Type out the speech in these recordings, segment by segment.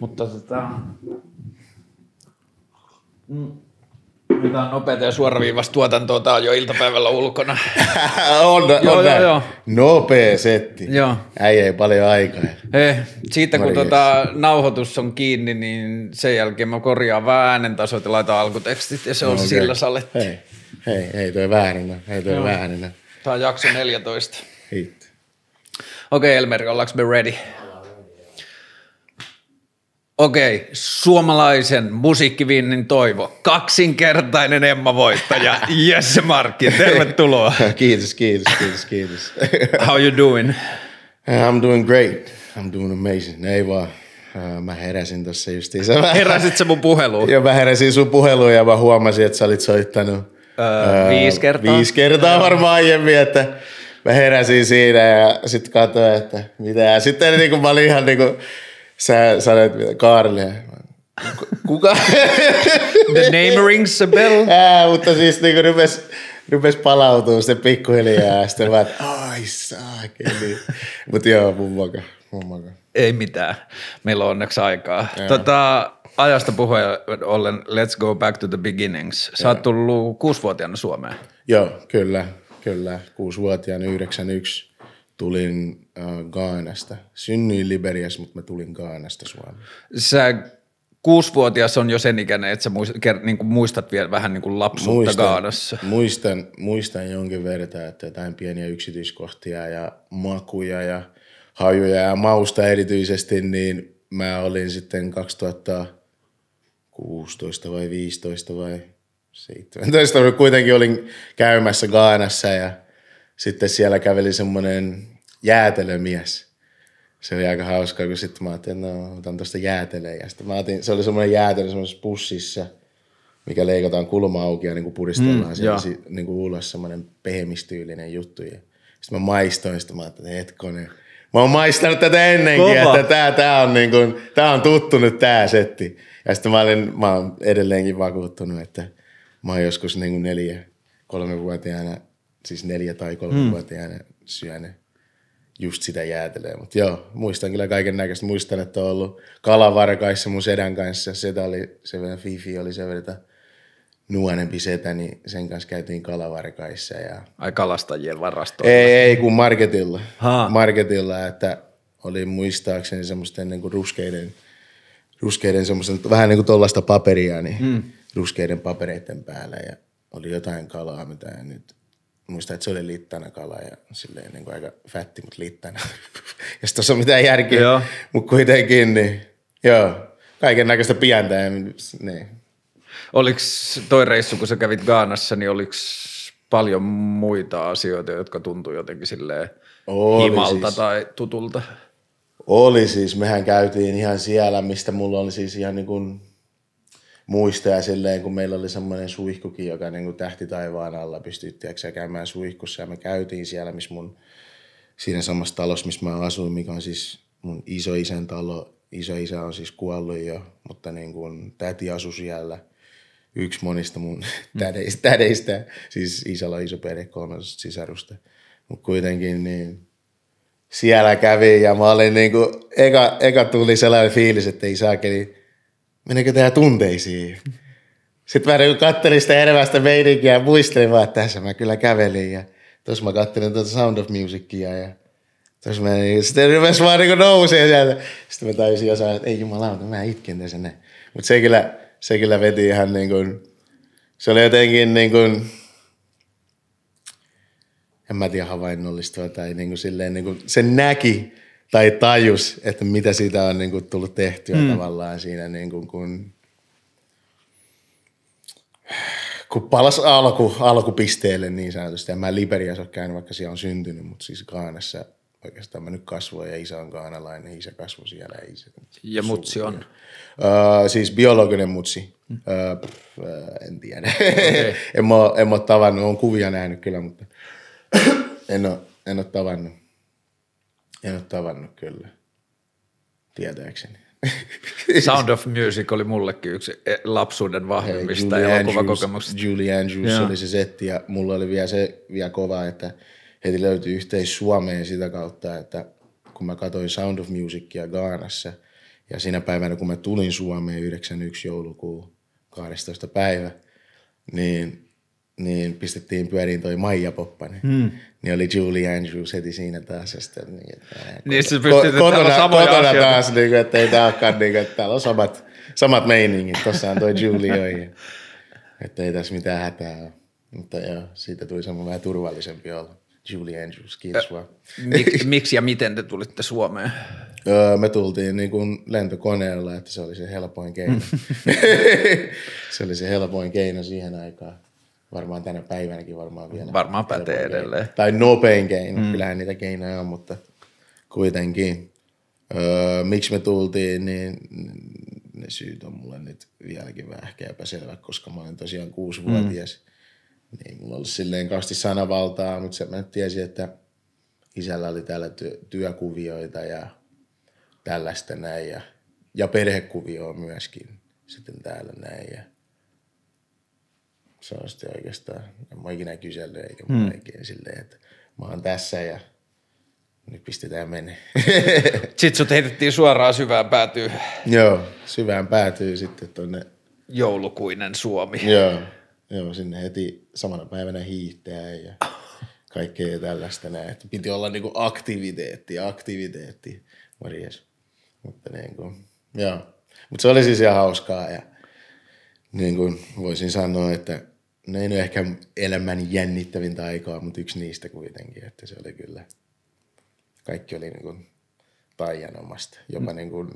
Mutta tota... Mm. On nopeata ja suoraviivasta tuotantoa, tää on jo iltapäivällä ulkona. on, on, Joo, on joo, joo. Nopea setti. Joo. Äijä ei paljon aikaa. Eh, siitä kun tota, nauhoitus on kiinni, niin sen jälkeen mä korjaan vähän äänentasot ja laitan alkutekstit ja se on Okei. sillä saletti. Hei, hei, hei toi väärinä, hei toi Joo. väärinä. Tää on jakso 14. Hitto. Okei, Elmeri, ollaanko me ready? Okei, suomalaisen musiikkivinnin toivo. Kaksinkertainen Emma-voittaja, Jesse Markki, tervetuloa. kiitos, kiitos, kiitos, kiitos. How you doing? I'm doing great. I'm doing amazing. Ei vaan. Äh, Mä heräsin tossa justiinsa. Heräsit sä mun puheluun? Ja mä heräsin sun puheluun ja mä huomasin, että sä olit soittanut Öö, viisi kertaa. Viisi kertaa varmaan aiemmin, että mä heräsin siinä ja sitten katsoin, että mitä. Ja sitten niin kuin mä olin ihan niin kuin, sä sanoit Kaarille. ku- Kuka? The name rings a bell. Ää, mutta siis niin kuin rupes, rupes palautuu sitten pikkuhiljaa ja sitten että ai saakeli. Mutta joo, mun maka, mun maka. Ei mitään. Meillä on onneksi aikaa. Tota, ajasta puheen ollen, let's go back to the beginnings. Sä oot tullut kuusivuotiaana Suomeen. Joo, kyllä, kyllä. Kuusivuotiaana 91 tulin äh, Gaanasta. Synnyin Liberiassa, mutta mä tulin Gaanasta Suomeen. Sä kuusivuotias on jo sen ikäinen, että sä muistat, ker, niin kuin muistat vielä vähän niin kuin lapsuutta Gaanassa. muistan, muistan jonkin verran, että jotain pieniä yksityiskohtia ja makuja ja hajuja ja mausta erityisesti, niin mä olin sitten 2016 vai 15 vai 17, mutta kuitenkin olin käymässä Gaanassa ja sitten siellä käveli semmoinen jäätelömies. Se oli aika hauskaa, kun sitten mä ajattelin, että no, otan tuosta jäätelöä. Ja sitten mä otin, se oli semmoinen jäätelö semmoisessa pussissa, mikä leikataan kulma auki ja niin kuin puristellaan Mm, se, niin kuin ulos semmoinen pehmistyylinen juttu. Ja sitten mä maistoin, sitten mä ajattelin, hetkonen. Mä oon maistanut tätä ennenkin, Kova. että tää, tää, on niin kuin, tää on tuttu nyt tää setti. Ja sitten mä, olin, mä oon edelleenkin vakuuttunut, että mä oon joskus niin kuin neljä, kolmevuotiaana, siis neljä tai kolmevuotiaana syönyt just sitä jäätelee. Mutta joo, muistan kyllä kaiken näköistä. Muistan, että on ollut kalavarkaissa mun sedän kanssa. Setä oli, se verran Fifi oli se verran nuorempi setä, niin sen kanssa käytiin kalavarkaissa. Ja... Ai kalastajien varastoilla. Ei, ei, kun marketilla. Haa. Marketilla, että oli muistaakseni semmoisten niin kuin ruskeiden, ruskeiden semmoista, vähän niin kuin tollaista paperia, niin mm. ruskeiden papereiden päällä ja oli jotain kalaa, mitä en nyt muistan, että se oli littana kala ja silleen niin kuin aika fätti, mutta littana. Jos tuossa on mitään järkeä, Joo. mutta kuitenkin, niin joo, kaiken näköistä pientä. ja Niin. Oliko toi reissu, kun sä kävit Gaanassa, niin oliko paljon muita asioita, jotka tuntui jotenkin silleen Oli himalta siis. tai tutulta? Oli siis, mehän käytiin ihan siellä, mistä mulla oli siis ihan niin kuin muistoja silleen, kun meillä oli semmoinen suihkukin, joka niin kuin tähti taivaan alla pystyi käymään suihkussa ja me käytiin siellä, missä mun, siinä samassa talossa, missä mä asuin, mikä on siis mun isoisän talo. Isoisä on siis kuollut jo, mutta niin kuin täti asui siellä. Yksi monista mun tädeistä, tädeistä, siis isällä on iso perhe, kolme sisarusta. Mutta kuitenkin niin siellä kävin ja mä olin niinku, eka, eka tuli sellainen fiilis, että ei saakeli, meneekö tää tunteisiin? Sitten mä niinku kattelin sitä elävästä meininkiä ja muistelin vaan, että tässä mä kyllä kävelin ja tuossa mä kattelin tuota Sound of Musicia ja tuossa mä niin, sitten rupesi vaan niinku nousee sieltä. Sitten mä taisin jossain, että ei jumalauta, mä itken tässä näin. Mutta se kyllä, se kyllä veti ihan niin kuin, se oli jotenkin niin kuin, en mä tiedä havainnollistua tai niin kuin silleen, niin kuin se näki tai tajus, että mitä siitä on niin kuin tullut tehtyä mm. tavallaan siinä, niin kuin, kun, kun palas alku, alkupisteelle niin sanotusti. Ja mä Liberiassa ole käynyt, vaikka siellä on syntynyt, mutta siis Kaanassa oikeastaan mä nyt kasvoin ja isä on kaanalainen, isä kasvoi siellä. Ja, isä, Ja mutsi on. Öö, siis biologinen mutsi. Öö, pff, en tiedä. Okay. en, mä, en mä ole tavannut, olen kuvia nähnyt kyllä, mutta en ole, en ole tavannut. En ole tavannut kyllä. Tietääkseni. Sound of Music oli mullekin yksi e- lapsuuden vahvimmista elokuvakokemuksista. Julie Andrews Joo. oli se setti ja mulla oli vielä se vielä kova, että heti löytyi yhteis Suomeen sitä kautta, että kun mä katsoin Sound of Musicia Gaanassa Ja siinä päivänä, kun mä tulin Suomeen 91 joulukuun 12. päivä, niin, niin pistettiin pyöriin toi Maija Poppanen. Hmm. Niin oli Julie Andrews heti siinä taas. Ja sitten, niin, että, niin sä pystyt, kotona, kotona taas, niin kuin, että ei tää olekaan, niin kuin, että täällä on samat, samat meiningit. Tossa on toi Julie jo. Että ei tässä mitään hätää ole. Mutta joo, siitä tuli semmoinen vähän turvallisempi olla. Julie Andrews, kiitos vaan. Mik, miksi ja miten te tulitte Suomeen? Öö, me tultiin niin kuin lentokoneella, että se oli se helpoin keino. se oli se helpoin keino siihen aikaan. Varmaan tänä päivänäkin varmaan vielä. Varmaan pätee edelleen. Keino. Tai nopein keino, mm. kyllähän niitä keinoja on, mutta kuitenkin. Öö, miksi me tultiin, niin ne syyt on mulle nyt vieläkin vähän ehkä epäselvä, koska mä olen tosiaan kuusivuotias. Mm niin mulla ollut silleen kasti sanavaltaa, mutta se, mä tiesin, että isällä oli täällä työ, työkuvioita ja tällaista näin ja, ja perhekuvio myöskin sitten täällä näin ja se on sitten oikeastaan, en mä ikinä kysellyt eikä hmm. oikein silleen, että mä oon tässä ja nyt pistetään mennä. sitten sut heitettiin suoraan syvään päätyy. Joo, syvään päätyy sitten tonne. Joulukuinen Suomi. Joo. Joo, sinne heti samana päivänä hiihtää ja kaikkea tällaista näin. Että piti olla niinku aktiviteetti, aktiviteetti, morjes. Mutta niin kuin, joo. Mutta se oli siis ihan hauskaa ja niin kuin voisin sanoa, että ne ei ole ehkä elämän jännittävintä aikaa, mutta yksi niistä kuitenkin, että se oli kyllä, kaikki oli niin kuin taianomasta. Jopa mm. niin kuin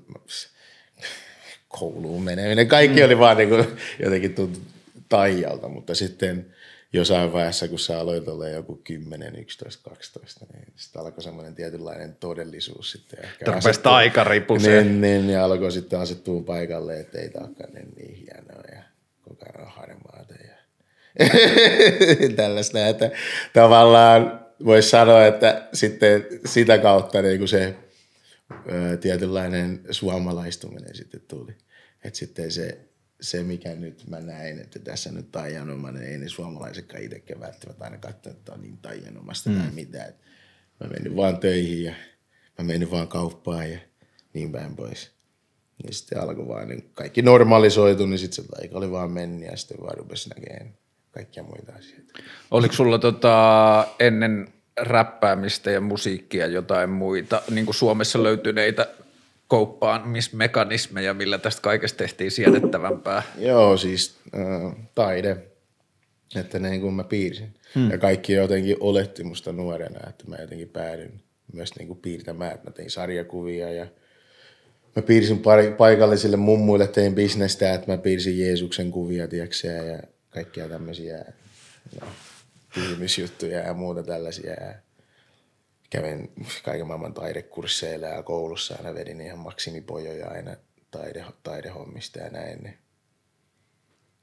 kouluun meneminen, kaikki mm. oli vaan niin kuin jotenkin tuntu taijalta, mutta sitten jossain vaiheessa, kun sä aloit olla joku 10, 11, 12, niin sitten alkoi semmoinen tietynlainen todellisuus sitten. Rupesi taikaripuseen. Niin, niin, ja alkoi sitten asettua paikalle, että ei taakkaan niin, niin hienoa ja koko ajan harmaata ja tällaista. Että tavallaan voisi sanoa, että sitten sitä kautta niin kuin se ö, tietynlainen suomalaistuminen sitten tuli. Että sitten se se, mikä nyt mä näin, että tässä nyt taianomainen, ei ne suomalaisetkaan itsekään välttämättä aina katso, että on niin taianomasta mm. tai mitä. Et mä menin vaan töihin ja mä menin vaan kauppaan ja niin päin pois. Ja sitten alkoi vaan, niin kaikki normalisoitu, niin sitten se taika oli vaan mennyt ja sitten vaan rupesi näkemään kaikkia muita asioita. Oliko sulla tota, ennen räppäämistä ja musiikkia jotain muita niin kuin Suomessa löytyneitä kouppaamismekanismeja, millä tästä kaikesta tehtiin siedettävämpää? Joo, siis äh, taide, että niin kuin mä piirsin. Hmm. Ja kaikki jotenkin oletti musta nuorena, että mä jotenkin päädyin myös niin kuin piirtämään, että mä tein sarjakuvia ja mä piirsin pari, paikallisille mummuille, tein bisnestä, että mä piirsin Jeesuksen kuvia, tiiäksä, ja kaikkia tämmöisiä no, kysymysjuttuja ja muuta tällaisia. Kävin kaiken maailman taidekursseilla ja koulussa aina vedin ihan maksimipojoja aina taide, taidehommista ja näin. Niin.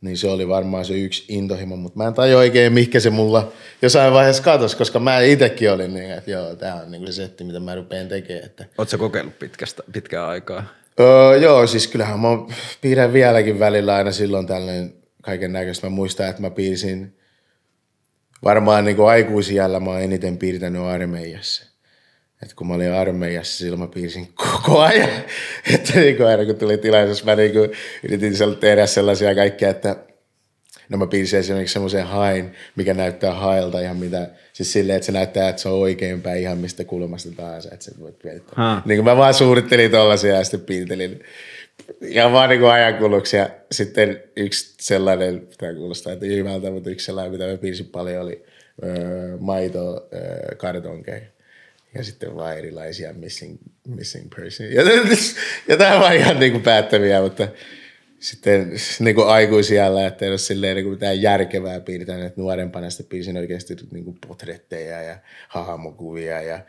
niin se oli varmaan se yksi intohimo, mutta mä en tajua oikein, mikä se mulla jossain vaiheessa katosi, koska mä itsekin olin niin, että joo, tää on niin se setti, mitä mä rupean tekemään. Että... Oletko kokeillut pitkästä, pitkää aikaa? Öö, joo, siis kyllähän mä piirrän vieläkin välillä aina silloin tällainen kaiken näköistä. Mä muistan, että mä piirsin varmaan niin aikuisijällä mä oon eniten piirtänyt armeijassa. Et kun mä olin armeijassa, silloin mä piirsin koko ajan. että niin kuin aina kun tuli tilaisuus, mä niin kuin yritin tehdä sellaisia kaikkea, että no mä piirsin esimerkiksi semmoisen hain, mikä näyttää hailta ihan mitä, siis silleen, että se näyttää, että se on oikeinpäin ihan mistä kulmasta tahansa, että sä voit piirtää. Niin kuin mä vaan suurittelin tollasia ja sitten piirtelin ja vaan niin ajankuluksi. Ja sitten yksi sellainen, tämä kuulostaa että hyvältä, mutta yksi sellainen, mitä mä piirsin paljon, oli öö, maito öö, kartonkeja. Ja sitten vaan erilaisia missing, missing person. Ja, ja tämä vaan ihan niin kuin päättäviä, mutta sitten niin kuin aikuisiellä, että ei ole silleen niin kuin mitään järkevää piirtää, että nuorempana sitten piirsin oikeasti niin kuin potretteja ja hahmokuvia ja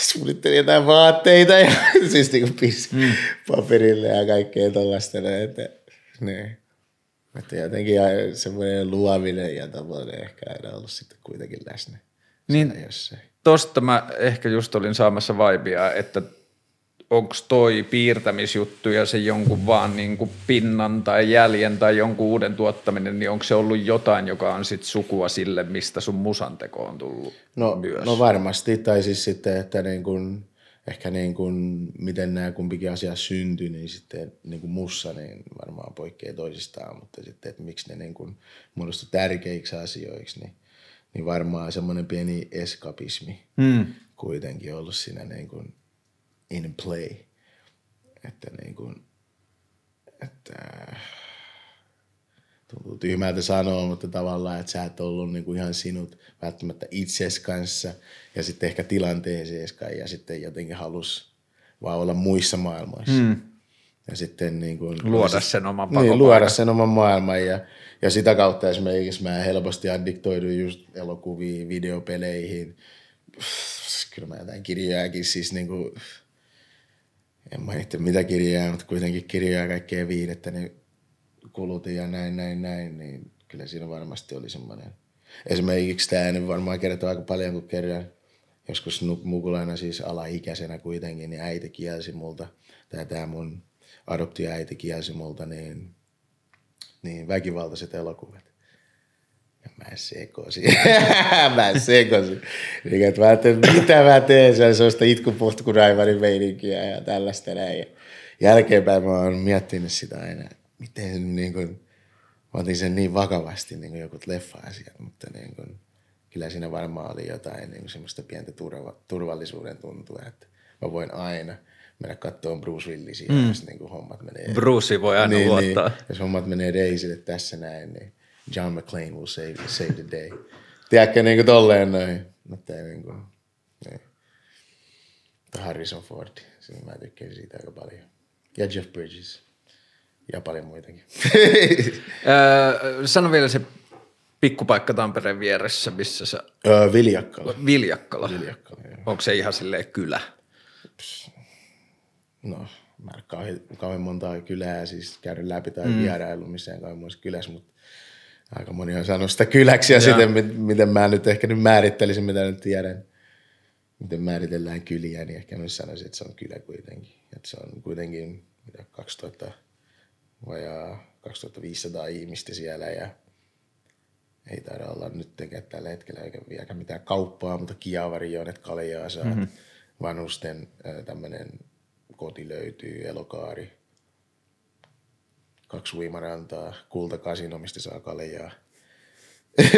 suunnittelin jotain vaatteita ja siis niin kuin mm. paperille ja kaikkea tuollaista. Että, niin. että jotenkin semmoinen luovinen ja tämmöinen ehkä aina ollut sitten kuitenkin läsnä. Niin, tosta mä ehkä just olin saamassa vaibia, että onko toi piirtämisjuttu ja se jonkun vaan niin kuin pinnan tai jäljen tai jonkun uuden tuottaminen, niin onko se ollut jotain, joka on sit sukua sille, mistä sun musanteko on tullut no, myös? No varmasti, tai siis sitten, että niin kuin, ehkä niin kuin, miten nämä kumpikin asia syntyi, niin sitten niin kuin mussa niin varmaan poikkeaa toisistaan, mutta sitten, että miksi ne niin kuin muodostui tärkeiksi asioiksi, niin, niin varmaan semmoinen pieni eskapismi Mm. kuitenkin ollut siinä niin kuin in play. Että niin kuin, että tuntuu tyhmältä sanoa, mutta tavallaan, että sä et ollut niin kuin ihan sinut välttämättä itses kanssa ja sitten ehkä tilanteeseen ja sitten jotenkin halus vaan olla muissa maailmoissa. Mm. Ja sitten niin kuin, Luoda sen oman niin, pakopaikan. luoda sen oman maailman ja, ja sitä kautta esimerkiksi mä helposti addiktoidun just elokuviin, videopeleihin. Pff, Kyllä mä jotain kirjojakin siis niin kuin, en mä itse mitä kirjaa, mutta kuitenkin kirjoja ja kaikkea viidettä, niin kulutin ja näin, näin, näin, niin kyllä siinä varmasti oli semmoinen. Esimerkiksi tämä nyt varmaan kertoo aika paljon, kun kerran joskus mukulaina siis alaikäisenä kuitenkin, niin äiti kielsi multa, tai tämä mun adoptioäiti kielsi multa, niin, niin väkivaltaiset elokuvat. Mä sekosin. mä sekosin. Niin, että mä ajattelin, että mitä mä teen, se on sellaista itkupohtukuraivarin meininkiä ja tällaista näin. Ja jälkeenpäin mä oon miettinyt sitä aina, että miten niin kuin, mä otin sen niin vakavasti niin kuin joku leffa-asiat, mutta niin kuin, kyllä siinä varmaan oli jotain niin kuin semmoista pientä turva, turvallisuuden tuntua, että mä voin aina mennä katsomaan Bruce Willisia, mm. jos niin kuin hommat menee. Bruce voi aina niin, luottaa. Niin, jos hommat menee Daisille tässä näin, niin John McClane will save, save the day. Tiedätkö niin kuin tolleen noin, mutta ei niin kuin, niin. Harrison Ford, siinä mä tykkään siitä aika paljon. Ja Jeff Bridges. Ja paljon muitakin. Öö, sano vielä se pikkupaikka Tampereen vieressä, missä sä... öö, Viljakkala. Viljakkala. Viljakkala, joo. Onko se ihan silleen kylä? No, mä en kauhean, kauhean montaa kylää siis käydä läpi tai mm. vierailu missään kauhean muissa kylässä, mutta aika moni on sanonut sitä kyläksi ja sitten mit- miten mä nyt ehkä nyt määrittelisin, mitä nyt tiedän, miten määritellään kyliä, niin ehkä mä sanoisin, että se on kylä kuitenkin. Että se on kuitenkin mitä, 2000 vajaa 2500 ihmistä siellä ja ei taida olla nyttenkään tällä hetkellä eikä vieläkään mitään kauppaa, mutta kiavarioinet kaljaa saat. Mm-hmm. Vanhusten tämmöinen koti löytyy, elokaari. Kaksi uimarantaa, kultakasino, mistä saa kaljaa.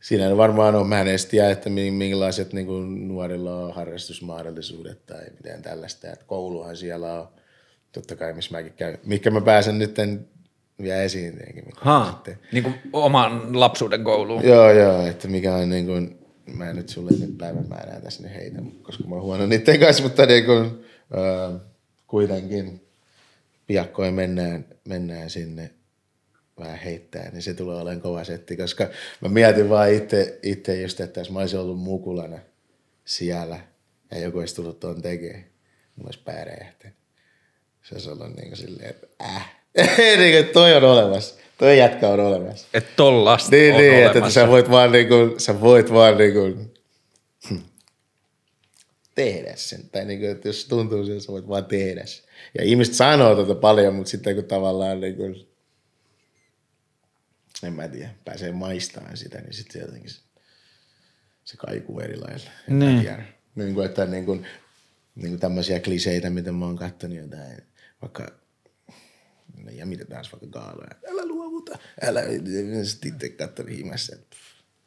Siinä varmaan on, mä en edes tiedä, että mi- minkälaiset niin kuin nuorilla on harrastusmahdollisuudet tai mitään tällaista. Et kouluhan siellä on, totta kai missä mäkin käyn, mikä mä pääsen nyt vielä esiin. tietenkin, mikä Ha, sitten- niin kuin oman lapsuuden kouluun. Joo, joo, että mikä on niin kuin, mä en nyt sulle nyt päivämäärää tässä nyt heitä, koska mä oon huono niiden kanssa, mutta niin kuin, äh, kuitenkin piakkoin mennään, mennään sinne vähän heittää, niin se tulee olemaan kova setti, koska mä mietin vaan itse, itse just, että jos mä olisin ollut mukulana siellä ja joku olisi tullut tuon tekemään, mulla olisi pää räjähtänyt. Se olisi ollut niin kuin silleen, että äh, niin kuin, toi on olemassa, toi jätkä on olemassa. Että tollasta Niin, on niin että, että olemassa. sä voit vaan, niinku, sä voit vaan niinku, hmm, tehdä sen. Tai niinku, että jos tuntuu siltä, sä voit vaan tehdä sen. Ja ihmiset sanoo tätä paljon, mutta sitten kun tavallaan niinku, en mä tiedä, pääsee maistamaan sitä, niin sitten jotenkin se, se kaikuu eri lailla. En Niin. tiedä. Niin kuin, että niin kuin, niin kuin tämmöisiä kliseitä, mitä mä oon katsonut jotain, vaikka no ja mitä taas vaikka gaaloja, älä luovuta, älä, sitten itse katsoin himassa, että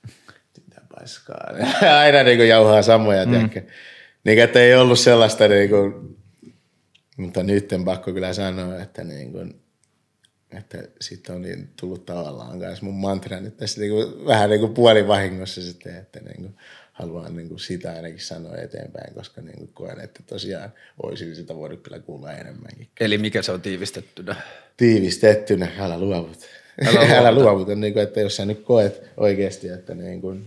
pff, mitä paskaa. Aina niin kuin jauhaa samoja, mm. tiedätkö. Niin että ei ollut sellaista, niin kuin, mutta nyt en pakko kyllä sanoa, että niin kuin, että sitten on niin tullut tavallaan myös mun mantra nyt tässä niin kuin, vähän niin kuin puolivahingossa sitten, että niin kuin, haluan niin kuin sitä ainakin sanoa eteenpäin, koska niin kuin koen, että tosiaan olisin sitä voinut kyllä kuulla enemmänkin. Eli mikä se on tiivistettynä? Tiivistettynä, älä luovut. Älä luovuta. älä luovuta, niin kuin, että jos sä nyt koet oikeasti, että niin kuin,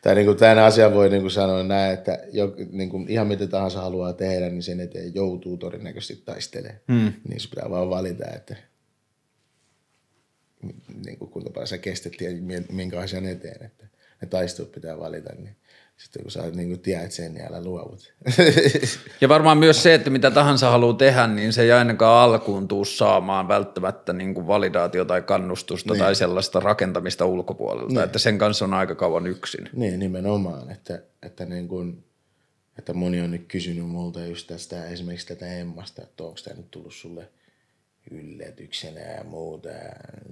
tai niin kuin tämän asian voi niin kuin sanoa näin, että jo, niin kuin ihan mitä tahansa haluaa tehdä, niin sen eteen joutuu todennäköisesti taistelemaan. Hmm. Niin se pitää vaan valita, että niin kuin kuinka paljon sä kestät ja minkä asian eteen, että ne taistelut pitää valita, niin sitten kun sä niin kuin tiedät sen, niin älä luovut. Ja varmaan myös se, että mitä tahansa haluaa tehdä, niin se ei ainakaan alkuun tuu saamaan välttämättä niin kuin validaatio tai kannustusta niin. tai sellaista rakentamista ulkopuolelta, niin. että sen kanssa on aika kauan yksin. Niin, nimenomaan, että, että niin kuin, että moni on nyt kysynyt multa just tästä esimerkiksi tätä Emmasta, että onko tämä nyt tullut sulle yllätyksenä ja muuta.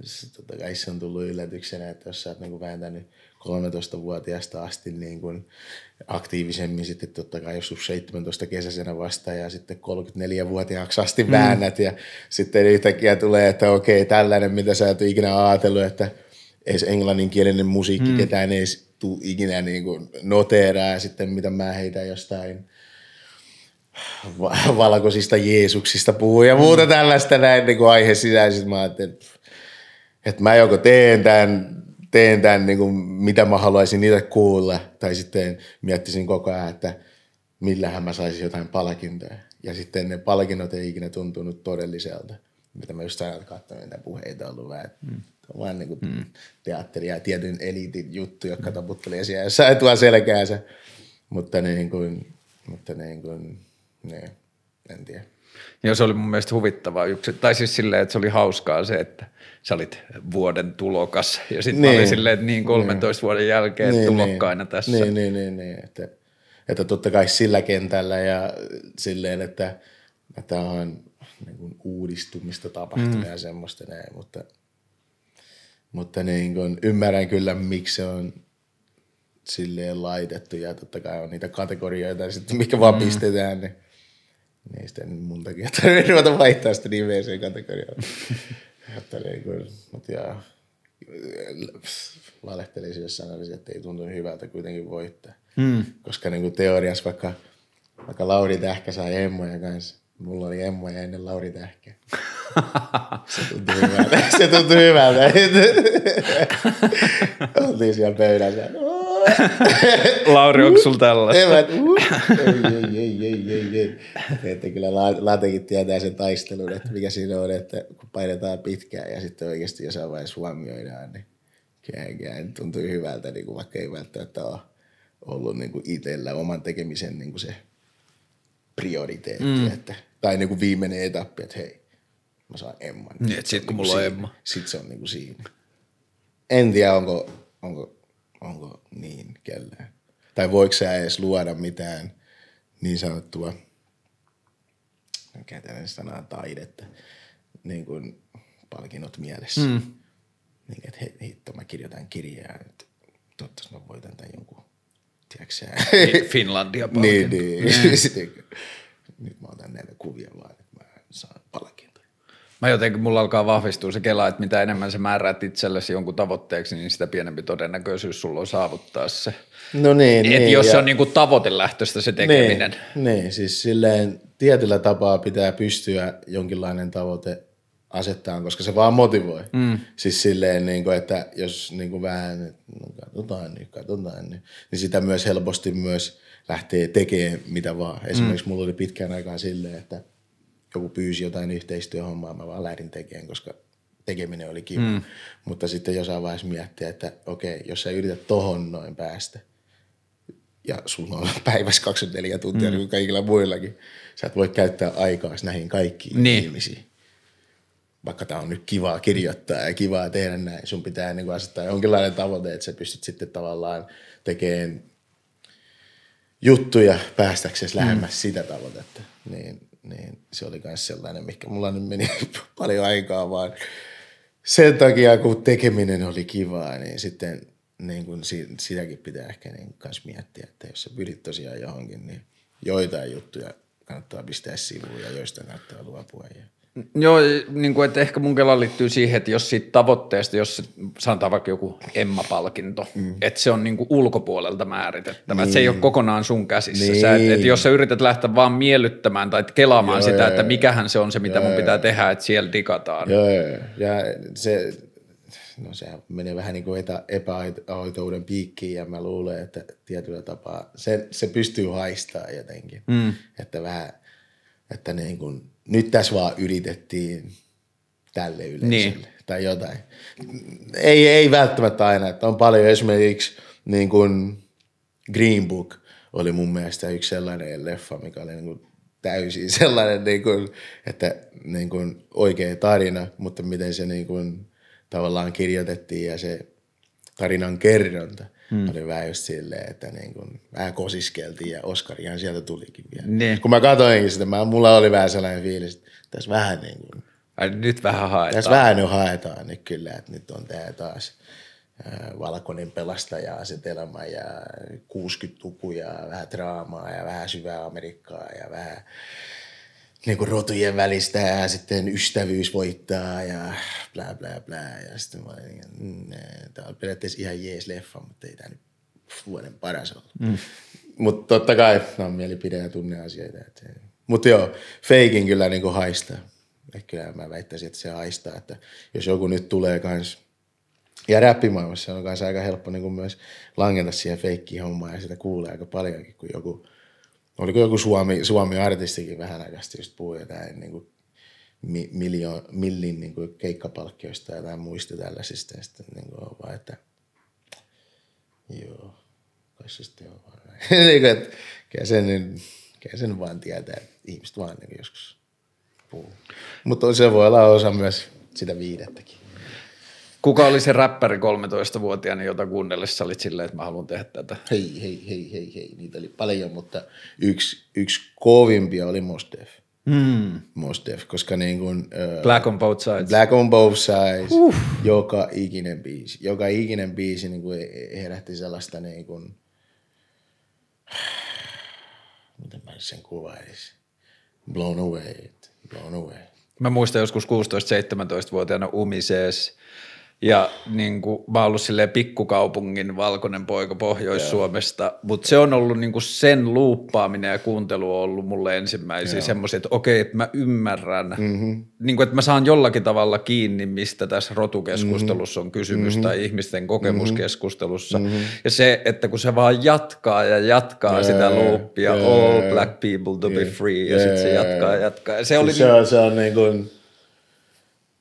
Sitten totta kai se on tullut yllätyksenä, että jos sä oot niin vääntänyt 13-vuotiaasta asti niin kuin aktiivisemmin sitten totta kai jos 17 kesäisenä vasta ja sitten 34-vuotiaaksi asti mm. väännät ja sitten yhtäkkiä tulee, että okei tällainen, mitä sä et ikinä ajatellut, että edes englanninkielinen musiikki, mm. ketään ei tule ikinä niin kuin noteeraa ja sitten mitä mä heitän jostain valkoisista Jeesuksista puhuu ja muuta mm. tällaista näin niin kuin aihe sisäisesti. Mä ajattelin, että, että mä joko teen tämän, teen tämän niin kuin, mitä mä haluaisin niitä kuulla, tai sitten miettisin koko ajan, että millähän mä saisin jotain palkintoja. Ja sitten ne palkinnot ei ikinä tuntunut todelliselta, mitä mä just aina katsoin, mitä puheita on ollut. Vähän, mm. Vaan niin kuin mm. teatteria ja tietyn eliitin juttu, jotka taputtelee siellä jossain tuo selkäänsä. Mutta niin kuin, mutta niin kuin, niin, en tiedä. Joo, se oli mun mielestä huvittavaa. Yksi, tai siis silleen, että se oli hauskaa se, että sä olit vuoden tulokas ja sitten niin. oli silleen, että niin 13 niin. vuoden jälkeen niin, tulokkaina niin. tässä. Niin, niin, niin, niin. Että, että totta kai sillä kentällä ja silleen, että, että on niin kuin uudistumista tapahtunut mm. ja semmoista näin, mutta, mutta niin kuin, ymmärrän kyllä, miksi se on silleen laitettu ja totta kai on niitä kategorioita sitten, mikä vaan mm. pistetään, niin niin nyt mun takia tarvitse ruveta vaihtaa sitä nimeä sen kategoriaan. niin kuin, mutta jaa, valehtelisin, jos sanoisin, että ei tuntu hyvältä kuitenkin voittaa. Mm. Koska niin kuin teoriassa vaikka, vaikka Lauri Tähkä sai emmoja kanssa, mulla oli emmoja ennen Lauri Tähkä. Se tuntui hyvältä. Se tuntui hyvältä. Oltiin siellä pöydässä. Lauri, onko sulla tällaista? Evät, ei, ei, ei, ei, ei. Että kyllä Latekin tietää sen taistelun, että mikä siinä on, että kun painetaan pitkään ja sitten oikeasti jossain vaiheessa huomioidaan, niin kään tuntuu hyvältä, niin kuin vaikka ei välttämättä ole ollut niin kuin itsellä oman tekemisen niin kuin se prioriteetti, mm. että, tai niin kuin viimeinen etappi, että hei, mä saan Emman. Niin, että sit kun mulla on Emma. Sitten se on niin kuin siinä. En tiedä, onko, onko onko niin kellään? Tai voiko sä edes luoda mitään niin sanottua, käytän sanaa taidetta, niin kuin palkinnot mielessä. Mm. Niin, että hei, hitto, mä kirjoitan kirjaa, että toivottavasti mä voitan tämän jonkun, tiedätkö sä? Finlandia palkinto. niin, niin. Mm. Nyt mä otan näitä kuvia vaan, että mä saan palkinto. Mä jotenkin, mulla alkaa vahvistua se kela, että mitä enemmän sä määräät itsellesi jonkun tavoitteeksi, niin sitä pienempi todennäköisyys sulla on saavuttaa se. No niin, Et niin jos ja... se on niinku tavoitelähtöistä se tekeminen. Niin, niin, siis silleen tietyllä tapaa pitää pystyä jonkinlainen tavoite asettaa, koska se vaan motivoi. Mm. Siis silleen, niin kuin, että jos niin kuin vähän, että no, katsotaan niin, katsotaan niin, niin sitä myös helposti myös lähtee tekemään mitä vaan. Esimerkiksi mm. mulla oli pitkään aikaa silleen, että – joku pyysi jotain yhteistyöhommaa, mä vaan lähdin tekemään, koska tekeminen oli kiva. Mm. Mutta sitten jossain vaiheessa miettiä, että okei, jos sä yrität tohon noin päästä, ja sulla on päivässä 24 tuntia mm. niin kuin kaikilla muillakin, sä et voi käyttää aikaa näihin kaikkiin niin. ihmisiin. Vaikka tämä on nyt kivaa kirjoittaa ja kivaa tehdä näin, sun pitää niin asettaa jonkinlainen tavoite, että sä pystyt sitten tavallaan tekemään juttuja päästäksesi lähemmäs mm. sitä tavoitetta. Niin niin se oli myös sellainen, mikä mulla nyt meni paljon aikaa vaan sen takia, kun tekeminen oli kivaa, niin sitten niin kun sitäkin pitää ehkä niin kans miettiä, että jos sä pyrit tosiaan johonkin, niin joitain juttuja kannattaa pistää sivuun ja joista kannattaa luopua. Ja Joo, niin kuin, että ehkä mun kela liittyy siihen, että jos siitä tavoitteesta, jos sanotaan vaikka joku Emma-palkinto, mm. että se on niin kuin ulkopuolelta määritettävä, niin. että se ei ole niin. kokonaan sun käsissä. Niin. Sä, että, että jos sä yrität lähteä vaan miellyttämään tai kelaamaan joo, sitä, joo, että mikähän se on se, mitä joo, mun pitää joo. tehdä, että siellä digataan. Joo, joo. ja se, no se menee vähän niin kuin etä, epäaitouden piikkiin ja mä luulen, että tietyllä tapaa se, se pystyy haistaa jotenkin, mm. että vähän, että niin kuin – nyt tässä vaan yritettiin tälle yleisölle niin. tai jotain. Ei, ei välttämättä aina, että on paljon esimerkiksi niin kuin Green Book oli mun mielestä yksi sellainen leffa, mikä oli niin kuin täysin sellainen, niin kuin, että niin kuin oikea tarina, mutta miten se niin kuin tavallaan kirjoitettiin ja se tarinan kerronta, Hmm. Oli vähän just silleen, että niin kuin, vähän kosiskeltiin ja Oskarihan sieltä tulikin vielä. Niin. Kun mä katsoinkin sitä, mä, mulla oli vähän sellainen fiilis, että tässä vähän niin kuin, Ai, nyt vähän haetaan. tässä vähän nyt haetaan nyt kyllä, että nyt on tää taas valkoinen pelastaja-asetelma ja 60-luku ja vähän draamaa ja vähän syvää Amerikkaa ja vähän niin kuin rotujen välistä ja sitten ystävyys voittaa ja bla bla bla. Ja sitten mä olin, mm, tämä on periaatteessa ihan jees leffa, mutta ei tämä nyt vuoden paras ollut. Mm. Mutta totta kai nämä on mielipide- ja tunneasioita. Mutta joo, feikin kyllä niin kuin haistaa. Et kyllä mä väittäisin, että se haistaa, että jos joku nyt tulee kans ja räppimaailmassa on kanssa aika helppo niin kuin myös langeta siihen feikkiin hommaan ja sitä kuulee aika paljonkin, kun joku, oliko joku Suomi, Suomi-artistikin vähän aikaisesti just puhui jotain niin kuin mi, miljoon, millin niin kuin keikkapalkkioista ja jotain muista tällaisista ja sitten niin kuin vaan, että joo, kai se sitten on vaan näin. niin kuin, että sen, kyllä sen vaan tietää, että ihmiset vaan niin joskus puhuu. Mutta se voi olla osa myös sitä viidettäkin. Kuka oli se räppäri 13-vuotiaana, jota kuunnellessa olit silleen, että mä haluan tehdä tätä? Hei, hei, hei, hei, hei. Niitä oli paljon, mutta yksi, yksi kovimpia oli Mos Def. Mm. Mos Def, koska niin kuin, uh, Black on both sides. Black on both sides, uh. joka ikinen biisi. Joka ikinen biisi niin kuin herätti sellaista niin kuin, miten mä sen kuvailisin, blown away, blown away. Mä muistan joskus 16-17-vuotiaana umisees ja niin kuin, mä oon ollut silleen pikkukaupungin valkoinen poika Pohjois-Suomesta, mutta se on ollut niin kuin sen luuppaaminen ja kuuntelu on ollut mulle ensimmäisiä semmoisia, että okei, että mä ymmärrän, mm-hmm. niin kuin, että mä saan jollakin tavalla kiinni, mistä tässä rotukeskustelussa on kysymys mm-hmm. tai ihmisten kokemuskeskustelussa. Mm-hmm. Ja se, että kun se vaan jatkaa ja jatkaa yeah, sitä luuppia, yeah, all yeah, black people to yeah, be free, ja yeah, sitten se jatkaa ja jatkaa. Ja se, oli se, niin, se on niin kuin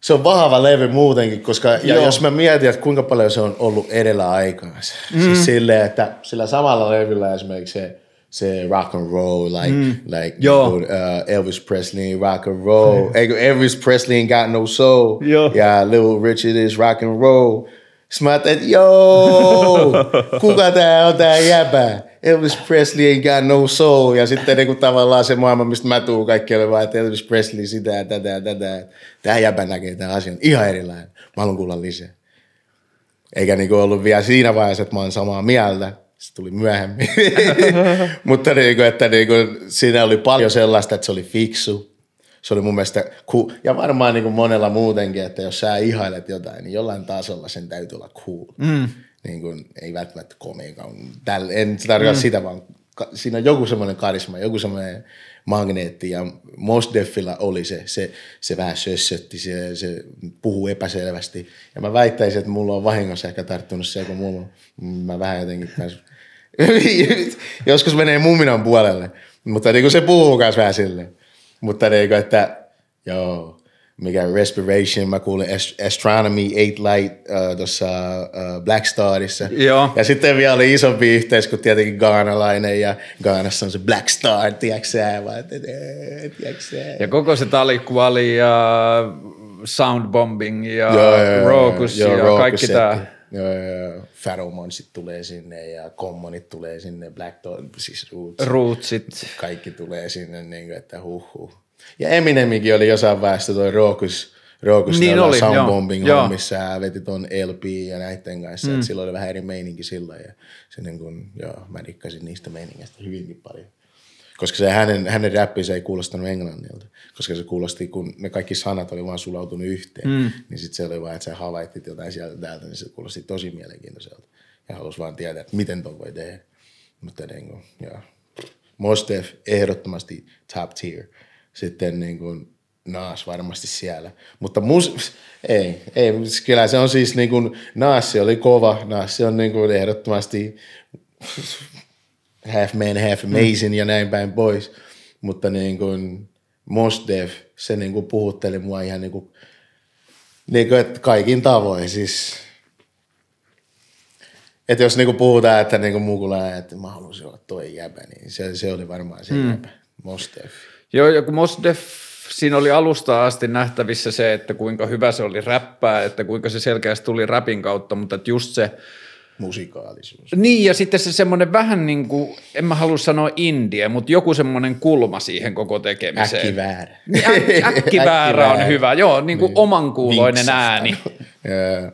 se on vahva levy muutenkin, koska ja jos mä mietin, että kuinka paljon se on ollut edellä aikaansa. Mm. Siis silleen, että sillä samalla levyllä esimerkiksi se, se rock and roll, like, mm. like Joo. uh, Elvis Presley rock and roll. Mm. Elvis Presley ain't got no soul. Joo. Ja Little Richard is rock and roll. Sitten mä ajattelin, että joo, kuka tää on tää jäbä? Elvis Presley ain't got no soul. Ja sitten niin kuin tavallaan se maailma, mistä mä tuun, kaikki oli vaan, että Elvis Presley sitä ja tätä ja tätä. Tämä jäbä näkee tämän asian ihan erilainen. Mä haluan kuulla lisää. Eikä niin kuin ollut vielä siinä vaiheessa, että mä oon samaa mieltä. Se tuli myöhemmin. Mutta niin kuin, että niin kuin, siinä oli paljon sellaista, että se oli fiksu. Se oli mun mielestä cool. Ja varmaan niin kuin monella muutenkin, että jos sä ihailet jotain, niin jollain tasolla sen täytyy olla cool. Mm niin kuin, ei välttämättä komeikaan. Tällä, en tarkoita mm. sitä, vaan ka, siinä on joku semmoinen karisma, joku semmoinen magneetti ja Mos Defillä oli se, se, se vähän sössötti, se, se puhuu epäselvästi. Ja mä väittäisin, että mulla on vahingossa ehkä tarttunut se, kun mulla mä vähän jotenkin pääs, joskus menee muminan puolelle, mutta niin kuin se puhuu myös vähän silleen. Mutta niin kuin, että joo, mikä Respiration, mä kuulin Astronomy, Eight Light uh, tuossa uh, Black Starissa. Joo. Ja sitten vielä oli isompi yhteys kuin tietenkin Gaanalainen ja Gaanassa on se Black Star, tiedätkö Ja koko se talikuali ja Soundbombing ja Rokus ja, ja, ja kaikki tämä. Joo. Pheromonsit tulee sinne ja Commonit tulee sinne, Black Dog, siis Roots. Rootsit. Kaikki tulee sinne, niin kuin, että huh huh. Ja Eminemikin oli jossain vaiheessa toi Rokus, Rokus niin oli, Soundbombing joo. hommissa ja veti ton LP ja näiden kanssa. Mm. silloin oli vähän eri meininki silloin ja se niin kun, joo, mä rikkasin niistä meiningeistä hyvinkin paljon. Koska se hänen, hänen räppinsä ei kuulostanut englannilta, koska se kuulosti, kun ne kaikki sanat oli vaan sulautunut yhteen, mm. niin sitten se oli vaan, että sä havaittit jotain sieltä täältä, niin se kuulosti tosi mielenkiintoiselta. Ja halusi vaan tietää, että miten ton voi tehdä. Mutta niin kuin, joo. Mostef ehdottomasti top tier sitten niin kuin Naas varmasti siellä. Mutta mus, ei, ei, kyllä se on siis niin kuin, Naas oli kova, Naas on niin kuin ehdottomasti half man, half amazing mm. ja näin päin pois. Mutta niin kuin Mos Def, se niin kuin puhutteli mua ihan niin kuin, niin kuin, että kaikin tavoin siis. Että jos niinku puhutaan, että niinku mukula, että mä haluaisin olla toi jäbä, niin se, se oli varmaan se mm. jäbä, Mos Def. Joo, ja kun Mos Def, siinä oli alusta asti nähtävissä se, että kuinka hyvä se oli räppää, että kuinka se selkeästi tuli räpin kautta, mutta että just se musikaalisuus. Niin, ja sitten se semmoinen vähän niin kuin, en mä halua sanoa indie, mutta joku semmoinen kulma siihen koko tekemiseen. Äkkiväärä. Niin, äk- äkkiväärä on hyvä, joo, niin kuin omankuuloinen Vinksahtanut. ääni. Joo,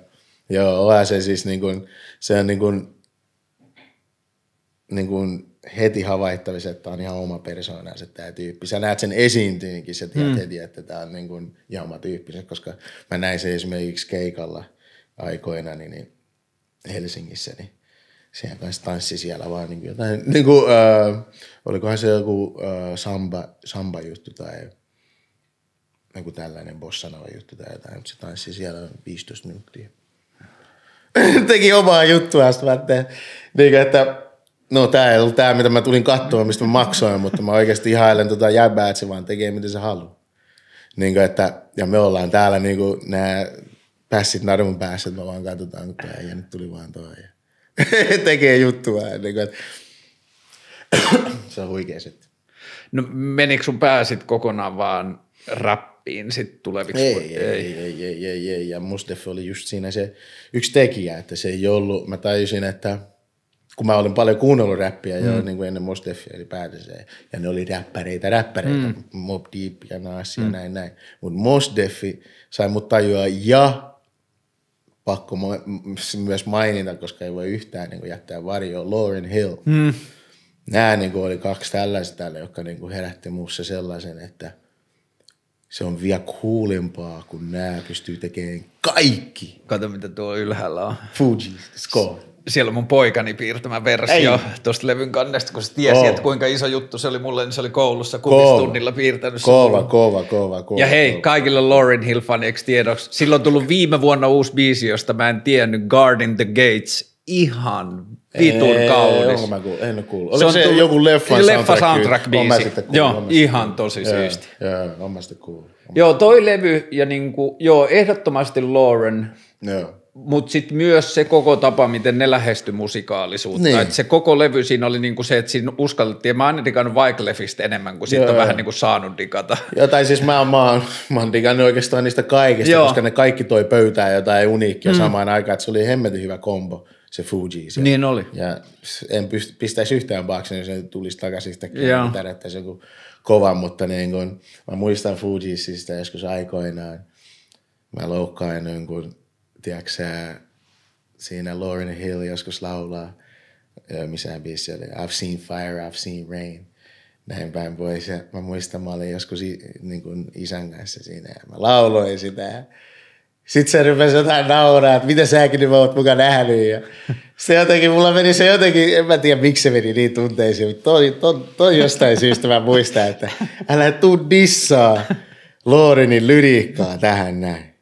joo onhan se siis niin kuin, se on niin kuin, niin kuin heti havaittavissa, että on ihan oma persoonansa tämä tyyppi. Sä näet sen esiintyinkin, sä tiedät mm. heti, että tämä on niin kuin ihan oma tyyppi, koska mä näin se esimerkiksi keikalla aikoina niin, niin Helsingissä, niin sehän kanssa tanssi siellä vaan niin jotain, niin kuin, äh, olikohan se joku äh, samba, samba juttu tai joku tällainen bossanova juttu tai jotain, mutta se tanssi siellä 15 minuuttia. Teki omaa juttua, sitten mä ajattelin, niin kuin, että no tää ei ollut tää, mitä mä tulin katsomaan, mistä mä maksoin, mutta mä oikeasti ihailen tota jäbää, että se vaan tekee, mitä se haluaa. Niin kuin, että, ja me ollaan täällä niin kuin nämä pässit narun päässä, että me vaan katsotaan, kun ja nyt tuli vaan toi. Ja tekee juttua. Niin kuin, se on huikea sitten. No menikö sun pää sit kokonaan vaan rappiin sit tuleviksi? Ei, ei, ei, ei, ei, ei, ei. Ja Mustef oli just siinä se yksi tekijä, että se ei ollut, mä tajusin, että kun mä olin paljon kuunnellut räppiä mm. jo niin kuin ennen Mustefia, eli päätöseen, ja ne oli räppäreitä, räppäreitä, mm. Mob Deep ja Nas ja mm. näin, näin. Mutta Musteffi sai mut tajua ja pakko myös mainita, koska ei voi yhtään niin kuin jättää varjoa, Lauren Hill. Mm. Nämä niin kuin oli kaksi tällaista tällä, jotka niin kuin herätti muussa sellaisen, että se on vielä kuulimpaa, kun nämä pystyy tekemään kaikki. Kato, mitä tuo ylhäällä on. Fuji, score. Siellä on mun poikani piirtämä versio tuosta levyn kannesta, kun se tiesi, Kova. että kuinka iso juttu se oli mulle, niin se oli koulussa kuvistunnilla piirtänyt sen Kova, kova, kova, kova. Ja hei, kova. kaikille Lauren Hill fanieksi tiedoksi. Silloin on tullut viime vuonna uusi biisi, josta mä en tiennyt, Guarding the Gates. Ihan vitun kaunis. Onko mä kuullut? En ole kuullut. Se Oliko on se, tullut- joku leffan leffa soundtrack? mä sitten kuullut, Joo, ihan tosi Joo, siisti. Joo, on mä sitten kuullut. Joo, toi levy ja niinku, joo, ehdottomasti Lauren, Joo. Mutta sitten myös se koko tapa, miten ne lähesty musikaalisuutta. Niin. Niin. se koko levy siinä oli niinku se, että siinä uskallettiin. Mä oon digannut Wyclefistä enemmän, kuin siitä Joo, on joo. vähän niinku saanut digata. Jotain siis mä, mä, oon, mä oon digannut oikeastaan niistä kaikista, Joo. koska ne kaikki toi pöytään jotain uniikkia mm. samaan aikaan, että se oli hemmetin hyvä kombo, se Fuji. Se. Niin oli. Ja en pyst- pistäisi yhtään baaksen, jos se tulisi takaisin sitä Joo. tärättäisi joku kova, mutta niin kun, mä muistan Fujisista joskus aikoinaan, mä loukkaan jonkun, tiedätkö siinä Lauren Hill joskus laulaa, missä biisi oli, I've seen fire, I've seen rain, näin päin pois. Ja mä muistan, mä olin joskus niin kuin isän kanssa siinä ja mä lauloin sitä. Sitten se rupesi jotain nauraa, että mitä säkin nyt oot mukaan nähnyt. Ja se jotenkin, mulla meni se jotenkin, en mä tiedä miksi se meni niin tunteisiin, mutta toi, toi, toi jostain syystä mä muistan, että älä tuu dissaa Lorenin lyriikkaa tähän näin.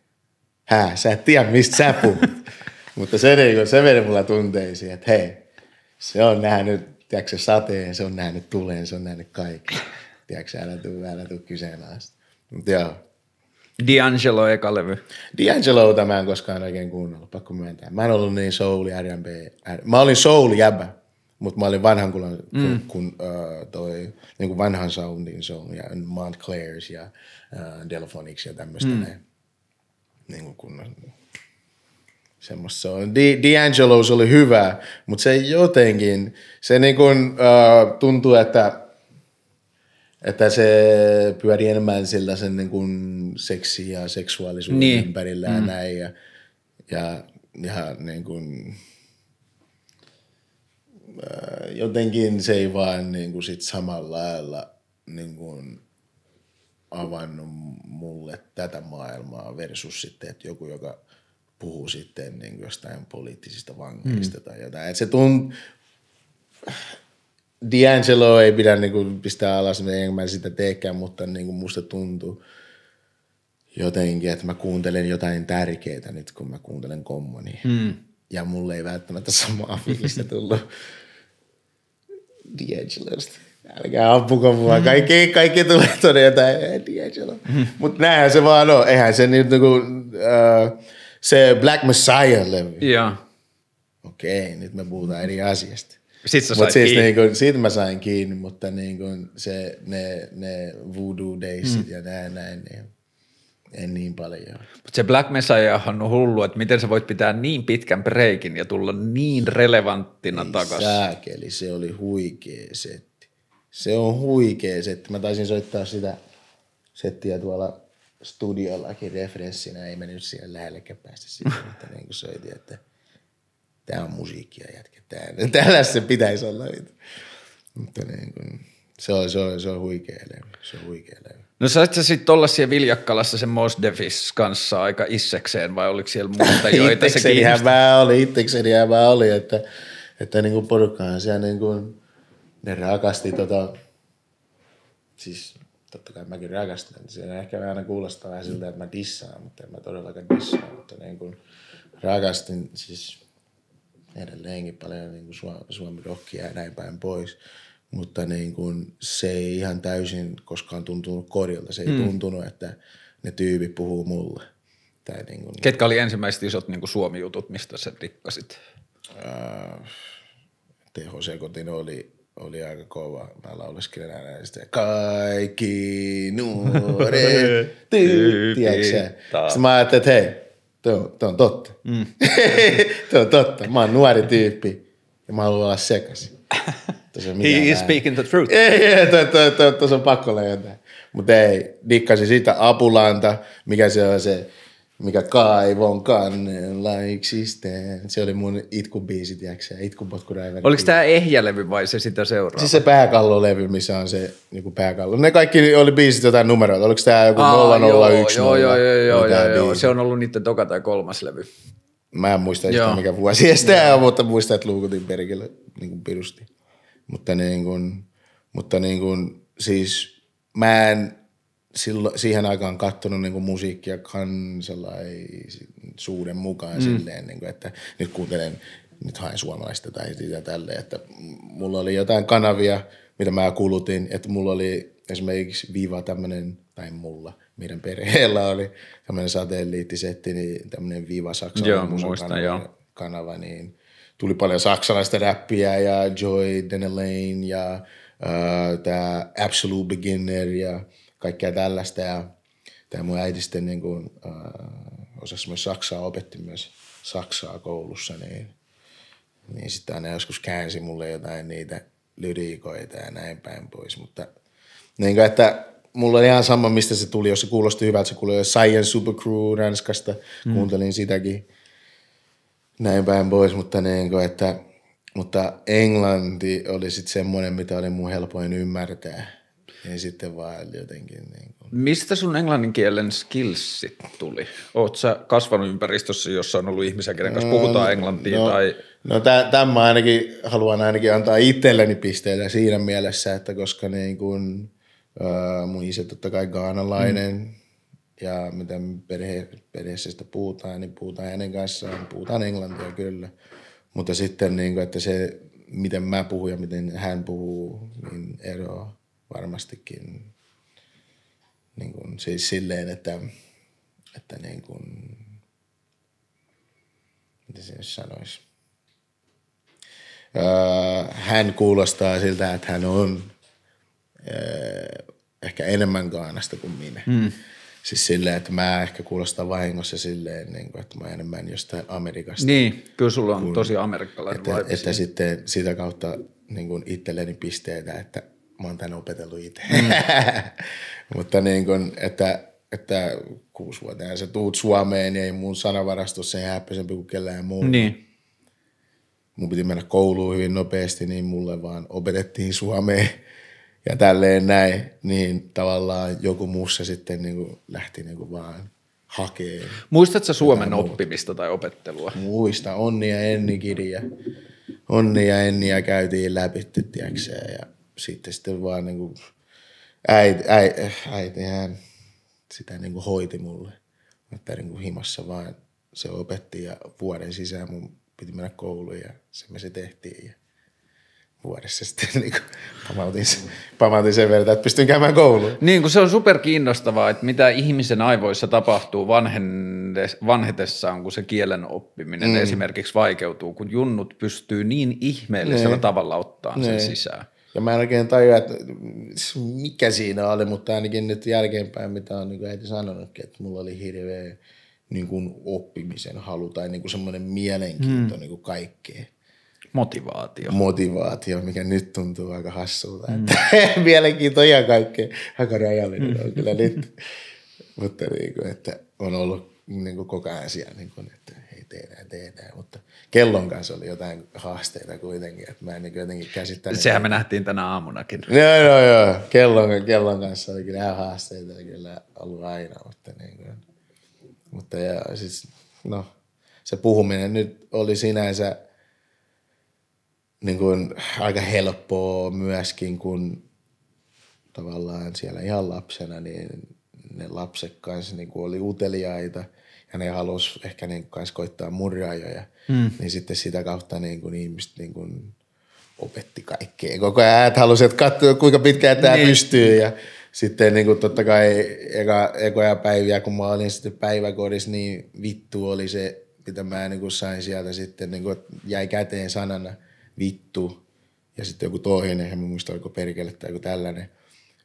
Hää, sä et tiedä mistä sä puhut. mutta se, niin, se meni mulla tunteisiin, että hei, se on nähnyt, tiedätkö, se sateen, se on nähnyt tuleen, se on nähnyt kaikki. Tiedätkö, älä tuu, älä tuu kyseenalaista. Mutta joo, D'Angelo eka levy. D'Angelota mä en koskaan oikein kuunnellut, pakko myöntää. Mä en ollut niin soul R&B. Mä olin soul jäbä, mutta mä olin vanhan kun, mm. kun uh, toi, niin kuin vanhan soundin soul ja Montclairs ja uh, Delphonics ja tämmöistä mm. näin. Niin kuin kunnon, semmoista se on. D'Angelo's oli hyvä, mutta se jotenkin, se niin kuin, uh, tuntuu, että että se pyörii enemmän sillä sen niin kuin seksi ja seksuaalisuuden Niin. ympärillä ja mm. näin. Ja, ja, ja niin kuin, ää, jotenkin se ei vaan niin kuin sit samalla lailla niin kuin avannut mulle tätä maailmaa versus sitten, että joku, joka puhuu sitten niin kuin jostain poliittisista vangeista mm. tai jotain. Että se tunt, D'Angelo ei pidä niinku pistää alas, en mä sitä teekään, mutta niinku musta tuntuu jotenkin, että mä kuuntelen jotain tärkeää nyt, kun mä kuuntelen kommonia. Mm. Ja mulle ei välttämättä samaa fiilistä tullut D'Angelosta. Älkää ampuko mua. Kaikki, kaikki tulee tuonne jotain "Eh, D'Angelo. Mm. Mutta näinhän se vaan on. Eihän se nyt niinku, uh, se Black Messiah-levy. Joo. Okei, nyt me puhutaan eri asiasta. Sit sä sait siis kiinni. niin kuin, siitä mä sain kiinni, mutta niin kuin se, ne, ne voodoo daysit mm. ja näin, näin, niin En niin paljon. Mutta se Black Messiah on hullu, että miten sä voit pitää niin pitkän breikin ja tulla niin relevanttina takaisin. Sääkeli, se oli huikea setti. Se on huikea setti. Mä taisin soittaa sitä settiä tuolla studiollakin referenssinä. Ei mennyt siellä lähellekään päästä siihen, mutta niin kuin soitin, että tämä on musiikkia jätkä. Tää, täällä se pitäisi olla. Mutta niin kuin, se on, se on, se on huikea levy. Se on huikea levy. No sait sä sitten olla siellä Viljakkalassa sen Mos Defis kanssa aika issekseen vai oliko siellä muita, joita se kiinnosti? mä oli, itsekseni mä oli, että, että niin kuin porukkaan siellä niin kuin, ne rakasti tota, siis totta kai mäkin rakastan. Se ehkä aina kuulostaa vähän siltä, että mä dissaan, mutta en mä todellakaan dissaa, mutta niin kuin rakastin siis edelleenkin paljon niin kuin Suomi rockia ja näin päin pois mutta niin kuin, se ei ihan täysin koskaan tuntunut korjolta. Se ei mm. tuntunut, että ne tyypit puhuu mulle. Tai niin kuin, Ketkä oli ensimmäiset isot niin kuin Suomi-jutut, mistä sä rikkasit? Äh, Sekotin oli, oli aika kova. Mä lauleskelin aina sitä kaikki nuoret tyyppiäksä. Sitten mä ajattelin, että hei, tuo, tuo on totta. Mm. tuo on totta. Mä oon nuori tyyppi ja mä haluan olla sekaisin. He is speaking the truth. Ei, ei, tuossa on pakko löytää. Mutta ei, dikkasi siitä Apulanta, mikä se on se, mikä kaivon kannella yksisteen. Se oli mun itkubiisi, tiedätkö itkupotkuraivari. Oliko tämä ehjälevy vai se sitä seuraa? Siis se pääkallolevy, missä on se niin pääkallo. Ne kaikki oli biisit jotain numeroita. Oliko tämä joku Aa, 001? Joo, joo, joo, joo, joo, joo, Se on ollut niiden toka tai kolmas levy. Mä en muista yhtään mikä vuosi tämä on, mutta muistan, että luukutin perkele niin kuin pirusti. Mutta, niin kuin, mutta niin kuin, siis mä en silloin, siihen aikaan katsonut niin kuin musiikkia kansalaisuuden mukaan mm. silleen, niin kuin, että nyt kuuntelen, nyt haen suomalaista tai sitä tälleen, että mulla oli jotain kanavia, mitä mä kulutin, että mulla oli esimerkiksi Viva tämmöinen, tai mulla, meidän perheellä oli tämmöinen satelliittisetti, niin tämmöinen Viva saksalainen kanava, kanava, niin tuli paljon saksalaista räppiä ja Joy Denelain ja äh, tämä Absolute Beginner ja kaikkea tällaista. Ja tämä mun äiti sitten niin kuin, äh, osasi myös saksaa, opetti myös saksaa koulussa, niin, niin sitten aina joskus käänsi mulle jotain niitä lyriikoita ja näin päin pois. Mutta niin kuin, että mulla oli ihan sama, mistä se tuli. Jos se kuulosti hyvältä, se kuului Science Supercrew Ranskasta. Mm. Kuuntelin sitäkin näin päin pois, mutta, niin kuin, että, mutta englanti oli sitten semmoinen, mitä oli mun helpoin ymmärtää. Ja sitten vaan jotenkin niin kuin. Mistä sun englannin kielen skillsit tuli? Oot sä kasvanut ympäristössä, jossa on ollut ihmisiä, kenen kanssa no, puhutaan englantia? No, tai... no tämän mä ainakin haluan ainakin antaa itselleni pisteitä siinä mielessä, että koska niin kuin, äh, mun isä totta kai gaanalainen, mm ja miten perhe, perheessä sitä puhutaan, niin puhutaan hänen kanssaan, puhutaan englantia kyllä. Mutta sitten, niin kuin, että se, miten mä puhun ja miten hän puhuu, niin ero varmastikin niin kuin, siis silleen, että, että niin kuin, miten se sanoisi. Öö, hän kuulostaa siltä, että hän on öö, ehkä enemmän Gaanasta kuin minä. Mm. Siis silleen, että mä ehkä kuulostan vahingossa silleen, niin kuin, että mä enemmän jostain Amerikasta. Niin, kyllä sulla on kun, tosi amerikkalainen että, että sitten sitä kautta niin kuin itselleni pisteitä, että mä oon tämän opetellut itse. Mm. Mutta niin kuin, että, että kuusivuotiaana sä tuut Suomeen ja mun sanavarastossa ei häppäisempi kuin kellään muu. Niin. Mun piti mennä kouluun hyvin nopeasti, niin mulle vaan opetettiin Suomeen ja tälleen näin, niin tavallaan joku muussa sitten niin kuin lähti niin kuin vaan hakee. Muistatko suomen oppimista tai opettelua? Muista, Onni ja Enni kirja. Onni ja Enni ja käytiin läpi, tiedätkö, ja sitten, sitten vaan niin kuin äiti, äiti, äitihän sitä niin kuin hoiti mulle. Että niin kuin himassa vaan se opetti ja vuoden sisään mun piti mennä kouluun ja se me se tehtiin. Ja vuodessa sitten niin kuin, pamautin, pamautin sen verran, että pystyn käymään kouluun. Niin kuin se on super kiinnostavaa, että mitä ihmisen aivoissa tapahtuu vanhetessaan, kun se kielen oppiminen mm. esimerkiksi vaikeutuu, kun junnut pystyy niin ihmeellisellä niin. tavalla ottaa sen niin. sisään. Ja mä en oikein tajua, että mikä siinä oli, mutta ainakin nyt jälkeenpäin, mitä on niin äiti sanonutkin, että mulla oli hirveä niin kuin oppimisen halu tai niin kuin semmoinen mielenkiinto hmm. niin kuin kaikkeen. Motivaatio. Motivaatio, mikä nyt tuntuu aika hassulta. Mm. Että mielenkiinto ja kaikkea aika rajallinen mm. on kyllä nyt. Mutta niin kuin, että on ollut niin kuin koko ajan siellä, niin kuin, että tehdään, tehdään. Mutta kellon kanssa oli jotain haasteita kuitenkin, että mä en niin jotenkin käsittänyt. Sehän me nähtiin tänä aamunakin. Joo, joo, joo. Kellon, kellon kanssa oli kyllä haasteita kyllä ollut aina, mutta niin kuin, mutta ja siis, no, se puhuminen nyt oli sinänsä niin kuin aika helppoa myöskin, kun tavallaan siellä ihan lapsena, niin ne lapset kanssa niin kuin oli uteliaita ja ne halusi ehkä niin kanssa koittaa murjaajoja. Mm. Niin sitten sitä kautta niin kuin ihmiset niin kuin opetti kaikkea. Koko ajan että halusi, että katsoa kuinka pitkään tämä niin. pystyy ja sitten niin kuin totta kai eka, ekoja päiviä, kun mä olin sitten päiväkodissa, niin vittu oli se, mitä mä niin kuin sain sieltä sitten, niin kuin jäi käteen sanana vittu. Ja sitten joku toinen, en muista oliko perkele tai joku tällainen,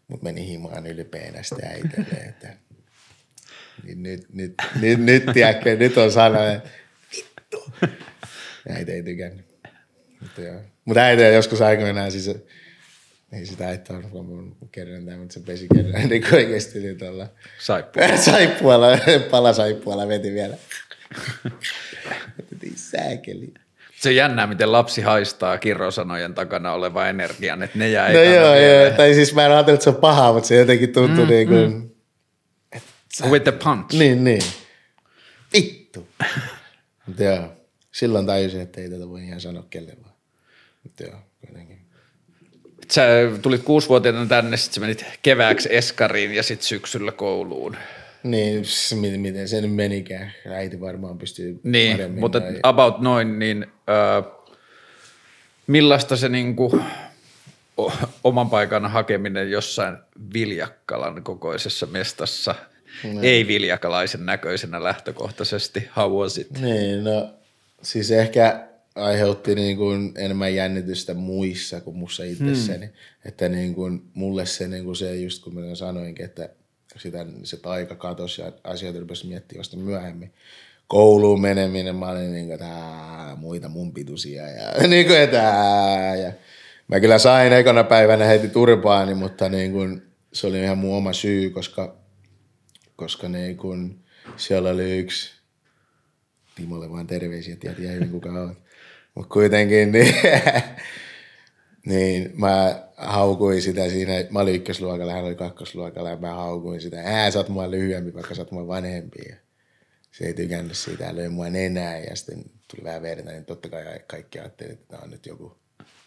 mutta meni himaan ylpeänä sitten äitelle, että niin nyt, nyt, nyt, nyt, tiedätkö, nyt on sana, vittu. Äiti ei tykännyt. Mutta, joo. mutta äiti on joskus aikoinaan siis ei sitä ei tarvitse mun kerran tämä, mutta se pesi kerran niin oikeasti niin tuolla. Saippualla. saippualla, pala saippualla veti vielä. Sääkeli. Se on jännää, miten lapsi haistaa kirrosanojen takana olevan energian, että ne jää No joo, joo, tai siis mä en ajatellut, että se on paha, mutta se jotenkin tuntuu mm, niin kuin... Mm. Sä... With the punch. Niin, niin. Vittu. mutta joo, silloin tajusin, että ei tätä voi ihan sanoa kelle vaan. Mutta joo, kuitenkin sä tulit kuusivuotiaana tänne, sitten menit kevääksi eskariin ja sitten syksyllä kouluun. Niin, miten se nyt menikään. Äiti varmaan pystyy Niin, mutta tai... about noin, niin äh, millaista se niinku, oman paikan hakeminen jossain Viljakkalan kokoisessa mestassa, no. ei viljakalaisen näköisenä lähtökohtaisesti, how was it? Niin, no siis ehkä aiheutti niin kuin enemmän jännitystä muissa kuin mussa itsessäni. Hmm. Että niin kuin mulle se, niin kuin se just kun mä sanoinkin, että sitä, se taika katosi ja asioita rupesi miettimään vasta myöhemmin. Kouluun meneminen, mä olin niin kuin, että muita mun pituisia ja niin kuin, että ja mä kyllä sain ekana päivänä heti turpaani, mutta niin kuin, se oli ihan mun oma syy, koska, koska niin kuin, siellä oli yksi Timolle vaan terveisiä, tiedät hyvin kuka on. Mutta kuitenkin niin, niin mä haukuin sitä siinä, mä olin ykkösluokalla, hän oli kakkosluokalla ja mä haukuin sitä, ää sä oot mua lyhyempi, vaikka sä oot mua vanhempi. Ja se ei tykännyt siitä ja löi mua nenää ja sitten tuli vähän verta, niin totta kai kaikki ajatteli, että tämä on nyt joku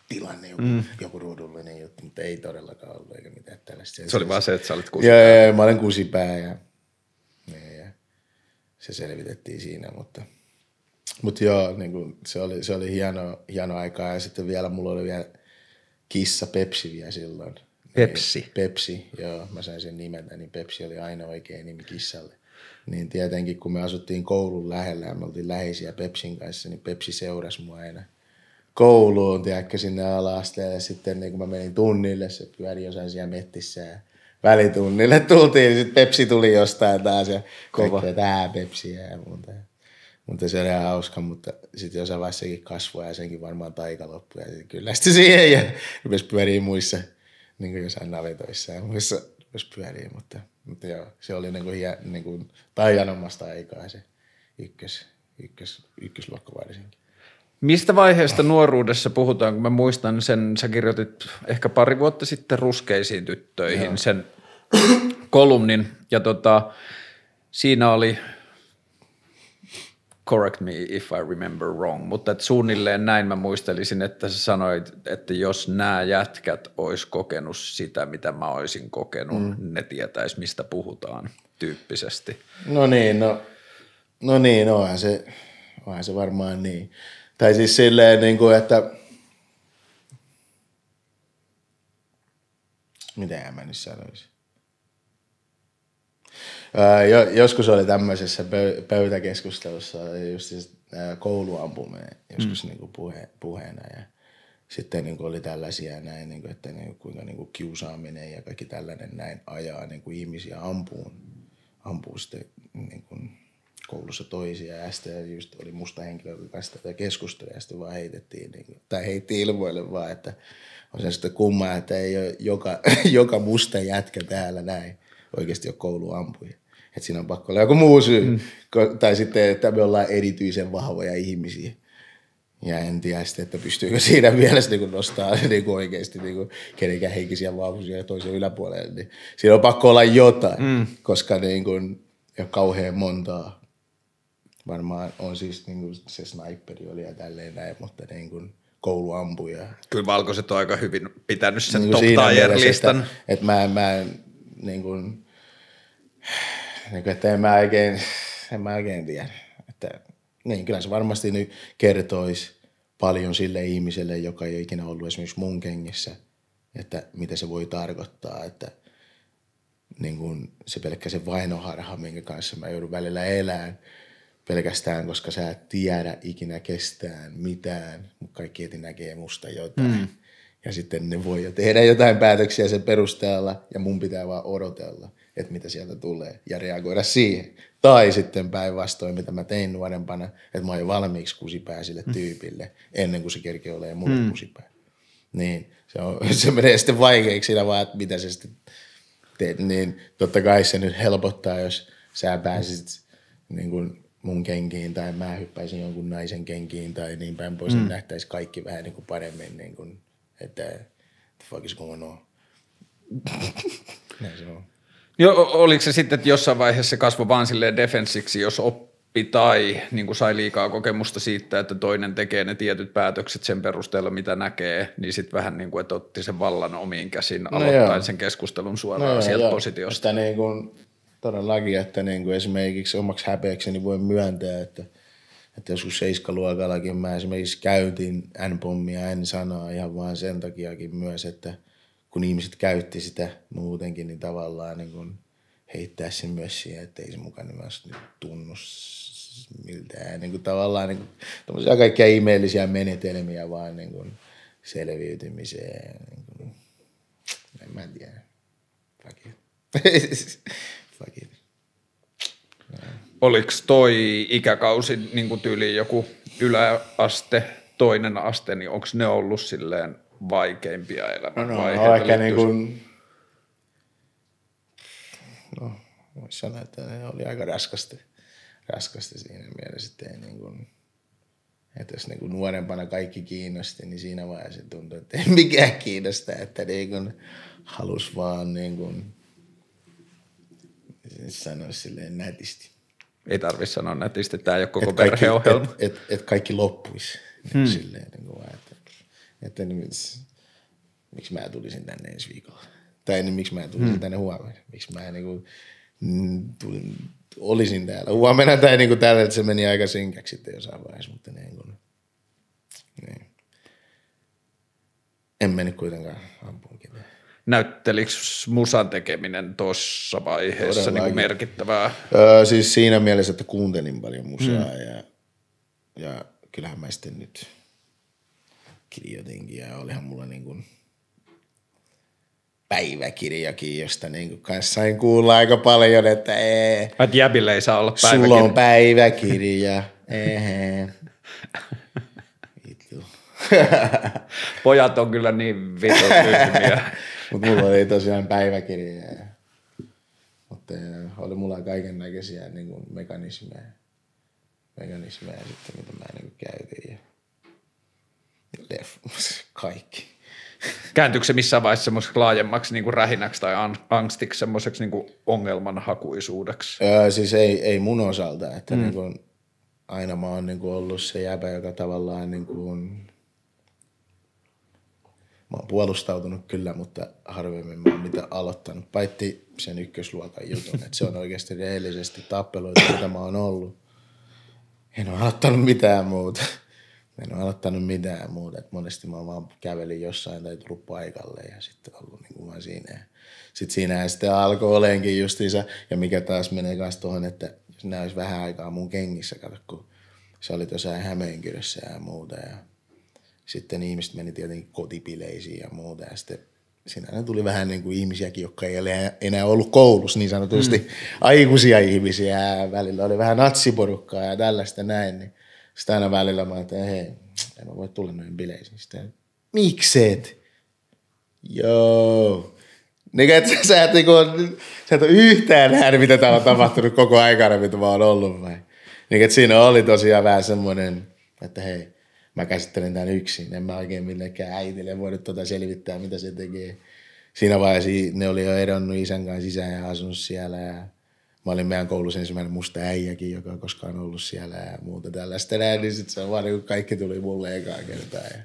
tilanne, joku, mm. joku ruudullinen juttu, mutta ei todellakaan ollut eikä mitään tällaista. Se, se oli vaan se, että sä olit kusipää. Joo, joo, mä olen kusipää ja, ja, ja se selvitettiin siinä, mutta – mutta joo, niin kuin, se, oli, se oli hieno, hieno aikaa ja sitten vielä mulla oli vielä kissa Pepsi vielä silloin. Pepsi? Niin, Pepsi, joo, mä sain sen nimeltä, niin Pepsi oli aina oikein nimi kissalle. Niin tietenkin kun me asuttiin koulun lähellä ja me oltiin läheisiä Pepsin kanssa, niin Pepsi seurasi mua aina kouluun, tiedätkö, sinne ala-asteelle. Ja sitten niin kun mä menin tunnille, se pyöri jossain siellä mettissä ja välitunnille tultiin, niin sitten Pepsi tuli jostain taas ja kaikkea tää Pepsiä ja muuta. Mutta se oli ihan hauska, mutta sitten jossain vaiheessa sekin kasvoi ja senkin varmaan taika loppui. Ja sitten kyllästyi siihen ja rupesi pyöriä muissa, niin kuin jossain navetoissa ja muissa rupesi pyöriä. Mutta, mutta joo, se oli niin kuin, hie, niin kuin taianomasta aikaa se ykkös, ykkös, ykkösluokka varsinkin. Mistä vaiheesta nuoruudessa puhutaan, kun mä muistan sen, sä kirjoitit ehkä pari vuotta sitten ruskeisiin tyttöihin Joo. sen kolumnin ja tota, siinä oli correct me if I remember wrong, mutta et suunnilleen näin mä muistelisin, että sä sanoit, että jos nämä jätkät ois kokenut sitä, mitä mä oisin kokenut, mm. ne tietäis mistä puhutaan tyyppisesti. No niin, no, no niin, onhan se, onhan se varmaan niin. Tai siis silleen, niin kuin, että mitä mä nyt sanoisin? joskus oli tämmöisessä pöytäkeskustelussa just siis, kouluampuminen joskus mm. niin kuin puhe, puheena ja sitten niin kuin oli tällaisia näin, niin kuin, että niin kuin, kuinka niin kuin kiusaaminen ja kaikki tällainen näin ajaa niin kuin ihmisiä ampuun, ampuu sitten niin kuin koulussa toisia ja sitten just oli musta henkilö, joka kanssa tätä keskustelua ja sitten vaan heitettiin, niin kuin, tai heitti ilmoille vaan, että on se sitten kumma, että ei ole joka, joka musta jätkä täällä näin oikeasti ole kouluampuja. Että siinä on pakko olla joku muu syy. Mm. Tai sitten, että me ollaan erityisen vahvoja ihmisiä. Ja en tiedä sitten, että pystyykö siinä mielessä niin nostaa niin kuin oikeasti niin kuin kenenkään henkisiä vahvuuksia toisen yläpuolelle. Niin siinä on pakko olla jotain, mm. koska niin kuin, ei ole kauhean montaa. Varmaan on siis niin kuin se sniperi oli ja tälleen näin, mutta niin kuin kouluampuja. Kyllä valkoiset on aika hyvin pitänyt sen niin top tier listan. Että, että mä, mä en, niin kuin, niin kuin, että en mä oikein, en mä oikein tiedä. Että, niin, kyllä se varmasti nyt kertoisi paljon sille ihmiselle, joka ei ole ikinä ollut esimerkiksi mun kengissä, että mitä se voi tarkoittaa, että niin kuin se pelkkä se vainoharha, minkä kanssa mä joudun välillä elämään, pelkästään, koska sä et tiedä ikinä kestään mitään, mutta kaikki heti näkee musta jotain. Mm. Ja sitten ne voi jo tehdä jotain päätöksiä sen perusteella, ja mun pitää vaan odotella, että mitä sieltä tulee, ja reagoida siihen. Tai sitten päinvastoin, mitä mä tein nuorempana, että mä oon jo valmiiksi kusipää sille mm. tyypille, ennen kuin se kerkee olemaan mulle mm. kusipää. Niin, se, on, se menee sitten vaikeaksi siinä vaan, että mitä se sitten teet. Niin totta kai se nyt helpottaa, jos sä pääsisit niin kuin mun kenkiin tai mä hyppäisin jonkun naisen kenkiin tai niin päin pois, niin mm. nähtäisi kaikki vähän niin kuin paremmin, niin kuin, että the fuck is going on. Näin se on. Jo, oliko se sitten, että jossain vaiheessa se kasvoi vaan silleen defensiksi, jos oppi tai niin kuin sai liikaa kokemusta siitä, että toinen tekee ne tietyt päätökset sen perusteella, mitä näkee, niin sitten vähän niin kuin, että otti sen vallan omiin käsin no aloittain sen keskustelun suoraan no sieltä joo. positiosta. Että niin kuin, todellakin, että niin kuin esimerkiksi omaksi häpeäkseni voi myöntää, että, että joskus seiskaluokallakin mä esimerkiksi käytin N-pommia, en sanaa ihan vaan sen takiakin myös, että kun ihmiset käytti sitä muutenkin, niin tavallaan niin kuin heittää sen myös siihen, että ei se mukaan nimessä nyt tunnu miltään. Niin kuin tavallaan niin kuin, kaikkia ihmeellisiä menetelmiä vaan niin kuin selviytymiseen. Niin kuin, en mä tiedä. Fuck. Oliko toi ikäkausi niin kuin tyyli joku yläaste, toinen aste, niin onko ne ollut silleen vaikeimpia elämän no, no, vaiheita? No, ehkä niin kuin, no, voisi sanoa, että ne oli aika raskasti, raskasti siinä mielessä, että ei niin kuin, että jos niin kuin nuorempana kaikki kiinnosti, niin siinä vaiheessa tuntui, että ei mikään kiinnosta, että niin kuin halus vaan niin kuin sanoisi silleen nätisti. Ei tarvi sanoa nätisti, tämä ei ole koko et perheohjelma. Että et, et kaikki loppuisi. Niin hmm. Silleen, niin kuin, että, että niin, miksi mä tulisin tänne ensi viikolla. Tai niin, miksi mä tulisin hmm. tänne huomenna. Miksi mä niin kuin, tulin, olisin täällä huomenna. Tai niin kuin täällä, että se meni aika synkäksi sitten jossain vaiheessa. Mutta niin kuin, niin. En mennyt kuitenkaan ampuun ketään näyttelikö musan tekeminen tuossa vaiheessa niin kuin merkittävää? Öö, siis siinä mielessä, että kuuntelin paljon musaa mm. ja, ja kyllähän mä sitten nyt kirjoitinkin ja olihan mulla niin kuin päiväkirjakin, josta niin kuin kanssa sain kuulla aika paljon, että ee. Että jäbille ei saa olla päiväkirja. Sulla on päiväkirja. Ehe. Pojat on kyllä niin vittu tyhmiä. Mutta mulla oli tosiaan päiväkirja. Ja, mutta oli mulla kaiken näköisiä niin mekanismeja, mekanismeja sitten, mitä mä niin käytin. Ja, lef, kaikki. Kääntyykö se missään vaiheessa semmoiseksi laajemmaksi niin kuin rähinäksi tai angstiksi, semmoiseksi niin ongelmanhakuisuusuudeksi? Öö, siis ei, ei mun osalta, että mm. niin kuin, aina mä oon niin kuin ollut se jäbä, joka tavallaan niin kuin, Mä oon puolustautunut kyllä, mutta harvemmin mä oon mitä aloittanut. Paitti sen ykkösluokan jutun, että se on oikeasti rehellisesti tappeluita, mitä mä oon ollut. En ole aloittanut mitään muuta. En ole aloittanut mitään muuta. Et monesti mä vaan kävelin jossain tai tullut paikalle ja sitten ollut niin kuin vaan siinä. Sitten siinä sitten alkoi olenkin justiinsa. Ja mikä taas menee kanssa tuohon, että jos olisi vähän aikaa mun kengissä, kato, kun se oli tuossa Hämeenkyrössä ja muuta. Ja sitten ihmiset meni tietenkin kotipileisiin ja muuta. Ja sitten siinä tuli vähän niin kuin ihmisiäkin, jotka ei ole enää ollut koulussa niin sanotusti. Mm. Aikuisia ihmisiä välillä oli vähän natsiporukkaa ja tällaista näin. Niin sitten aina välillä mä että hei, en mä voi tulla noihin bileisiin. Sitten, mikset? Joo. Niin, että sä et, niin kuin, sä et ole yhtään nähnyt, mitä täällä on tapahtunut koko aikana, mitä mä oon ollut vai? Niin, että siinä oli tosiaan vähän semmoinen, että hei, mä käsittelen tämän yksin. En mä oikein millekään äitille voinut tuota selvittää, mitä se tekee. Siinä vaiheessa ne oli jo eronnut isän kanssa sisään ja asunut siellä. Ja mä olin meidän koulussa ensimmäinen musta äijäkin, joka on koskaan ollut siellä ja muuta tällaista. Näin, niin sitten se on vaan niin kaikki tuli mulle ekaa kertaa. Ja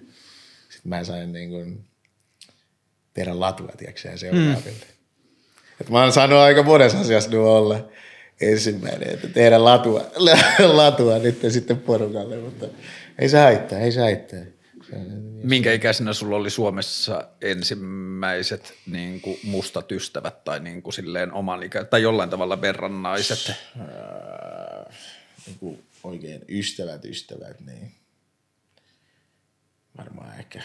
sitten mä sain niin kuin tehdä latua, tiedätkö seuraaville. Mm. Et mä oon saanut aika monessa asiassa nyt olla ensimmäinen, että tehdä latua, latua nyt sitten porukalle, mutta ei se haittaa, ei se haittaa. Minkä ikäisenä sulla oli Suomessa ensimmäiset niin kuin mustat ystävät tai niin kuin silleen oman ikä, tai jollain tavalla verrannaiset? niin kuin oikein ystävät, ystävät, niin varmaan ehkä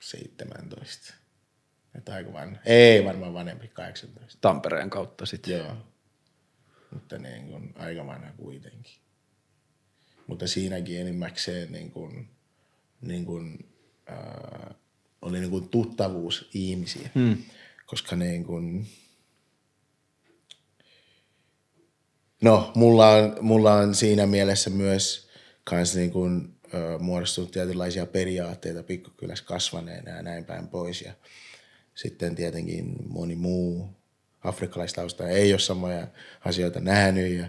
17. Että aika vanha. Ei varmaan vanhempi, 18. Tampereen kautta sitten. Joo. Mutta niin kuin aika vanha kuitenkin. Mutta siinäkin enimmäkseen niin kuin, niin kuin, äh, oli niin kuin tuttavuus ihmisiä. Hmm. Koska niin kuin, no, mulla on, mulla on siinä mielessä myös kans niin kuin, äh, muodostunut tietynlaisia periaatteita pikkukylässä kasvaneena ja näin päin pois. Ja sitten tietenkin moni muu afrikkalaistausta ei ole samoja asioita nähnyt ja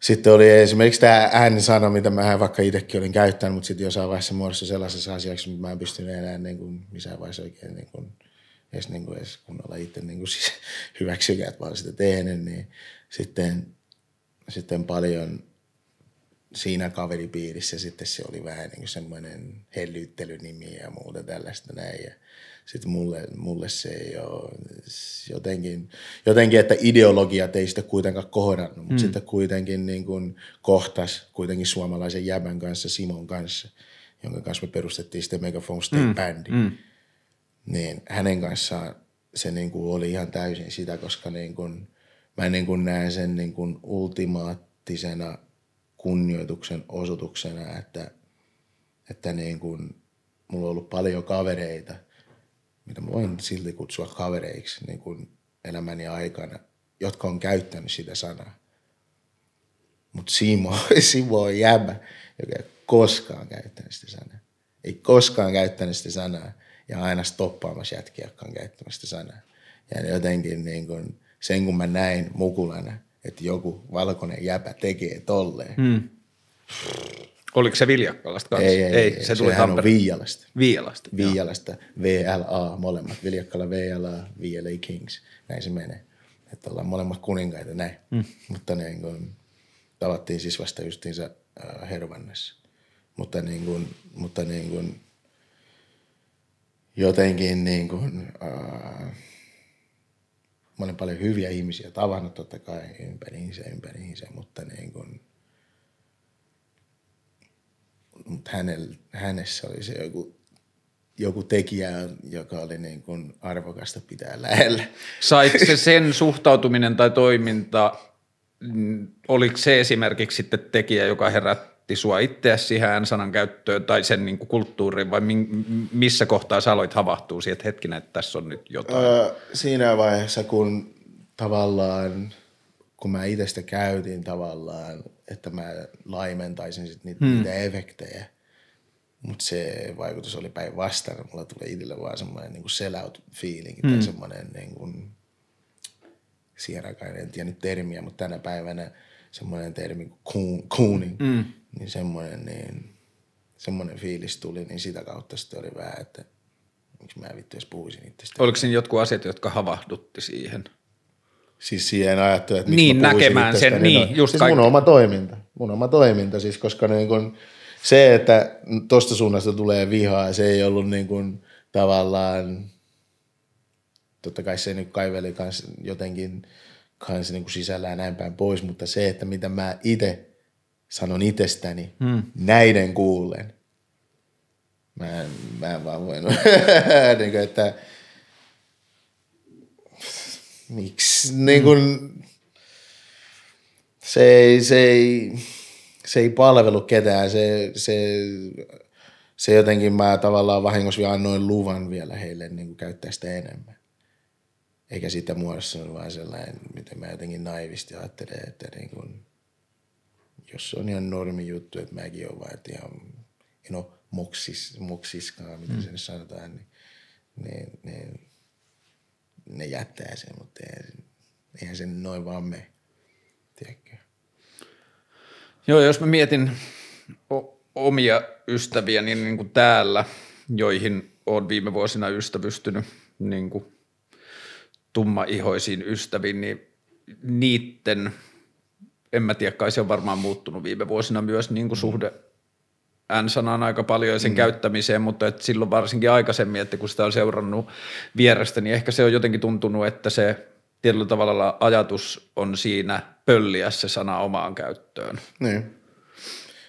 sitten oli esimerkiksi tämä äänisana, mitä mä vaikka itsekin olin käyttänyt, mutta sitten jossain vaiheessa muodossa sellaisessa asiaksi, mitä mä en pystynyt enää niin kuin, missään vaiheessa oikein niin kuin, edes, niin kuin, edes kunnolla itse niin kuin, siis hyväksykään, että mä olen sitä tehnyt, niin sitten, sitten paljon siinä kaveripiirissä sitten se oli vähän niin kuin semmoinen hellyttelynimi ja muuta tällaista näin. Ja sitten mulle, mulle se ei ole jotenkin, jotenkin, että ideologiat ei sitä kuitenkaan kohdannut, mutta mm. sitten kuitenkin niin kuin kohtas kuitenkin suomalaisen jäbän kanssa, Simon kanssa, jonka kanssa me perustettiin sitten Megaphone State mm. Bandi. Mm. Niin hänen kanssaan se niin kuin oli ihan täysin sitä, koska niin kuin, mä niin kuin näen sen niin kuin ultimaattisena kunnioituksen osoituksena, että, että niin kuin, mulla on ollut paljon kavereita – mitä mä voin silti kutsua kavereiksi niin kuin elämäni aikana, jotka on käyttänyt sitä sanaa. Mutta Simo, Simo on jäbä, joka ei koskaan käyttänyt sitä sanaa. Ei koskaan käyttänyt sitä sanaa ja aina stoppaamassa jätkiä, jotka on käyttänyt sitä sanaa. Ja jotenkin niin kun, sen kun mä näin mukulana, että joku valkoinen jäpä tekee tolleen, hmm. Oliko se Viljakkalasta kanssa? Ei, ei, ei, ei se tuli Sehän on Viialasta. Viialasta, Viialasta, VLA, molemmat. Viljakkala, VLA, VLA Kings. Näin se menee. Että ollaan molemmat kuninkaita, näin. Mm. Mutta niin kuin, tavattiin siis vasta justiinsa äh, Hervannassa. Mutta niin kuin, mutta niin kuin, jotenkin niin kuin, äh, mä olen paljon hyviä ihmisiä tavannut totta kai ympäriinsä, ympäriinsä, mutta niin kuin, mutta hänellä, hänessä oli se joku, joku tekijä, joka oli niin kuin arvokasta pitää lähellä. Saiko se sen suhtautuminen tai toiminta, mm, oliko se esimerkiksi sitten tekijä, joka herätti sua itseäsi siihen sanan käyttöön tai sen niin kuin kulttuuriin vai missä kohtaa sä aloit havahtua siihen, että hetkinen, että tässä on nyt jotain? Öö, siinä vaiheessa, kun tavallaan, kun mä itse sitä käytin tavallaan että mä laimentaisin sit niitä, hmm. niitä efektejä. Mutta se vaikutus oli päinvastainen. Mulla tulee itselle vaan semmoinen niin sell-out feeling hmm. tai semmoinen niin kuin, aikaan en tiedä nyt termiä, mutta tänä päivänä semmoinen termi kuin cooning, hmm. niin semmoinen, niin semmoinen fiilis tuli, niin sitä kautta sitten oli vähän, että miksi mä vittu edes puhuisin itsestä. Oliko siinä jotkut asiat, jotka havahdutti siihen? Siis siihen ajattelin, että niin, näkemään sen, niin, niin just siis mun oma toiminta, mun oma toiminta, siis koska niin kun se, että tosta suunnasta tulee vihaa, se ei ollut niin kun tavallaan, totta kai se nyt kaiveli kans jotenkin kans niin kuin sisällään näin päin pois, mutta se, että mitä mä itse sanon itsestäni hmm. näiden kuulen, Mä en, mä en vaan voinut. niin kuin, että miksi niin kuin, se ei, se ei, se ei palvelu ketään. Se, se, se jotenkin mä tavallaan vahingossa vielä annoin luvan vielä heille niin kuin käyttää sitä enemmän. Eikä sitä muodossa vaan sellainen, miten mä jotenkin naivisti ajattelen, että niin kuin, jos se on ihan normi juttu, että mäkin olen vaan, että ihan, you know, moksis, moksiskaan, mitä mm. se nyt sanotaan, niin, niin, niin ne jättää sen, mutta eihän, eihän se noin vaan mene, tiedätkö? Joo, jos mä mietin o- omia ystäviä niin, niin kuin täällä, joihin olen viime vuosina ystävystynyt niin kuin tummaihoisiin ystäviin, niin niitten, en mä tiedä, kai se on varmaan muuttunut viime vuosina myös niin kuin suhde N-sanaan aika paljon ja sen mm. käyttämiseen, mutta et silloin varsinkin aikaisemmin, että kun sitä on seurannut vierestä, niin ehkä se on jotenkin tuntunut, että se tietyllä tavalla ajatus on siinä pölliä se sana omaan käyttöön. Niin.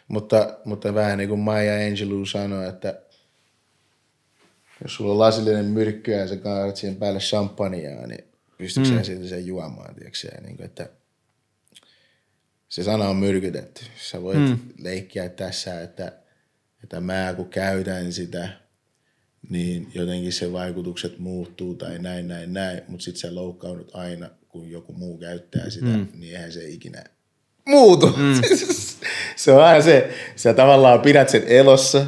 Mutta, mutta vähän niin kuin Maya Angelou sanoi, että jos sulla on lasillinen myrkky ja sä kaadat siihen päälle champagnea, niin pystytkö mm. silti sen juomaan, tiedätkö niin kuin, että se sana on myrkytetty. Sä voit mm. leikkiä tässä, että, että mä kun käytän sitä, niin jotenkin se vaikutukset muuttuu tai näin, näin, näin, mutta sit sä loukkaudut aina, kun joku muu käyttää sitä, mm. niin eihän se ikinä muutu. Mm. se on aina se, sä tavallaan pidät sen elossa,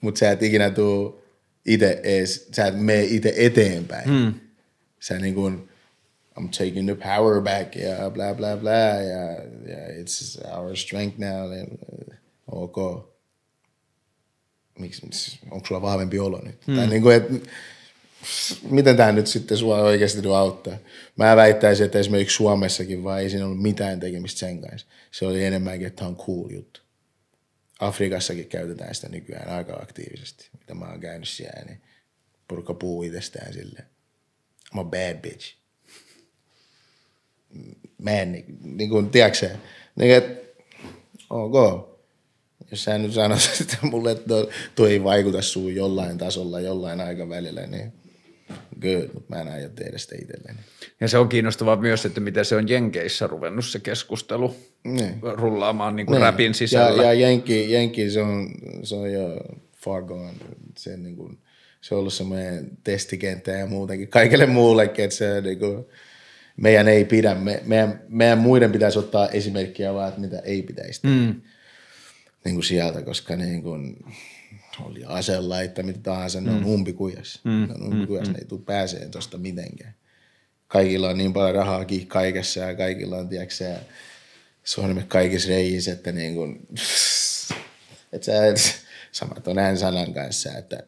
mutta sä et ikinä tuu itse ees, sä et mene itse eteenpäin. Mm. Sä niin kuin, I'm taking the power back ja bla bla bla ja, ja it's our strength now. Ja, ok. Miksi, onko sulla vahvempi olo nyt? Mm. Tai niin kuin, että miten tämä nyt sitten sua oikeasti auttaa? Mä väittäisin, että esimerkiksi Suomessakin vaan ei siinä ollut mitään tekemistä sen kanssa. Se oli enemmänkin, että tämä on cool juttu. Afrikassakin käytetään sitä nykyään aika aktiivisesti, mitä mä oon käynyt siellä, niin porukka puhuu itsestään silleen. I'm a bad bitch. Mä en, niin, kuin, tiedätkö niin, että ok. Jos sä nyt sanoisit mulle, että tuo ei vaikuta suun jollain tasolla, jollain aikavälillä, niin good, mutta mä en aio tehdä sitä itselleni. Ja se on kiinnostavaa myös, että miten se on Jenkeissä ruvennut se keskustelu niin. rullaamaan niin kuin niin. räpin sisällä. Ja, ja Jenki, Jenki se, on, se on jo far gone. Se, niin kuin, se on ollut semmoinen testikenttä ja muutenkin kaikille muullekin, että se niin kuin, meidän ei pidä, me, meidän, meidän muiden pitäisi ottaa esimerkkiä vaan, että mitä ei pitäisi tehdä. Mm. Niin kuin sieltä, koska niin kuin, oli aselaita, mitä tahansa, mm. ne on mm. umpikujassa. Mm. Ne on umpikujassa, mm. ne ei tule pääseen tuosta mitenkään. Kaikilla on niin paljon rahaa kaikessa ja kaikilla on, tiedätkö sormet kaikissa reijissä, että niin kuin, että sä et, samat on näin sanan kanssa, että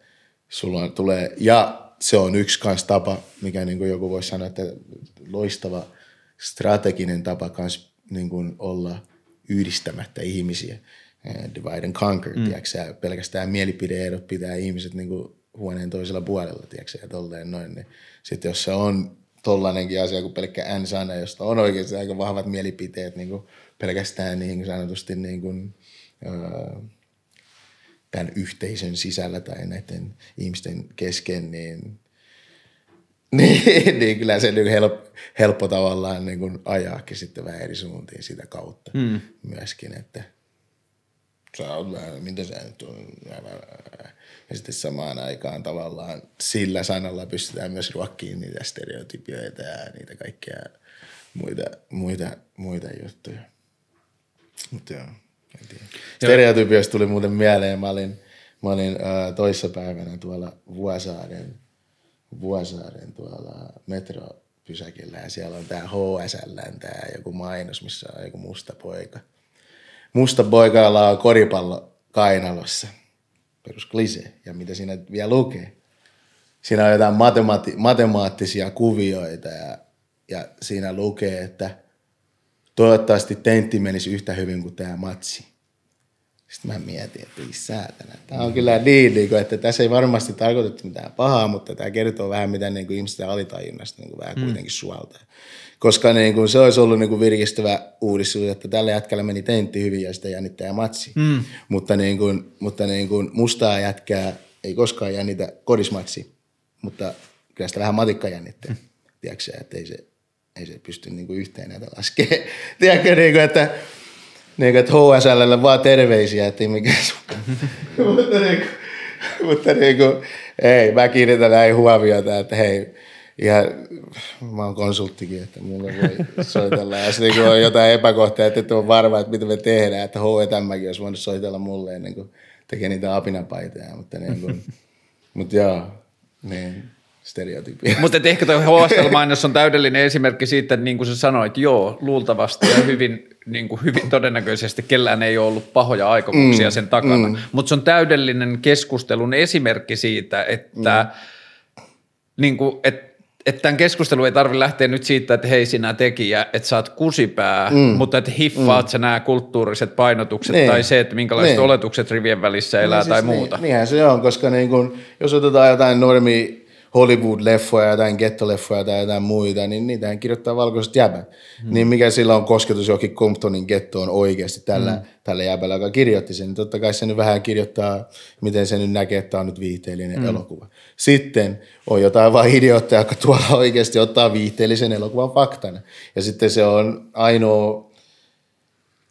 sulla on, tulee, ja se on yksi kans tapa, mikä niin kuin joku voisi sanoa, että loistava strateginen tapa kans niin kuin olla yhdistämättä ihmisiä divide and conquer, mm. tiedätkö, pelkästään mielipideerot pitää ihmiset niin kuin huoneen toisella puolella, tiedätkö, ja tolleen noin. Niin sitten jos se on tollanenkin asia kuin pelkkä N-sana, josta on oikeasti aika vahvat mielipiteet niin kuin pelkästään niin sanotusti niin kuin, uh, tämän yhteisön sisällä tai näiden ihmisten kesken, niin, niin, niin kyllä se niin helppo, helppo tavallaan niin kuin ajaakin sitten vähän eri suuntiin sitä kautta mm. myöskin, että – sä oot vähän, mitä sä nyt on. Ja sitten samaan aikaan tavallaan sillä sanalla pystytään myös ruokkiin niitä stereotypioita ja niitä kaikkia muita, muita, muita juttuja. Mutta joo, en tiedä. Stereotypioista tuli muuten mieleen, mä olin, mä olin äh, toissapäivänä tuolla Vuosaaren, Vuosaaren tuolla metropysäkillä ja siellä on tää HSL, tää joku mainos, missä on joku musta poika – musta poikalla on koripallo kainalossa. Perus klise. Ja mitä siinä vielä lukee? Siinä on jotain matemaati- matemaattisia kuvioita ja, ja siinä lukee, että toivottavasti tentti menisi yhtä hyvin kuin tämä matsi. Sitten mä mietin, että ei säätänä. Tämä on kyllä niin, niin kuin, että tässä ei varmasti tarkoitettu mitään pahaa, mutta tämä kertoo vähän, mitä niin kuin ihmisten alitajunnasta niin kuin vähän mm. kuitenkin suoltaa. Koska niin kuin, se olisi ollut niin kuin virkistävä uudistus, että tällä jätkällä meni tentti hyvin ja sitä jännittää matsi. Mm. Mutta, niin kuin, mutta niin kuin mustaa jätkää ei koskaan jännitä kodismatsi, mutta kyllä sitä vähän matikka jännittää. Mm. Tiedätkö että ei se, ei se pysty niin kuin yhteen näitä laskemaan. Tiedätkö, niin kuin, että niin kuin, että HSLlle vaan terveisiä, että ei mikään mutta, niin kuin, mutta niin kuin, ei, mä kiinnitän näin huomiota, että hei, ihan, mä oon konsulttikin, että mulle voi soitella. Ja sitten kun on jotain epäkohtaa, että et ole varma, että mitä me tehdään, että H&Mkin olisi voinut soitella mulle ennen kuin tekee niitä apinapaitoja. Mutta, niin kuin, mutta joo, niin stereotypia. Mutta ehkä tuo HSL-mainos on täydellinen esimerkki siitä, että niin kuin sä sanoit, joo, luultavasti ja hyvin, niin kuin hyvin todennäköisesti kellään ei ole ollut pahoja aikomuksia mm, sen takana. Mm. Mutta se on täydellinen keskustelun esimerkki siitä, että, mm. niin kuin, että että tämän keskustelun ei tarvitse lähteä nyt siitä, että hei sinä tekijä, että sä oot kusipää, mm. mutta että hiffaat mm. sä nämä kulttuuriset painotukset niin. tai se, että minkälaiset niin. oletukset rivien välissä elää niin, tai siis muuta. Niin, niinhän se on, koska niin kun, jos otetaan jotain normi Hollywood-leffoja, jotain gettoleffoja tai jotain muita, niin niitähän kirjoittaa valkoiset jäbät. Hmm. Niin mikä sillä on kosketus johonkin Comptonin gettoon oikeasti tällä, hmm. tällä jäbällä, joka kirjoitti sen, niin totta kai se nyt vähän kirjoittaa, miten se nyt näkee, että tämä on nyt viihteellinen hmm. elokuva. Sitten on jotain vaan idiootteja, jotka tuolla oikeasti ottaa viihteellisen elokuvan faktana. Ja sitten se on ainoa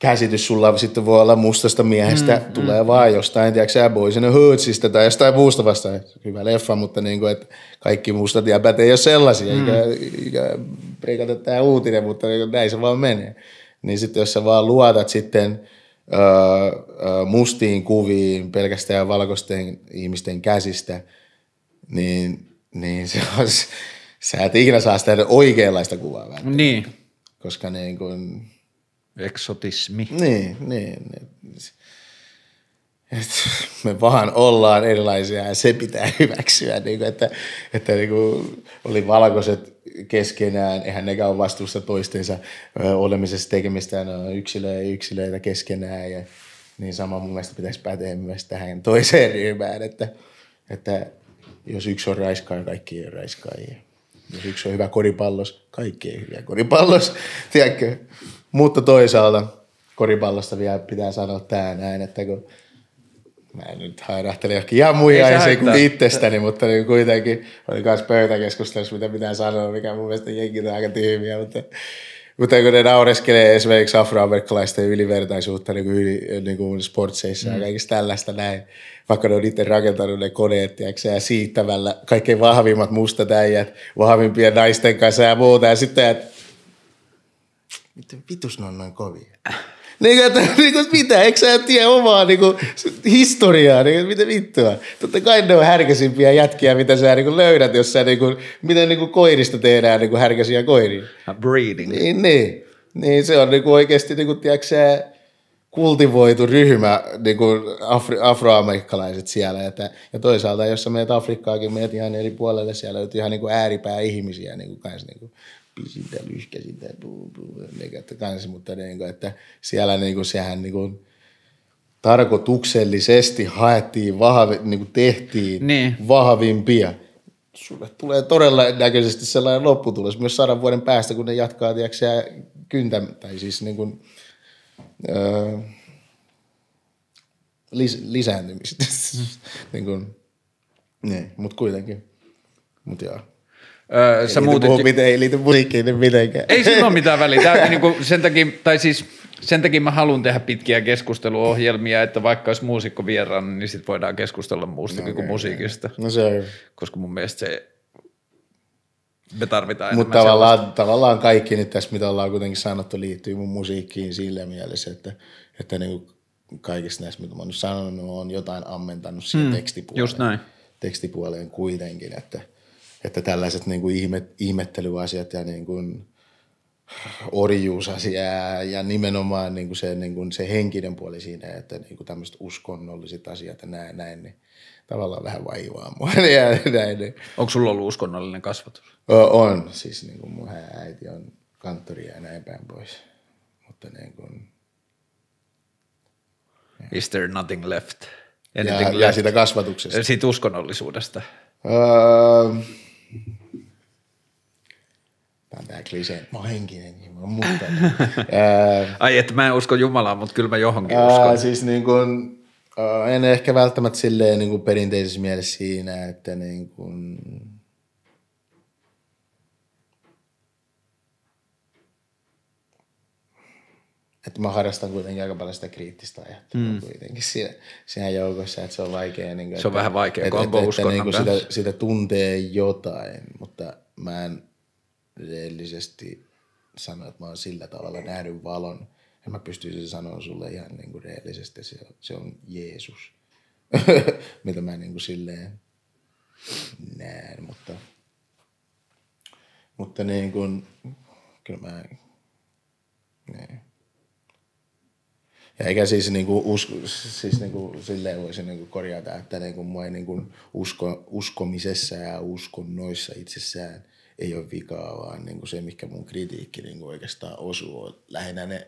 käsitys sulla sitten voi olla mustasta miehestä, mm, tulee mm, vaan jostain, tiedätkö Boys and Hoodsista tai jostain muusta vastaan. Hyvä leffa, mutta niin kuin, että kaikki mustat jäbät ei ole sellaisia, mm. eikä, eikä preikata tämä uutinen, mutta niin näin se vaan menee. Niin sitten jos sä vaan luotat sitten öö, öö, mustiin kuviin pelkästään valkoisten ihmisten käsistä, niin, niin se on, sä et ikinä saa sitä oikeanlaista kuvaa välttämättä. Niin. Koska niin kuin, Eksotismi. Niin, niin. niin. Et me vaan ollaan erilaisia ja se pitää hyväksyä, niin kuin, että, että niin kuin oli valkoiset keskenään, eihän nekään ole vastuussa toistensa olemisesta tekemistä, ne on yksilöitä, yksilöitä keskenään ja niin sama mun mielestä pitäisi päteä myös tähän toiseen ryhmään, että, että jos yksi on raiskaa, kaikki on raiskaajia. Jos yksi on hyvä koripallos, kaikki ei hyviä koripallos, tiedätkö? Mutta toisaalta koripallosta vielä pitää sanoa tämä näin, että kun mä en nyt hairahtele johonkin ihan muihin kuin itsestäni, mutta niin kuitenkin oli myös pöytäkeskustelussa, mitä pitää sanoa, mikä mun mielestä jenkin on aika tyhmiä, mutta, mutta kun ne naureskelee esimerkiksi afroamerikkalaisten ylivertaisuutta niin kuin, yli, niin kuin sportseissa mm. ja kaikista tällaista näin, vaikka ne on itse rakentanut ne koneet, tiiäksä, ja siittämällä kaikkein vahvimmat mustat äijät, vahvimpien naisten kanssa ja muuta, ja sitten, että miten vitus ne on noin kovia? Niin että, niin kuin, mitä, eikö sä tiedä omaa niin kuin, historiaa, niin kuin, mitä vittua. Totta kai ne on härkäsimpiä jätkiä, mitä sä niin kuin, löydät, jos sä, niin kuin, miten niin kuin, koirista tehdään niin kuin, härkäsiä koiria. Breeding. Niin, niin. niin se on niin kuin, oikeasti, niin kuin, tiedätkö, sä, kultivoitu ryhmä, niin kuin afri, afroamerikkalaiset siellä. Että, ja toisaalta, jos sä menet Afrikkaakin, menet ihan eri puolelle, siellä löytyy ihan niin kuin ääripää ihmisiä, niin kuin, kans, niin kuin pisintä, lyhkäsintä, että kanssa, mutta niin kuin, että siellä niin kuin, sehän niin kuin, tarkoituksellisesti haettiin, vahvi, niin kuin tehtiin niin. vahvimpia. Sulle tulee todella näköisesti sellainen lopputulos myös sadan vuoden päästä, kun ne jatkaa, tiedätkö, kyntä, tai siis niin kuin, öö, lis, lisääntymistä. Mm. niin kuin, niin, mutta kuitenkin. Mutta joo. Öö, sä ei, muutit... liity, miten, ei liity musiikkiin mitenkään. Ei siinä ole mitään väliä. Tämä, niin kuin, sen, takia, tai siis, sen takia mä haluan tehdä pitkiä keskusteluohjelmia, että vaikka olisi muusikko vieraan, niin sitten voidaan keskustella muustakin no, kuin musiikista. No se on. Koska mun mielestä se, me tarvitaan Mutta tavallaan, tavallaan kaikki nyt tässä, mitä ollaan kuitenkin sanottu, liittyy mun musiikkiin sillä mielessä, että, että niin kaikista näistä, mitä mä oon nyt sanonut, on jotain ammentanut siihen mm, tekstipuoleen. Just näin. Tekstipuoleen kuitenkin, että – että tällaiset niin kuin ihme, ihmettelyasiat ja niin kuin orjuusasia ja nimenomaan niin kuin se, niin kuin se henkinen puoli siinä, että niin kuin tämmöiset uskonnolliset asiat ja näin, näin niin tavallaan vähän vaivaa mua. Ja näin, niin. Onko sulla ollut uskonnollinen kasvatus? O, on, siis niin kuin mun äiti on kanttori ja näin päin pois. Mutta niin kuin, Is there nothing left? Ja, Anything ja left? siitä kasvatuksesta. Siitä uskonnollisuudesta. Öö, Tämä on tää klisee. Mä oon henkinen, oon mutta. öö, Ai, että mä en usko Jumalaan, mutta kyllä mä johonkin uskon. ää, siis niin kuin, ää, en ehkä välttämättä silleen niin kuin perinteisessä mielessä siinä, että niin kuin, että mä harrastan kuitenkin aika paljon sitä kriittistä ajattelua mm. kuitenkin siinä, siinä joukossa, että se on vaikea. Niin kuin, Se on että, vähän vaikea että, kombo että, että, niin kuin sitä, sitä tuntee jotain, mutta mä en reellisesti sano, että mä oon sillä tavalla nähnyt valon. Ja mä pystyisin sanoa sulle ihan niin kuin reellisesti, että se on, se on Jeesus. Mitä mä niin kuin silleen näen, mutta, mutta niin kuin, kyllä mä, niin. Eikä siis, niinku usko, siis niinku silleen voisi niinku korjata, että niinku mua ei niinku usko, uskomisessa ja uskonnoissa itsessään ei ole vikaa, vaan niinku se, mikä mun kritiikki niinku oikeastaan osuu, on lähinnä ne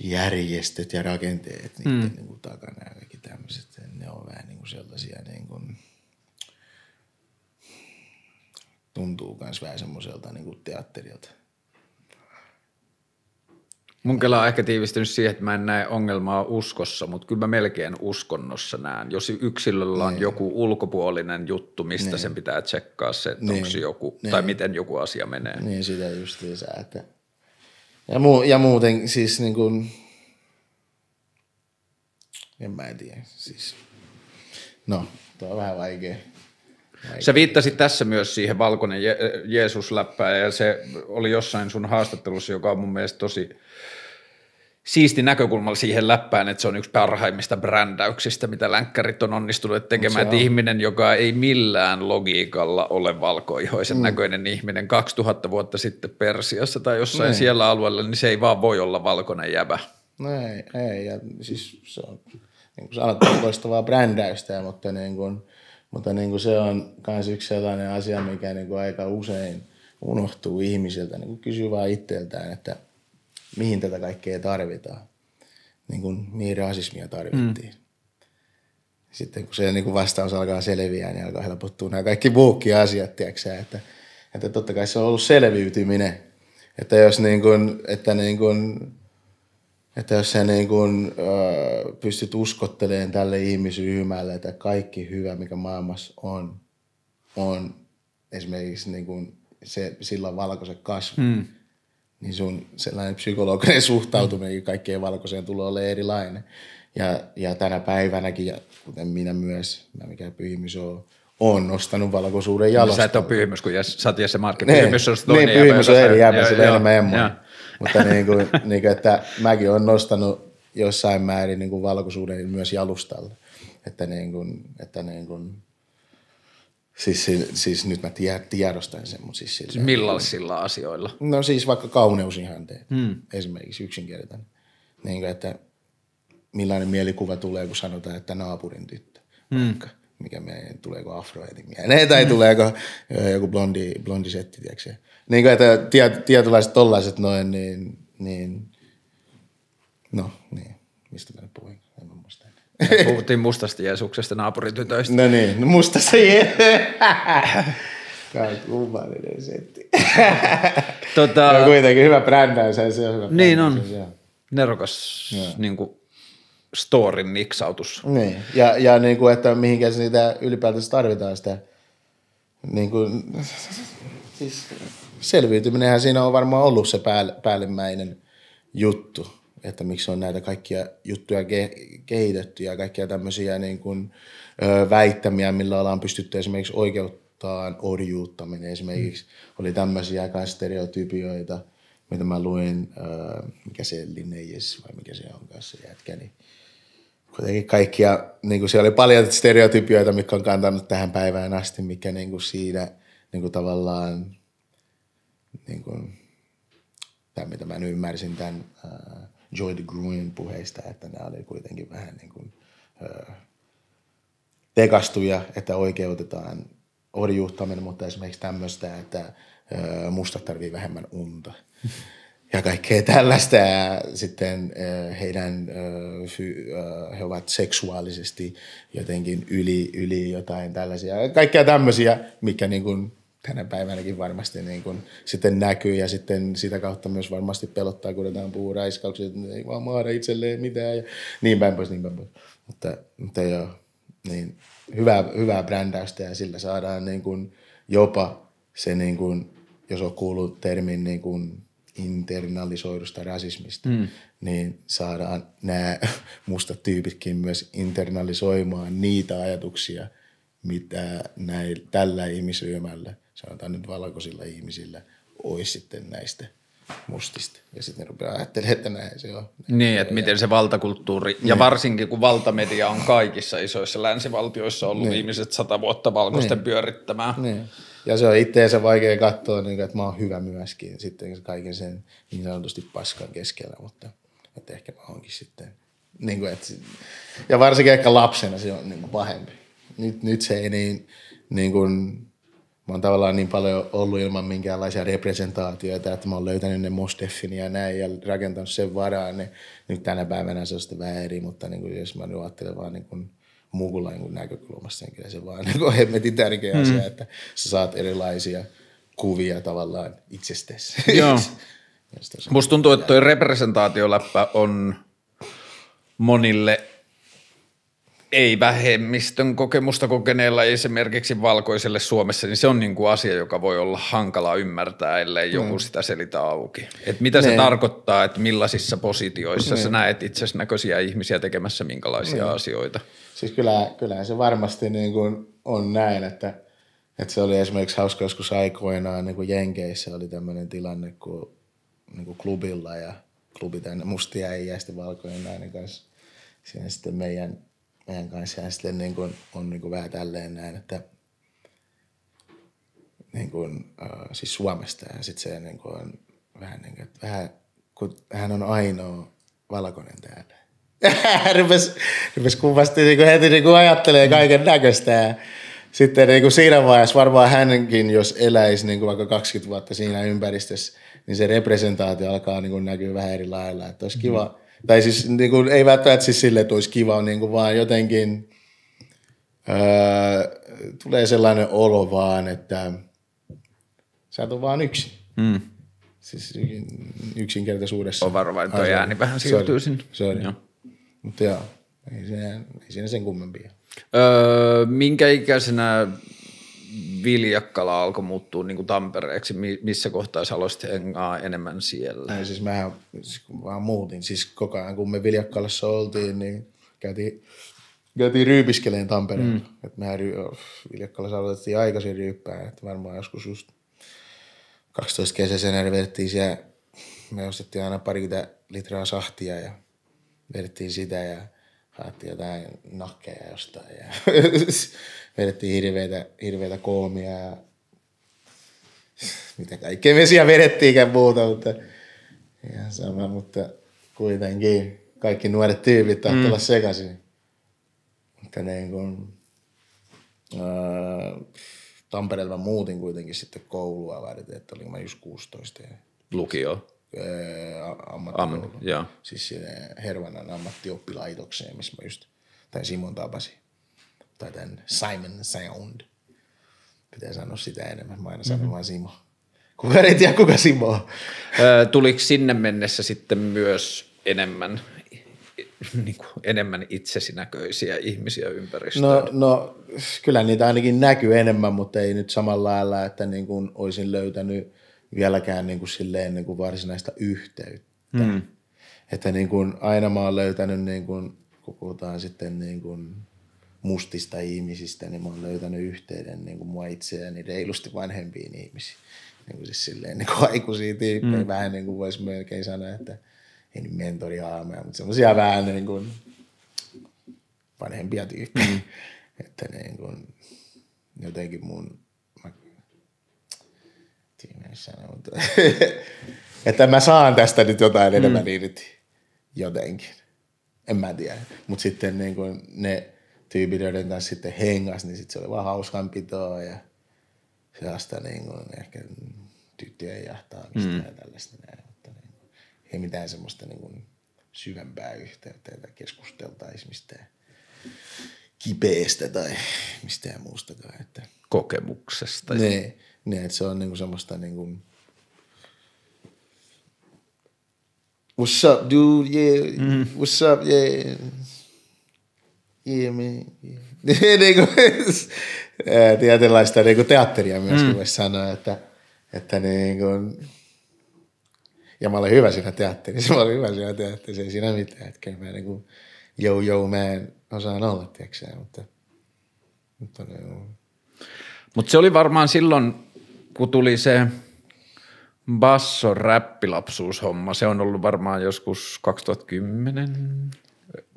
järjestöt ja rakenteet niiden mm. niinku takana ja kaikki tämmöiset. Ne on vähän niinku sellaisia niinku, tuntuu myös vähän semmoiselta niinku teatterilta. Mun kela on ehkä tiivistynyt siihen, että mä en näe ongelmaa uskossa, mutta kyllä mä melkein uskonnossa näen. Jos yksilöllä on joku ulkopuolinen juttu, mistä sen pitää tsekkaa se, että onko se joku, tai miten joku asia menee. Niin sitä justiinsa, että... Ja, muu, ja muuten siis niin kuin... En mä tiedä, siis... No, tuo on vähän vaikea. Sä viittasit tässä myös siihen valkoinen Je- Jeesus-läppään ja se oli jossain sun haastattelussa, joka on mun mielestä tosi siisti näkökulma siihen läppään, että se on yksi parhaimmista brändäyksistä, mitä länkkärit on onnistunut tekemään. Että ihminen, joka ei millään logiikalla ole valkoihoisen mm. näköinen ihminen 2000 vuotta sitten Persiassa tai jossain Niin. siellä alueella, niin se ei vaan voi olla valkoinen jäbä. No ei, ei, ja siis se on, niin kuin sanottu, loistavaa brändäystä, mutta, niin kuin, mutta niin kuin se on myös yksi sellainen asia, mikä niin kuin aika usein unohtuu ihmisiltä, niin kuin kysyy vaan itseltään, että mihin tätä kaikkea tarvitaan. Niin kuin, mihin rasismia tarvittiin. Mm. Sitten kun se niin kuin vastaus alkaa selviää, niin alkaa helpottua nämä kaikki muutkin asiat, tiedätkö, että, että totta kai se on ollut selviytyminen. Että jos niin kuin, että niin kuin, että jos sä niin kun, ö, pystyt uskottelemaan tälle ihmisryhmälle, että kaikki hyvä, mikä maailmassa on, on esimerkiksi niin kun se, sillä on valkoiset kasvot, mm. niin sun sellainen psykologinen suhtautuminen kaikkeen valkoiseen tulee olemaan erilainen. Ja, ja tänä päivänäkin, ja kuten minä myös, mä mikä pyhimys on, on nostanut valkoisuuden Sä jalosta. et ole pyhimys, kun sä oot Jesse Market. Niin, Pyhimys on niin pyhimys on eri sä- jäbä, se on enemmän emmoinen. Mutta niin kuin, niin kuin, että mäkin olen nostanut jossain määrin niin kuin valkoisuuden myös jalustalle. Että, niin kuin, että niin kuin, siis, si- siis nyt mä tie, tiedostan sen, mutta siis silleen, Millaisilla asioilla? No siis vaikka kauneusihanteet, hmm. esimerkiksi yksinkertainen. Niin kuin, että millainen mielikuva tulee, kun sanotaan, että naapurin tyttö. Hmm. Vaikka, mikä me tuleeko afro heti mieleen, tai tuleeko joku blondi, blondi setti, tiedätkö? Niin kuin, että tiet, tietynlaiset tollaiset noin, niin, niin, no niin, mistä mä puhuin, en mä muista enää. Puhuttiin mustasta Jeesuksesta naapuritytöistä. No niin, no musta se jee. Kai kummallinen setti. Tota, No kuitenkin hyvä brändäys, se on hyvä Niin on. nerokas niin kuin, storin niksautus. Niin, ja, ja niin kuin, että mihinkä niitä ylipäätänsä tarvitaan sitä, niin kuin, siis selviytyminenhän siinä on varmaan ollut se pääll, päällimmäinen juttu, että miksi on näitä kaikkia juttuja ke- kehitetty ja kaikkia tämmöisiä niin kuin, ö, väittämiä, millä ollaan pystytty esimerkiksi oikeuttaan orjuuttaminen. Esimerkiksi oli tämmöisiä kai stereotypioita, mitä mä luin, ö, mikä se Linnaeus vai mikä se onkaan se jätkä, niin kuitenkin kaikkia, niin kuin siellä oli paljon stereotypioita, mitkä on kantanut tähän päivään asti, mikä niin kuin siinä niin kuin tavallaan, niin kuin, tämä mitä mä ymmärsin tämän uh, Joy de Gruin puheista, että nämä oli kuitenkin vähän niin kuin, uh, tekastuja, että oikeutetaan orjuuttaminen, mutta esimerkiksi tämmöistä, että uh, mustat tarvii vähemmän unta. ja kaikkea tällaista. Ja sitten äh, heidän, äh, äh, he ovat seksuaalisesti jotenkin yli, yli jotain tällaisia. Kaikkea tämmöisiä, mikä niin kuin tänä päivänäkin varmasti niin kuin sitten näkyy ja sitten sitä kautta myös varmasti pelottaa, kun jotain puhuu raiskauksia, että ei vaan maada itselleen mitään ja niin päin pois, niin päin pois. Mutta, mutta joo, niin hyvää, hyvää brändäystä ja sillä saadaan niin kuin jopa se, niin kuin, jos on kuullut termin niin kuin internalisoidusta rasismista, mm. niin saadaan nämä mustat tyypitkin myös internalisoimaan niitä ajatuksia, mitä näin, tällä ihmisryhmällä, sanotaan nyt valkoisilla ihmisillä, olisi sitten näistä mustista. Ja sitten ne rupeaa ajattelemaan, että näin se on. Niin, että miten se valtakulttuuri, ja varsinkin kun valtamedia on kaikissa isoissa länsivaltioissa ollut niin. viimeiset sata vuotta valkoisten niin. pyörittämään. Niin. Ja se on itteensä vaikea katsoa, niin että mä oon hyvä myöskin sitten kaiken sen niin sanotusti paskan keskellä, mutta että ehkä mä oonkin sitten. Niin kuin, että, ja varsinkin ehkä lapsena se on niin kuin pahempi. Nyt, nyt se ei niin, niin kuin, mä oon tavallaan niin paljon ollut ilman minkäänlaisia representaatioita, että mä oon löytänyt ne Mosteffin ja näin ja rakentanut sen varaan. Niin nyt tänä päivänä se on sitten vähän eri, mutta niin kuin, jos mä nyt ajattelen vaan niin kuin, muulla niin näkökulmasta, niin kyllä se vaan niin on hemmetin tärkeä mm. asia, että sä saat erilaisia kuvia tavallaan itsestäsi. Joo. Musta tuntuu, että toi representaatioläppä on monille ei-vähemmistön kokemusta kokeneella esimerkiksi valkoiselle Suomessa, niin se on niin kuin asia, joka voi olla hankala ymmärtää, ellei mm. joku sitä selitä auki. Et mitä ne. se tarkoittaa, että millaisissa positioissa ne. sä näet itsesi näköisiä ihmisiä tekemässä minkälaisia ne. asioita. Siis kyllä, kyllähän se varmasti niin kuin on näin, että, että se oli esimerkiksi hauska joskus aikoinaan niin kuin Jenkeissä oli tämmöinen tilanne kuin, niin kuin klubilla ja klubi tänne mustia ei sitten valkoinen nainen kanssa. Siinä sitten meidän, meidän kanssa ja sitten niin kuin, on niin kuin vähän tälleen näin, että niin kuin, äh, siis Suomesta ja sitten se niin kuin on vähän niin kuin, että vähän, kun hän on ainoa valkoinen täällä rupesi, rupesi kummasti niin kuin heti niin kuin ajattelee kaiken näköistä. Sitten niin kuin siinä vaiheessa varmaan hänkin, jos eläisi niin kuin vaikka 20 vuotta siinä ympäristössä, niin se representaatio alkaa niin kuin näkyä vähän eri lailla. Että olisi kiva, mm. Tai siis niin kuin, ei välttämättä siis sille, että olisi kiva, niin kuin vaan jotenkin öö, tulee sellainen olo vaan, että sä et ole vaan yksin. Mm. Siis yksinkertaisuudessa. On varovainen, tuo ääni vähän siirtyy sinne. Sorry. Joo. Mutta joo, ei, se, ei siinä sen kummempia. Öö, minkä ikäisenä Viljakkala alkoi muuttua niin kuin Tampereeksi? Missä kohtaa sä aloisit hengaa enemmän siellä? Ei, siis mä siis kun vaan muutin. Siis koko ajan kun me Viljakkalassa oltiin, niin käytiin, käytiin ryypiskeleen Tampereella. Mm. Et mehän Viljakkalassa aloitettiin aikaisin ryyppää. Että varmaan joskus just 12 kesäisenä vedettiin siellä. Me ostettiin aina parikymmentä litraa sahtia ja vedettiin sitä ja haettiin jotain nakkeja jostain ja vedettiin hirveitä, hirveitä koomia ja mitä kaikkea me siellä vedettiinkään muuta, mutta ihan sama, mutta kuitenkin kaikki nuoret tyypit tahtovat mm. olla sekaisin. Mutta niin kuin, ää, Tampereella muutin kuitenkin sitten koulua varten, että olin mä just 16. Ja... Lukio? ammattikoulu. Am. Siis Hervannan ammattioppilaitokseen, missä mä just, tai Simon tapasi. Tai tämän Simon Sound. Pitää sanoa sitä enemmän. Mä aina sanon mm-hmm. vaan Simo. Kuka ei tiedä, kuka Simo on. Tuliko sinne mennessä sitten myös enemmän niin kuin enemmän itsesi näköisiä ihmisiä ympäristöön? No, no, kyllä niitä ainakin näkyy enemmän, mutta ei nyt samalla lailla, että niin kuin olisin löytänyt vieläkään niin kuin silleen niin kuin varsinaista yhteyttä. Mm. Että niin kuin aina mä oon löytänyt, niin kuin, kun puhutaan sitten niin kuin mustista ihmisistä, niin mä oon löytänyt yhteyden niin kuin mua itseäni reilusti vanhempiin ihmisiin. Niin kuin siis silleen niin kuin aikuisia tyyppejä, mm. vähän niin kuin voisi melkein sanoa, että ei nyt mentoriaameja, mutta semmoisia vähän niin kuin vanhempia tyyppejä. Mm. että niin kuin, jotenkin mun sanoi, mutta että mä saan tästä nyt jotain mm. enemmän irti jotenkin. En mä tiedä. Mutta sitten niin kun ne tyypit, joiden kanssa sitten hengas, niin sitten se oli vaan hauskanpitoa ja sellaista niin kun ehkä tyttöjen jahtaamista mm. ja tällaista näin. Mutta niin. ei mitään semmoista niin kuin syvempää yhteyttä, että keskusteltaisiin mistään kipeästä tai mistään muustakaan. Että, Kokemuksesta. ne, ne, että se on niin kuin semmoista niin kuin, What's up, dude? Yeah. Mm. What's up? Yeah. Yeah. Yeah. niin kuin, tietynlaista niin kuin teatteria myöskin mm. voisi sanoa, että, että niin kuin, ja mä olen hyvä siinä teatterissa, mä olen hyvä siinä teatterissa, ei siinä mitään, että kyllä mä niin kuin, yo, yo, mä en osaan olla, tiedätkö mutta, mutta niin, Mutta se oli varmaan silloin, kun tuli se basso räppilapsuushomma, se on ollut varmaan joskus 2010.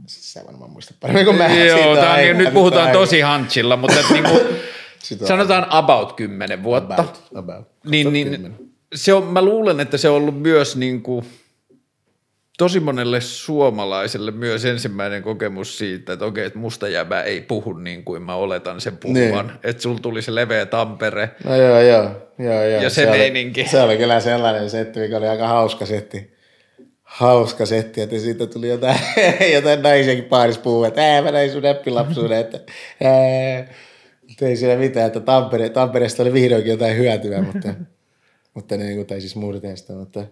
sä varmaan muistat paremmin kuin mä. Joo, Siitä tää on, aikaa, niin, nyt puhutaan aikaa. tosi hanchilla, mutta et niinku, sanotaan about 10 vuotta. About, about. Niin, niin se on, mä luulen, että se on ollut myös niin kuin, tosi monelle suomalaiselle myös ensimmäinen kokemus siitä, että okei, että musta jäbä ei puhu niin kuin mä oletan sen puhuvan. Niin. Että sulla tuli se leveä Tampere. No joo, joo, joo, joo. Ja se oli, meininki. Se oli kyllä sellainen setti, mikä oli aika hauska setti. Hauska setti, että siitä tuli jotain, jotain naisiakin paarissa puhua, että ää, mä näin sun näppilapsuuden, että ää, ei siinä mitään, että Tampere, Tampereesta oli vihdoinkin jotain hyötyä, mutta, mutta niin kuin, tai siis murteesta, mutta,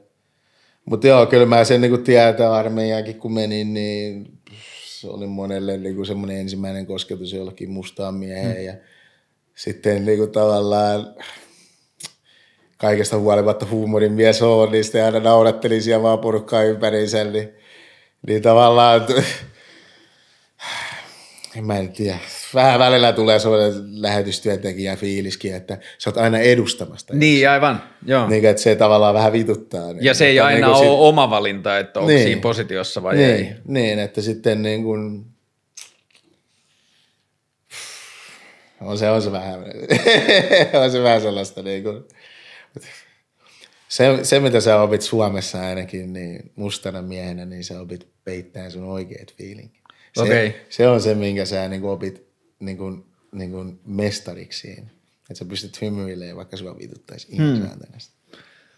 mutta joo, kyllä mä sen niin kuin tietää armeijaankin kun menin, niin se oli monelle niin kuin semmoinen ensimmäinen kosketus jollakin mustaan mieheen mm. ja sitten niin kuin tavallaan kaikesta huolimatta huumorin mies on, niin sitten aina naurattelin siellä vaan porukkaa ympäriinsä, niin, niin tavallaan, en mä en tiedä, vähän välillä tulee sellainen lähetystyöntekijä fiiliskin, että sä oot aina edustamasta. Niin, aivan, joo. Niin, että se tavallaan vähän vituttaa. Niin, Ja se ei aina niin ole sit- oma valinta, että onko Niin. siinä positiossa vai niin, ei. Niin, että sitten niin kuin, on se, on se vähän, on se vähän sellaista niin kuin, se, se, mitä sä opit Suomessa ainakin, niin mustana miehenä, niin sä opit peittää sun oikeat fiilingit. Se, Okei. se on se, minkä sä niin opit niin kuin, niin kuin mestariksi siinä. Että sä pystyt hymyilemään, vaikka sua vituttaisi ihan hmm.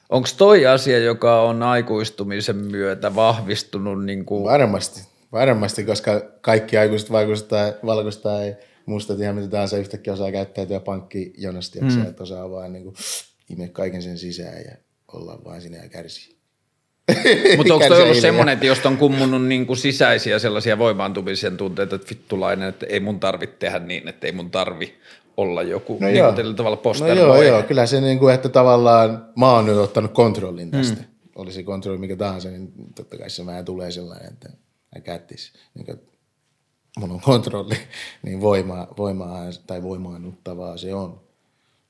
Onko toi asia, joka on aikuistumisen myötä vahvistunut niin kuin, Varmasti, varmasti, koska kaikki aikuiset vaikustaa, valkoista ei mustat ihan mitä tahansa yhtäkkiä osaa käyttäytyä pankkijonosti, mm. että osaa vaan niin kuin, imea kaiken sen sisään ja olla vaan siinä ja kärsiä. Mutta onko toi ollut semmoinen, että jos on kummunut niinku sisäisiä sellaisia voimaantumisen tunteita, että vittulainen, että ei mun tarvitse tehdä niin, että ei mun tarvi olla joku no niin joo. kuin tällä tavalla No poster joo, joo, kyllä se niin kuin, että tavallaan mä oon nyt ottanut kontrollin tästä. Mm. Olisi kontrolli mikä tahansa, niin totta kai se vähän tulee sellainen, että I got this. Niin kuin, mun on kontrolli, niin voimaa, voimaa tai voimaannuttavaa se on.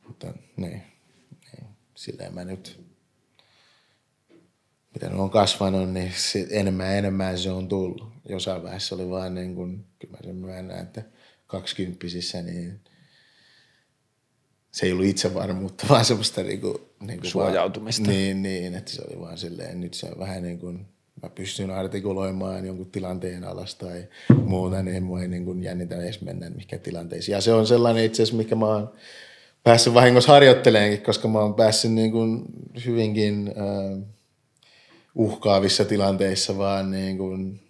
Mutta niin, niin silleen mä nyt, mitä nyt on kasvanut, niin sit enemmän ja enemmän se on tullut. Jossain vaiheessa oli vaan niin kuin, kyllä mä sen myönnän, että kaksikymppisissä, niin se ei ollut itsevarmuutta, vaan semmoista niinku, niinku Suojautumista. Vaan, niin, niin, että se oli vaan silleen, nyt se on vähän niin kuin, mä pystyn artikuloimaan jonkun tilanteen alas tai muuta, niin mua ei niin kuin jännitä edes mennä mihinkään tilanteisiin. Ja se on sellainen itse asiassa, mikä mä oon päässyt vahingossa harjoitteleenkin, koska mä oon päässyt niin kuin hyvinkin äh, uhkaavissa tilanteissa vaan niin kuin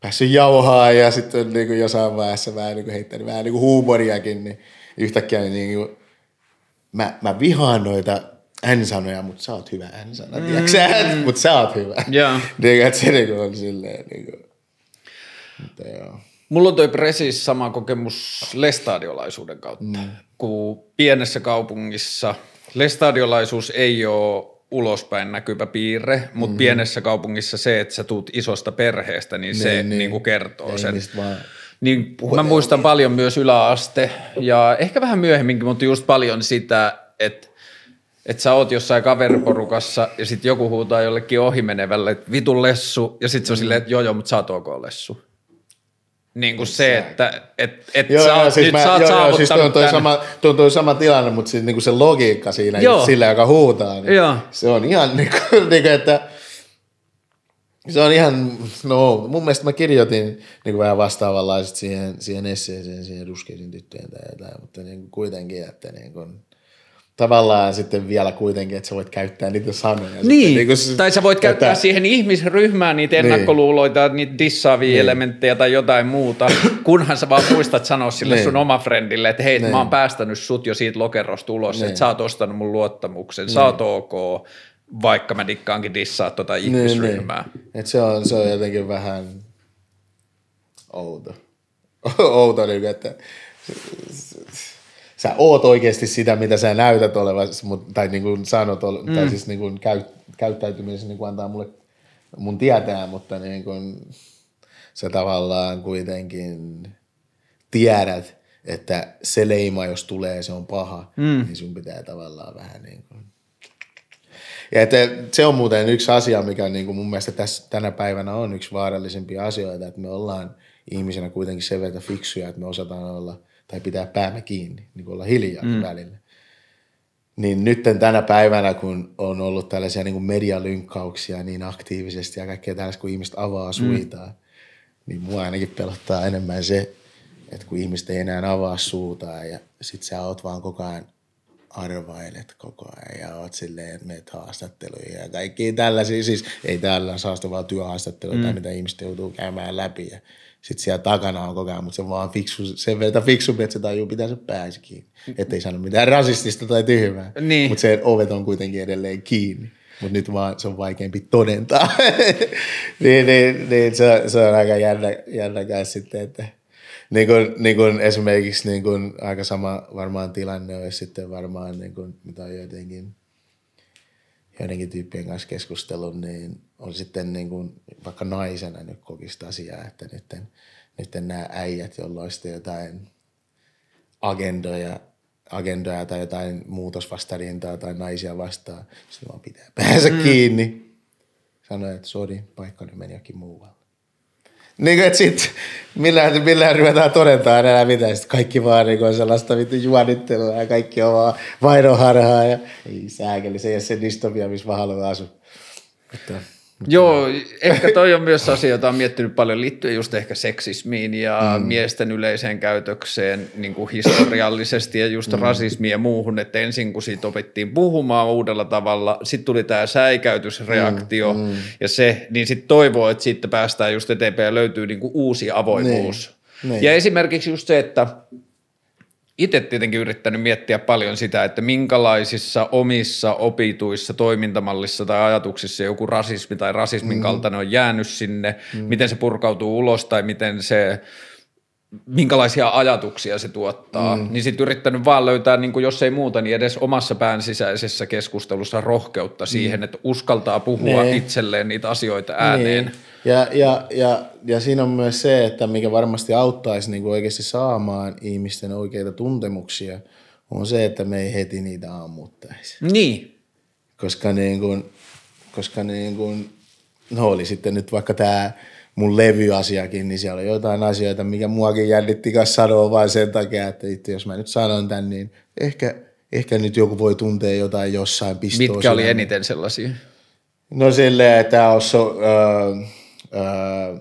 päässyt jauhaa ja sitten niin kuin jossain vaiheessa vähän niin kuin heittänyt vähän niin kuin huumoriakin, niin yhtäkkiä niin kuin, mä, mä vihaan noita N-sanoja, mutta sä oot hyvä N-sana, mm. mutta sä oot hyvä. Joo. niin, kuin, että se niin kuin on silleen, niin kuin, mutta joo. Mulla on toi precis sama kokemus lestadiolaisuuden kautta, mm. kun pienessä kaupungissa lestadiolaisuus ei ole ulospäin näkyvä piirre, mutta mm. pienessä kaupungissa se, että sä tuut isosta perheestä, niin, se Niin, niin, niin. niin kertoo Ei sen. vaan- Niin mä muistan paljon myös yläaste ja ehkä vähän myöhemminkin, mutta just paljon sitä, että että sä oot jossain kaveriporukassa ja sitten joku huutaa jollekin ohimenevälle, että vitun lessu, ja sitten se on silleen, että joo joo, mutta sä oot ok lessu. Niin kuin se, että et, et Joo, sä, joo, oot, siis nyt mä, sä oot joo, joo, saavuttanut siis tuo on toi sama, tuo on toi sama tilanne, mutta siis niinku se logiikka siinä, Joo. sillä joka huutaa, niin Joo. se on ihan niinku, niinku, että se on ihan, no mun mielestä mä kirjoitin niinku vähän vastaavanlaiset siihen, siihen esseeseen, siihen ruskeisiin tyttöjen tai jotain, mutta niinku kuitenkin, että niinku, tavallaan sitten vielä kuitenkin, että sä voit käyttää niitä sanoja. Niin, sitten, niin kuin, tai sä voit käyttää että- siihen ihmisryhmään niitä ennakkoluuloita, niitä dissaavia Niin. elementtejä tai jotain muuta, kunhan sä vaan muistat sanoa sille Niin. sun oma friendille, että hei, Niin. mä oon päästänyt sut jo siitä lokerosta ulos, Niin. että sä oot ostanut mun luottamuksen, sä oot ok, vaikka mä dikkaankin dissaa tota ihmisryhmää. Niin, Et se, on, se on jotenkin vähän outo. outo, niin että sä oot oikeasti sitä, mitä sä näytät olevasi, mut, tai niin kuin sanot, ole, mm. tai siis niin kuin käy, niin kuin antaa mulle mun tietää, mutta niin kuin sä tavallaan kuitenkin tiedät, että se leima, jos tulee, se on paha, mm. niin sun pitää tavallaan vähän niin kuin ja että se on muuten yksi asia, mikä niin kuin mun mielestä tässä, tänä päivänä on yksi vaarallisimpia asioita, että me ollaan ihmisenä kuitenkin sen verran fiksuja, että me osataan olla tai pitää päämme kiinni, niin kuin olla hiljaa mm. välillä. Niin nyt tänä päivänä, kun on ollut tällaisia niin kuin medialynkkauksia niin aktiivisesti ja kaikkea tällaista, kun ihmiset avaa suitaan, mm. niin mua ainakin pelottaa enemmän se, että kun ihmiset ei enää avaa suutaan ja sit sä oot vaan koko ajan arvailet koko ajan ja oot silleen, meet haastatteluja ja kaikki tällaisia, siis ei täällä saastavaa työhaastatteluja mm. tai mitä ihmiset joutuu käymään läpi ja sitten siellä takana on koko ajan, mutta se on vaan fiksu, sen verran fiksumpi, että se tajuu pitää se pääsi kiinni. Että ei sano mitään rasistista tai tyhmää. Niin. Mutta se ovet on kuitenkin edelleen kiinni. Mutta nyt vaan se on vaikeampi todentaa. niin, niin, niin se, se, on aika jännä, jännä kanssa sitten, että niin kuin, niin kuin esimerkiksi niin kuin aika sama varmaan tilanne olisi sitten varmaan, niin kuin, mitä on jotenkin, joidenkin tyyppien kanssa keskustellut, niin on sitten niin kuin, vaikka naisena nyt kokista asiaa, että nyt, nyt nämä äijät, joilla on sitten jotain agendoja, agendoja tai jotain muutosvastarintaa tai naisia vastaan, sitten vaan pitää päänsä mm. kiinni. Sanoin, että sori, paikkani meni jokin muualle. Niin kuin, sit millään, millään ruvetaan todentaa enää mitään. Sitten kaikki vaan niin on sellaista vittu juonittelua ja kaikki on vaan vainoharhaa ja ei sääkeli. Se ei ole se dystopia, missä mä haluan asua. Mutta, Joo, ehkä toi on myös asia, jota on miettinyt paljon liittyen just ehkä seksismiin ja mm. miesten yleiseen käytökseen niin kuin historiallisesti ja just mm. rasismiin ja muuhun, että ensin kun siitä opittiin puhumaan uudella tavalla, sitten tuli tämä säikäytysreaktio mm. Mm. ja se, niin sitten toivoo, että siitä päästään just eteenpäin ja löytyy niin kuin uusi avoimuus. Niin. Niin. Ja esimerkiksi just se, että itse tietenkin yrittänyt miettiä paljon sitä, että minkälaisissa omissa opituissa toimintamallissa tai ajatuksissa joku rasismi tai rasismin mm. kaltainen on jäänyt sinne, mm. miten se purkautuu ulos tai miten se, minkälaisia ajatuksia se tuottaa, mm. niin sitten yrittänyt vaan löytää, niin kuin jos ei muuta, niin edes omassa pään sisäisessä keskustelussa rohkeutta siihen, että uskaltaa puhua Niin. itselleen niitä asioita ääneen. Niin. Ja, ja, ja, ja siinä on myös se, että mikä varmasti auttaisi niin kuin oikeasti saamaan ihmisten oikeita tuntemuksia, on se, että me ei heti niitä ammuttaisi. Niin, Koska niin kuin, koska niin kuin, no oli sitten nyt vaikka tämä mun levyasiakin, niin siellä on jotain asioita, mikä muakin jännitti kanssa sanoa vain sen takia, että itse jos mä nyt sanon tän, niin ehkä, ehkä nyt joku voi tuntea jotain jossain pistoa. mitkä oli eniten sellaisia? No silleen, että on so, uh, uh,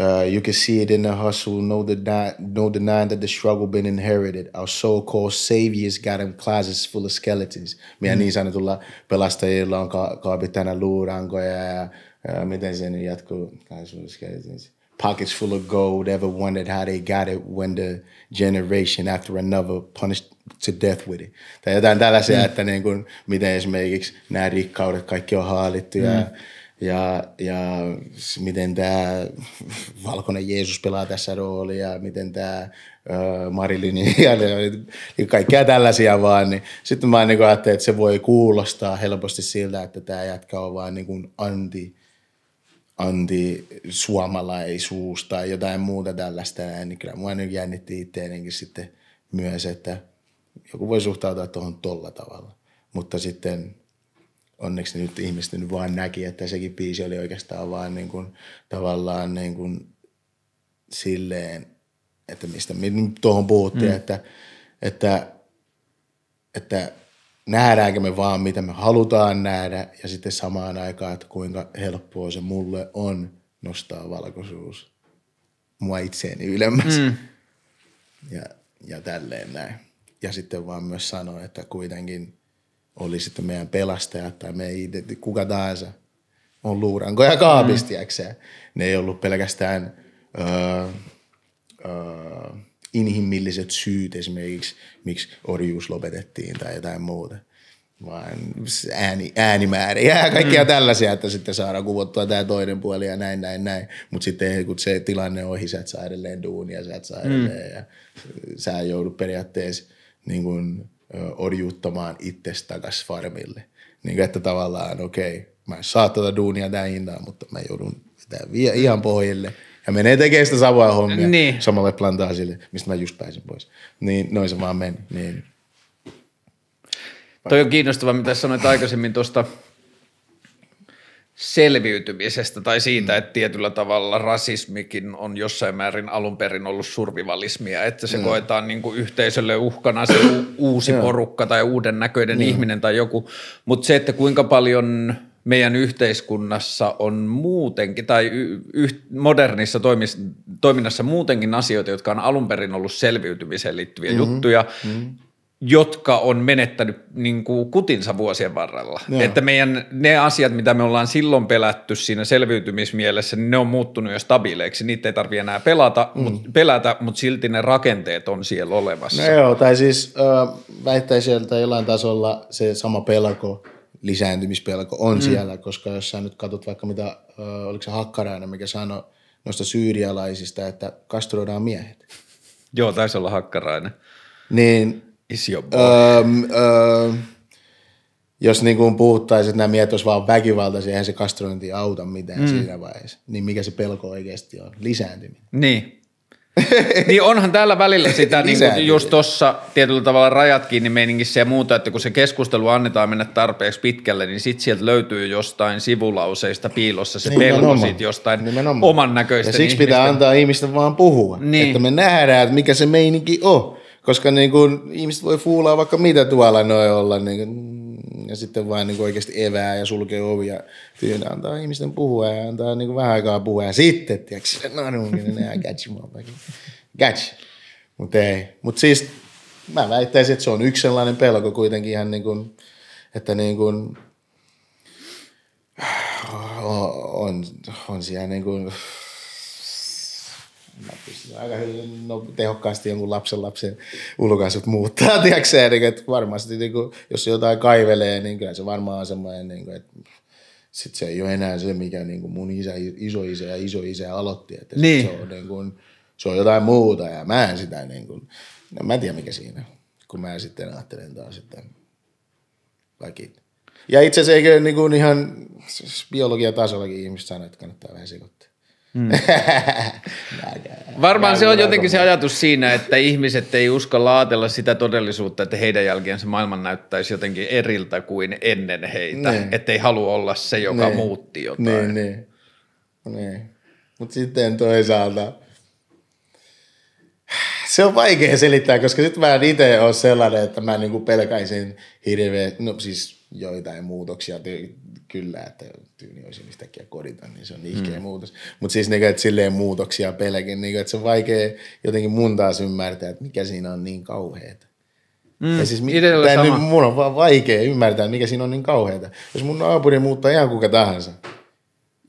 uh, you can see it in the hustle, no, deny, no denying that the struggle been inherited. Our so-called saviors got them closets full of skeletons. Meidän mm. niin sanotulla pelastajilla on ka- kaapit tänä luurankoja ja, ja miten se nyt jatkuu, Guys full of skeletons. Pockets full of gold, ever wondered how they got it when the generation after another punished to death with it. Tai jotain tällaisia, mm. että niin kuin, miten esimerkiksi nämä rikkaudet kaikki on haalittu ja, Mm. Ja, ja miten tämä valkoinen Jeesus pelaa tässä roolia ja miten tämä Marilyn ja ja kaikkea tällaisia vaan. Niin sitten mä niin ajattelin, että se voi kuulostaa helposti siltä, että tämä jätkä on vaan niin kuin anti, anti-suomalaisuus tai jotain muuta tällaista, niin kyllä mua nyt jännitti itseänikin sitten myös, että joku voi suhtautua tuohon tolla tavalla. Mutta sitten onneksi nyt ihmiset nyt vaan näki, että sekin biisi oli oikeastaan vaan niin kuin, tavallaan niin kuin silleen, että mistä me tuohon puhuttiin, mm. että, että, että nähdäänkö me vaan, mitä me halutaan nähdä, ja sitten samaan aikaan, että kuinka helppoa se mulle on nostaa valkoisuus mua itseeni ylemmäs. Mm. Ja, ja tälleen näin. ja sitten vaan myös sanoa, että kuitenkin oli sitten meidän pelastajat tai meidän identiteetti, kuka tahansa on luurankoja kaapista, mm. Ne ei ollut pelkästään öö, öö, inhimilliset syyt esimerkiksi, miksi orjuus lopetettiin tai jotain muuta vaan ääni, äänimääriä ja kaikkia mm. tällaisia, että sitten saadaan kuvottua tämä toinen puoli ja näin, näin, näin. Mutta sitten kun se tilanne on ohi, sä et saa edelleen duunia, sä et saa mm. edelleen mm. ja sä joudut periaatteessa niin kuin, orjuuttamaan itsestä takas farmille. Niin että tavallaan, okei, okay, mä en saa tuota duunia tämän hintaan, mutta mä joudun vielä ihan pohjille. Ja menee tekemään sitä samaa hommia niin. samalle plantaasille, mistä mä just pääsin pois. Niin noin se vaan meni. Niin Toi on kiinnostavaa, mitä sanoit aikaisemmin tuosta selviytymisestä tai siitä, mm. että tietyllä tavalla rasismikin on jossain määrin alun perin ollut survivalismia, että se mm. koetaan niin kuin yhteisölle uhkana se uusi porukka tai uuden näköinen mm. ihminen tai joku, mutta se, että kuinka paljon meidän yhteiskunnassa on muutenkin, tai y- modernissa toimis, toiminnassa muutenkin asioita, jotka on alun perin ollut selviytymiseen liittyviä mm-hmm. juttuja, mm-hmm jotka on menettänyt niin kuin kutinsa vuosien varrella. Joo. Että meidän ne asiat, mitä me ollaan silloin pelätty siinä selviytymismielessä, niin ne on muuttunut jo stabiileiksi. Niitä ei tarvitse enää pelata, mm. mut, pelätä, mutta silti ne rakenteet on siellä olemassa. No joo, tai siis äh, väittäisin, että jollain tasolla se sama pelko, lisääntymispelko on mm. siellä, koska jos sä nyt katsot vaikka mitä, äh, oliko se Hakkarainen, mikä sanoi noista syyrialaisista, että kastroidaan miehet. Joo, taisi olla Hakkarainen. Niin Is your boy. Öö, öö, jos niin kuin puhuttaisiin, että nämä miehet olisivat vaan väkivaltaisia, eihän se kastrointi auta mitään mm. siinä vaiheessa. Niin mikä se pelko oikeasti on? Lisääntyminen. Niin. niin onhan täällä välillä sitä niin kuin just tuossa tietyllä tavalla rajat kiinni meiningissä ja muuta, että kun se keskustelu annetaan mennä tarpeeksi pitkälle, niin sitten sieltä löytyy jostain sivulauseista piilossa se pelko siitä jostain Nimenomaan. oman näköistä. Ja siksi ihmisten... pitää antaa ihmisten vaan puhua, niin. että me nähdään, että mikä se meininki on. Koska niin kuin, ihmiset voi fuulaa vaikka mitä tuolla noin olla, niin kuin, ja sitten vaan niin kuin oikeasti evää ja sulkee ovia. Tyynä antaa ihmisten puhua ja antaa niin kuin vähän aikaa puhua. Ja sitten, tiedätkö, no niin, you, got you. Mutta ei. Mutta siis mä väittäisin, että se on yksi sellainen pelko kuitenkin ihan niin kuin, että niin kuin, on, on, on siellä niin kuin, mä pystyn aika hyvin, no, tehokkaasti jonkun lapsen lapsen ulkaisut muuttaa, tiedätkö niin, että varmasti niin kuin, jos jotain kaivelee, niin kyllä se varmaan on semmoinen, niin kuin, että sitten se ei ole enää se, mikä niin kuin mun isä, isoisä ja isoisä aloitti, että niin. se, on, niin kuin, se on jotain muuta ja mä en sitä niin kuin, no, mä en tiedä mikä siinä, kun mä sitten ajattelen taas, että kaikki. Ja itse asiassa eikö niin kuin ihan siis biologian tasollakin ihmiset sanoo, että kannattaa vähän sekoittaa. Mm. Varmaan se on jotenkin se ajatus siinä, että ihmiset ei uskalla ajatella sitä todellisuutta, että heidän jälkeensä maailman näyttäisi jotenkin eriltä kuin ennen heitä. Niin. Että ei halua olla se, joka niin. muutti jotain. Niin, niin. niin. Mutta sitten toisaalta se on vaikea selittää, koska sitten mä en itse ole sellainen, että mä niinku pelkäisin hirveä, no siis joitain muutoksia kyllä, että tyyni olisi yhtäkkiä kodita, niin se on ihkeä mm. muutos. Mutta siis niin, että silleen muutoksia pelkin, niin, että se on vaikea jotenkin mun taas ymmärtää, että mikä siinä on niin kauheata. Mm, ja siis tämä nyt mun on vaan vaikea ymmärtää, mikä siinä on niin kauheata. Jos mun naapuri muuttaa ihan kuka tahansa,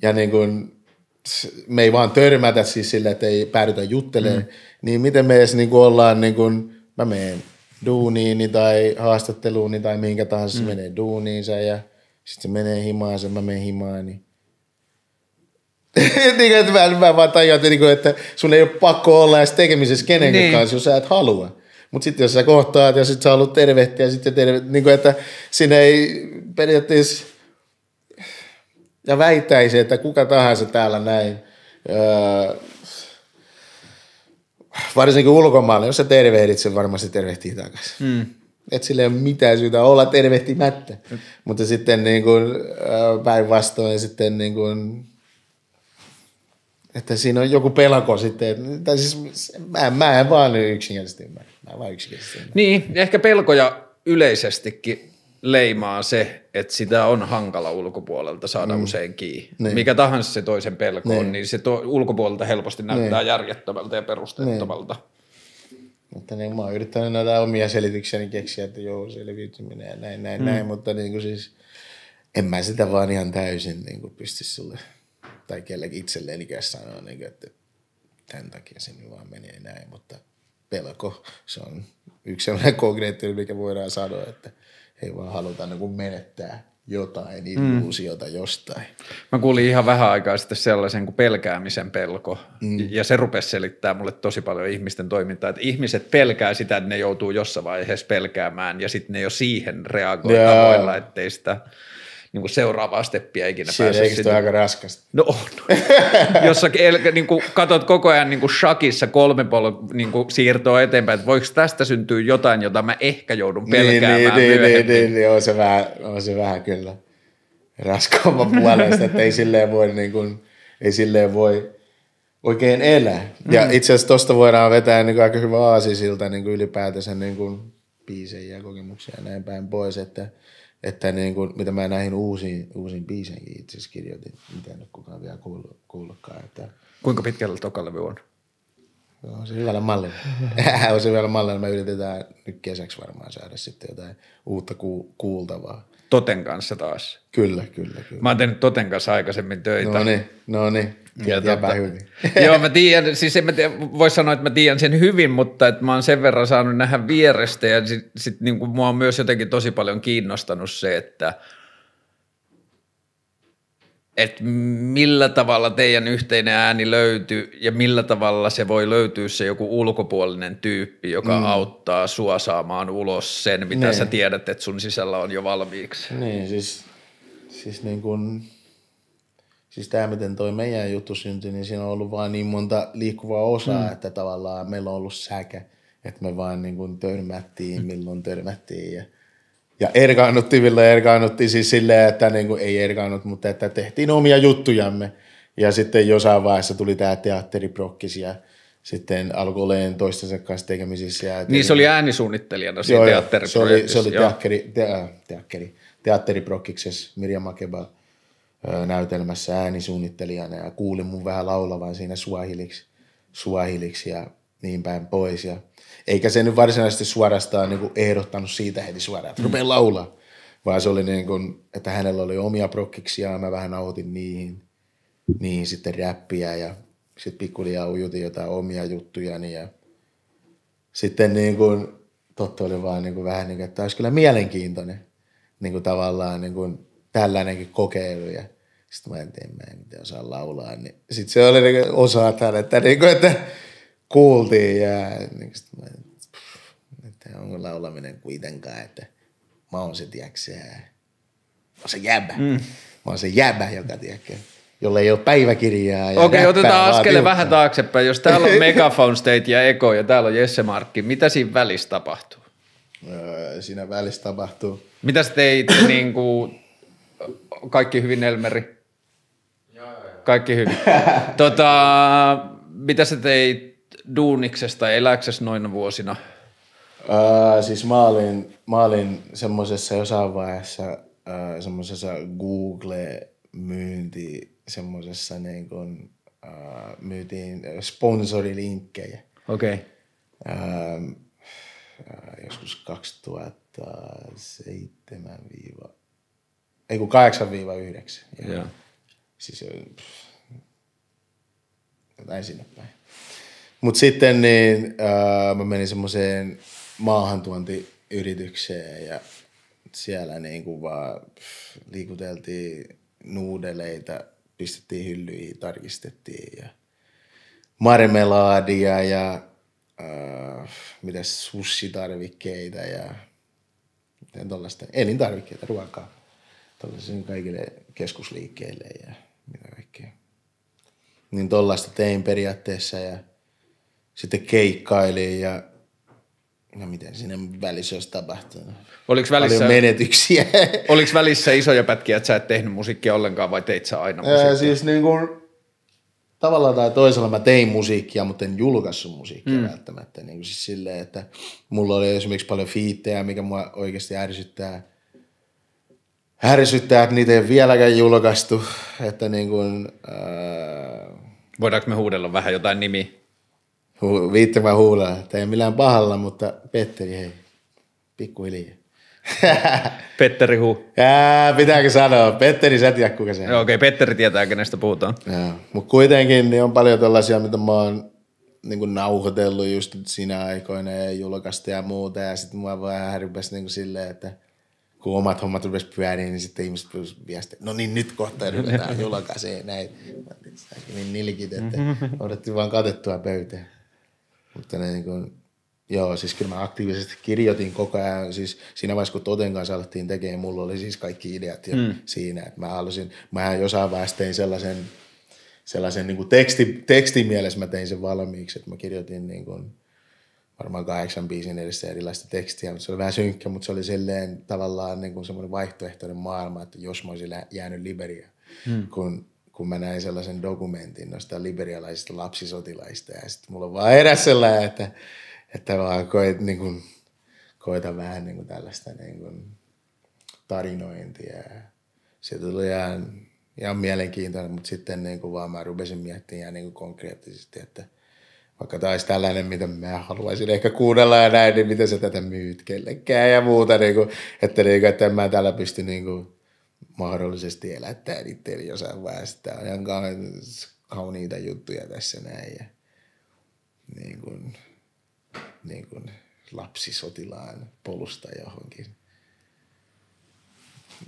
ja niin kun, me ei vaan törmätä siis sille, että ei päädytä juttelemaan, mm. niin miten me edes niin ollaan, niin kun, mä menen duuniini tai haastatteluuni tai minkä tahansa mm. menee duuniinsa ja – sitten se menee himaan, sen mä menen himaan, niin niin, että mä, mä vaan tajuan, että, niin että sun ei ole pakko olla edes tekemisessä kenenkään niin. kanssa, jos sä et halua. Mutta sitten jos sä kohtaat ja sitten sä haluat tervehtiä, sitten terve, niin kuin, että sinne ei periaatteessa, ja väittäisi, että kuka tahansa täällä näin, öö, varsinkin ulkomailla, jos sä tervehdit, se varmasti tervehtii takaisin. Mm että sillä ei ole mitään syytä olla tervehtimättä. Mm. Mutta sitten niin kuin, päinvastoin sitten niin kuin, että siinä on joku pelko sitten. Tai siis mä, mä en vaan yksinkertaisesti ymmärrä. Mä en vaan yksinkertaisesti ymmärrä. Niin, ehkä pelkoja yleisestikin leimaa se, että sitä on hankala ulkopuolelta saada mm. usein kiinni. Niin. Mikä tahansa se toisen pelko niin. on, niin se to, ulkopuolelta helposti näyttää niin. järjettömältä ja perusteettomalta. Niin. Mutta niin, mä oon yrittänyt noita omia selityksiäni keksiä, että joo, selviytyminen ja näin, näin, mm. näin, mutta niin kuin siis en mä sitä vaan ihan täysin niin kuin pysty sulle tai kellekin itselleen ikään sanoa, niin kuin, että tämän takia se nyt vaan menee näin, mutta pelko, se on yksi sellainen konkreettinen, mikä voidaan sanoa, että ei vaan haluta niin kuin menettää jotain mm. illuusiota mm. jostain. Mä kuulin ihan vähän aikaa sitten sellaisen kuin pelkäämisen pelko, mm. ja se rupesi selittää mulle tosi paljon ihmisten toimintaa, että ihmiset pelkää sitä, että ne joutuu jossain vaiheessa pelkäämään, ja sitten ne jo siihen reagoi tavoilla, ettei sitä niin kuin seuraavaa steppiä ikinä Siinä pääse. Eikö aika raskasta? No on. Jossa niin kuin katot koko ajan niin kuin shakissa kolme polo, niin kuin siirtoa eteenpäin, että voiko tästä syntyä jotain, jota mä ehkä joudun niin, pelkäämään niin, niin, niin, niin, niin, on, se vähän, on se vähän kyllä raskaamman puolesta, että ei silleen voi, niin kuin, ei silleen voi oikein elää. Ja mm. itse asiassa tuosta voidaan vetää niin kuin aika hyvä aasisilta niin kuin ylipäätänsä niin kuin biisejä ja kokemuksia ja näin päin pois, että – että niin kuin, mitä mä näihin uusiin, uusiin biiseihin itse asiassa kirjoitin, mitä en ole kukaan vielä kuullut, kuullutkaan. Että... Kuinka pitkällä toka levy on? On se hyvällä mallilla. on se hyvällä mallilla. Me yritetään nyt kesäksi varmaan saada sitten jotain uutta ku- kuultavaa. Toten kanssa taas. Kyllä, kyllä, kyllä. Mä oon tehnyt Toten kanssa aikaisemmin töitä. No niin, no niin. Ja tota, hyvin. joo, mä tiedän, siis en mä tiedä, voi sanoa, että mä tiedän sen hyvin, mutta että mä oon sen verran saanut nähdä vierestä ja sit, sit niin kuin mua on myös jotenkin tosi paljon kiinnostanut se, että että millä tavalla teidän yhteinen ääni löytyy ja millä tavalla se voi löytyä se joku ulkopuolinen tyyppi, joka mm. auttaa sua saamaan ulos sen, mitä niin. sä tiedät, että sun sisällä on jo valmiiksi. Niin, siis, siis niin kuin siis tämä, miten toi meidän juttu syntyi, niin siinä on ollut vain niin monta liikkuvaa osaa, mm. että tavallaan meillä on ollut säkä, että me vaan niin kuin törmättiin, mm. milloin törmättiin ja, ja erkaannuttiin, milloin erkaannuttiin siis silleen, että niin kuin, ei erkaannut, mutta että tehtiin omia juttujamme. Ja sitten jossain vaiheessa tuli tämä teatteriprokkis ja sitten alkoi olemaan toistensa kanssa tekemisissä. Ja niin se oli äänisuunnittelijana siinä teatteriprojektissa. Se oli, se oli teatteri, te, teatteri, teatteriprokkiksessa Mirja Makeba näytelmässä äänisuunnittelijana ja kuulin mun vähän laulavan siinä suahiliksi, suahiliksi ja niin päin pois. Ja eikä se nyt varsinaisesti suorastaan niin ehdottanut siitä heti suoraan, että rupeen laulaa, vaan se oli niin kuin, että hänellä oli omia prokkiksia ja mä vähän nautin niihin, niihin sitten räppiä ja sitten pikkuliaa ujutin jotain omia juttujani ja sitten niin kuin, totta oli vaan niin kuin vähän niin kuin, että olisi kyllä mielenkiintoinen niin kuin tavallaan niin kuin tällainenkin kokeilu ja sitten mä en tiedä, mä en tiedä osaa laulaa. Niin sitten se oli niin osa tälle, että, niin kuin, että kuultiin ja niin mä, että onko laulaminen kuitenkaan, että mä oon se, tiedätkö, se jäbä. Mm. Mä oon se jäbä, joka, tiedätkö, jolla ei ole päiväkirjaa. Okei, okay, otetaan askele vähän taaksepäin. Jos täällä on Megaphone State ja Eko ja täällä on Jesse Markki, mitä siinä välissä tapahtuu? Öö, siinä välissä tapahtuu. Mitä sä teit, niin kuin, kaikki hyvin Elmeri? Kaikki hyvin. tota, mitä sä teit duuniksesta, eläksesi noina vuosina? Uh, siis mä olin, mä olin semmoisessa jossain vaiheessa uh, semmoisessa Google-myynti, semmoisessa niin kuin, uh, myytiin sponsorilinkkejä. Okei. Okay. Uh, uh, joskus 2007 ei kun 8-9. Joo. Siis näin sinne päin. Mutta sitten niin, ää, mä menin semmoiseen maahantuontiyritykseen ja siellä niin kuin vaan pff, liikuteltiin nuudeleita, pistettiin hyllyihin, tarkistettiin ja marmelaadia ja äh, mitä sussitarvikkeita ja tuollaista elintarvikkeita, ruokaa kaikille keskusliikkeille ja mitä kaikkea. Niin tollaista tein periaatteessa ja sitten keikkailin ja no miten siinä välissä olisi tapahtunut. Oliko välissä, Paljon menetyksiä. Oliko välissä isoja pätkiä, että sä et tehnyt musiikkia ollenkaan vai teit sä aina musiikkia? Ää, siis niin kuin, tavallaan tai toisella mä tein musiikkia, mutta en julkaissut musiikkia mm. välttämättä. Niin kuin siis silleen, että mulla oli esimerkiksi paljon fiittejä, mikä mua oikeasti ärsyttää – härsyttää, että niitä ei ole vieläkään julkaistu. Että niin kuin, ää... Voidaanko me huudella vähän jotain nimi? Hu- viittämään huulella. Tämä ei millään pahalla, mutta Petteri, hei, pikkuhiljaa. Petteri Hu. Jää, pitääkö sanoa? Petteri, sä tiedät kuka se on. Okei, okay, Petteri tietää, kenestä puhutaan. Mutta kuitenkin niin on paljon tällaisia, mitä mä oon niin kuin nauhoitellut just siinä aikoina ja julkaista ja muuta. Ja sitten mua vähän rupesi niin silleen, että kun omat hommat rupesi pyöriin, niin sitten ihmiset rupesi viestiä, no niin nyt kohta ruvetaan julkaiseen näin. Että niin nilkit, että odotti vaan katettua pöytää. Mutta ne niin kuin, joo, siis kyllä mä aktiivisesti kirjoitin koko ajan. Siis siinä vaiheessa, kun Toten kanssa alettiin tekemään, mulla oli siis kaikki ideat jo mm. siinä. Että mä halusin, mä jossain vaiheessa tein sellaisen, sellaisen niin kuin teksti, tekstimielessä mä tein sen valmiiksi, että mä kirjoitin niin kuin, varmaan kahdeksan biisin edessä erilaista tekstiä, mutta se oli vähän synkkä, mutta se oli silleen tavallaan niin kuin semmoinen vaihtoehtoinen maailma, että jos mä olisin jäänyt Liberia, hmm. kun, kun mä näin sellaisen dokumentin noista liberialaisista lapsisotilaista ja sitten mulla vaan eräs sellainen, että, että vaan koet, niin kuin, koeta vähän niin kuin tällaista niin kuin tarinointia ja se tuli ihan, ihan mielenkiintoinen, mutta sitten niin kuin vaan mä rupesin miettimään ihan niin kuin konkreettisesti, että vaikka olisi tällainen, mitä mä haluaisin ehkä kuunnella ja näin, niin miten sä tätä myyt kellekään ja muuta, niin kuin, että, niin kuin, että en mä täällä pysty niin kuin, mahdollisesti elättää itseäni jossain vaiheessa. Tämä on ihan kauniita juttuja tässä näin ja niin kuin, niin kuin lapsisotilaan polusta johonkin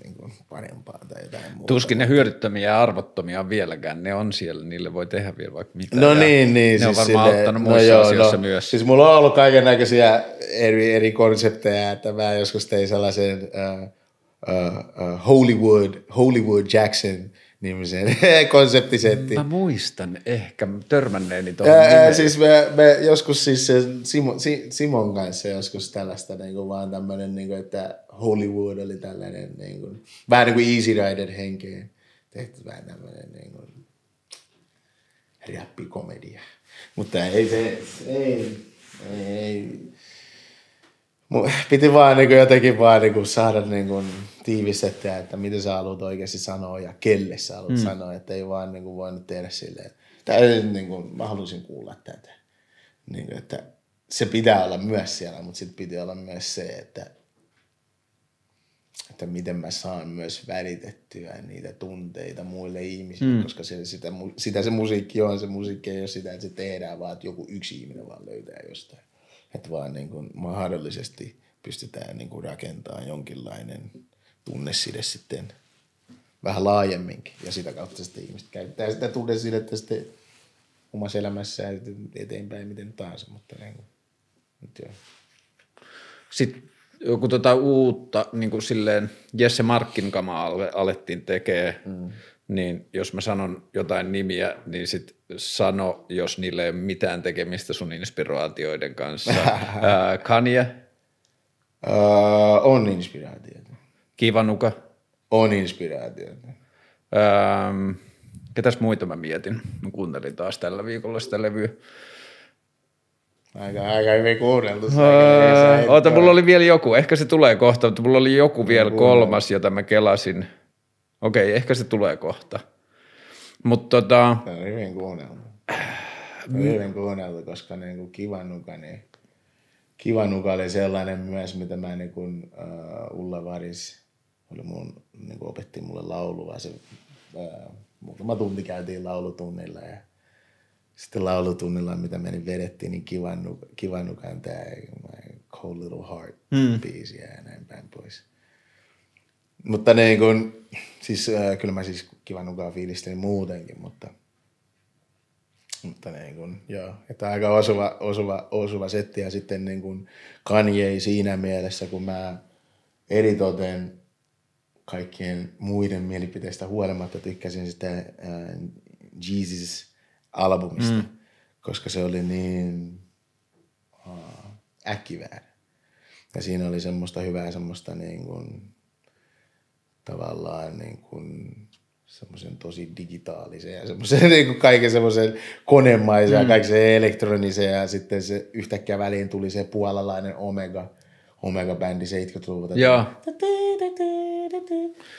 niin kuin parempaan tai jotain muuta. Tuskin ne hyödyttömiä ja arvottomia on vieläkään. Ne on siellä, niille voi tehdä vielä vaikka mitä. No Ja niin, niin. Ne on siis varmaan silleen- auttanut muissa asioissa myös. Siis mulla on ollut kaiken näköisiä eri, eri konsepteja, että mä joskus tein sellaisen uh, uh, uh, Hollywood, Hollywood Jackson nimisen konseptisettin. Mä muistan ehkä törmänneeni tuohon Ää, siis me, me joskus siis Simo, si, Simon kanssa joskus tällaista niin kuin vaan tämmöinen, niin kuin, että Hollywood oli tällainen niin kuin, vähän niin kuin Easy Rider henkeen tehty vähän tämmöinen niin kuin, räppikomedia. Mutta ei se, ei, ei. Mu- Piti vaan niin kuin jotenkin vaan niin kuin saada niin kuin tiivistettyä, että mitä sä haluat oikeasti sanoa ja kelle sä haluat mm. sanoa, että ei vaan niin kuin voinut tehdä silleen. Tai niin kuin, mä halusin kuulla tätä. Niin kuin, että se pitää olla myös siellä, mutta sitten piti olla myös se, että, että miten mä saan myös välitettyä niitä tunteita muille ihmisille, mm. koska se, sitä, sitä se musiikki on. Se musiikki ei ole sitä, että se tehdään, vaan että joku yksi ihminen vaan löytää jostain. Että vaan niin kuin mahdollisesti pystytään niin kuin rakentamaan jonkinlainen tunneside sitten vähän laajemminkin. Ja sitä kautta sitten ihmiset käyttää sitä tunnesidettä sitten omassa elämässään eteenpäin miten tahansa. Mutta niin kuin, nyt joo. Sitten joku tota uutta, niin kuin silleen Jesse Markkin kamaa ale- alettiin tekee, mm. niin jos mä sanon jotain nimiä, niin sit sano, jos niille ei ole mitään tekemistä sun inspiraatioiden kanssa. Ää, Kanye, Uh, on inspiraatiota. Kivanuka, On inspiraatiota. Ähm, ketäs muita mä mietin? Mä kuuntelin taas tällä viikolla sitä levyä. Aika, aika hyvin kuunneltu. Öö, oota, mulla oli vielä joku. Ehkä se tulee kohta, mutta mulla oli joku vielä kolmas, jota mä kelasin. Okei, ehkä se tulee kohta. Mutta tota, Se on hyvin kuunneltu. Se on hyvin kuunneltu, koska niin kuin kivanuka, niin kivanuka oli sellainen myös, mitä mä niin kuin, uh, Ulla Varis oli mun, niin kuin opetti mulle laulua. Se, uh, muutama tunti käytiin laulutunnilla ja sitten laulutunnilla, mitä meni vedettiin, niin kivanuka, kivanukan tämä Cold Little Heart mm. biisi ja näin päin pois. Mutta niin kun, siis äh, kyllä mä siis kivanukaa fiilistelin muutenkin, mutta, mutta niin kun, joo, että aika osuva, osuva, osuva setti ja sitten niin kun Kanye siinä mielessä, kun mä eritoten kaikkien muiden mielipiteistä huolimatta tykkäsin sitä äh, Jesus-albumista, mm. koska se oli niin uh, äkkiväärä. Ja siinä oli semmoista hyvää semmoista niin kuin, tavallaan niin kuin, semmoisen tosi digitaalisen ja semmoisen niin kuin kaiken semmoisen konemaisen mm. ja kaiken se elektronisen ja sitten se yhtäkkiä väliin tuli se puolalainen Omega, Omega-bändi 70-luvulta. Joo.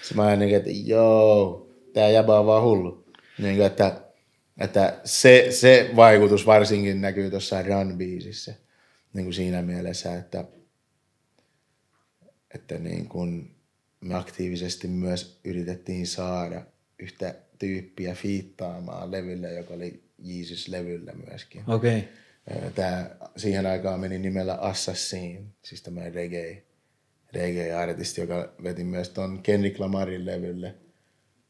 Se mä olin niin, että joo, tää jäbä on vaan hullu. Niin kuin, että Että se, se vaikutus varsinkin näkyy tuossa Run-biisissä. Niin kuin siinä mielessä, että, että niin kuin me aktiivisesti myös yritettiin saada yhtä tyyppiä fiittaamaan levylle, joka oli Jesus-levyllä myöskin. Okei. Okay. Tämä siihen aikaan meni nimellä Assassin, siis tämä reggae, reggae-artisti, joka veti myös ton Kendrick Lamarin levylle.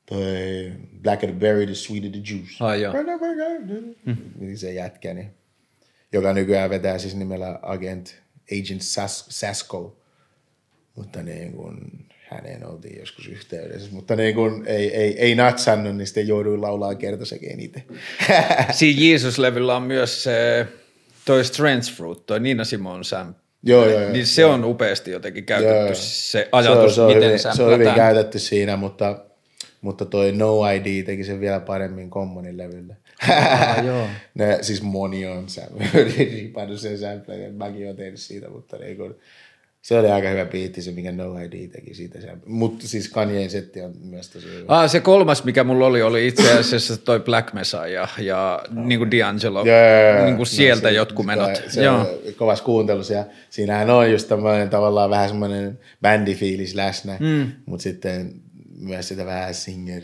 Toi Black and Berry, The Sweet of the Juice. Ai joo. Mm. Se jätkä, niin, joka nykyään vetää siis nimellä Agent, Agent Sas, Sasko. Mutta niin kun, häneen oltiin joskus yhteydessä, mutta niin kun ei, ei, ei natsannut, niin sitten jouduin laulaa kertosäkeen itse. Siinä Jesus-levyllä on myös se, toi Strange Fruit, toi Nina Simon Sam. Joo, joo, joo. Niin se joo. on upeasti jotenkin käytetty Joo. se ajatus, se on, miten hyvin, se on hyvin käytetty siinä, mutta, mutta toi No ID teki sen vielä paremmin Commonin levylle. Ah, joo. ne, siis moni on riipannut sen sampleen, mäkin olen tehnyt siitä, mutta niin kun, se oli aika hyvä biitti se, mikä No ID teki siitä. Mutta siis Kanyein setti on myös tosi hyvä. Ah, se kolmas, mikä mulla oli, oli itse asiassa toi Black Mesa ja, ja niin kuin D'Angelo, Joo, niin kuin sieltä se- jotkut menot. Se, se Joo. on kovassa kuuntelussa ja siinähän on just tämmöinen tavallaan vähän semmoinen bändifiilis läsnä, mm. mutta sitten myös sitä vähän singer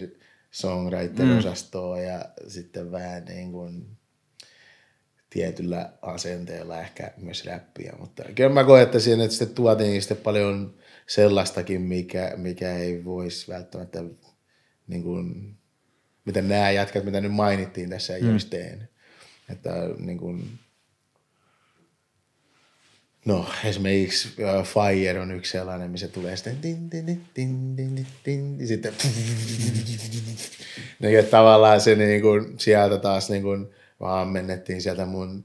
songwriter osastoa ja sitten vähän niin kuin tietyllä asenteella ehkä myös räppiä, mutta kyllä mä koen, että siinä että sitten tuotiin sitten paljon sellaistakin, mikä, mikä ei voisi välttämättä niin kuin, mitä nämä jätkät, mitä nyt mainittiin tässä, ei mm. olisi tehnyt. Että niin kuin, no esimerkiksi uh, Fire on yksi sellainen, missä tulee sitten tin, tin, tin, tin, tin, tin, ja sitten niin, että tavallaan se niin kuin, sieltä taas niin kuin, vaan mennettiin sieltä mun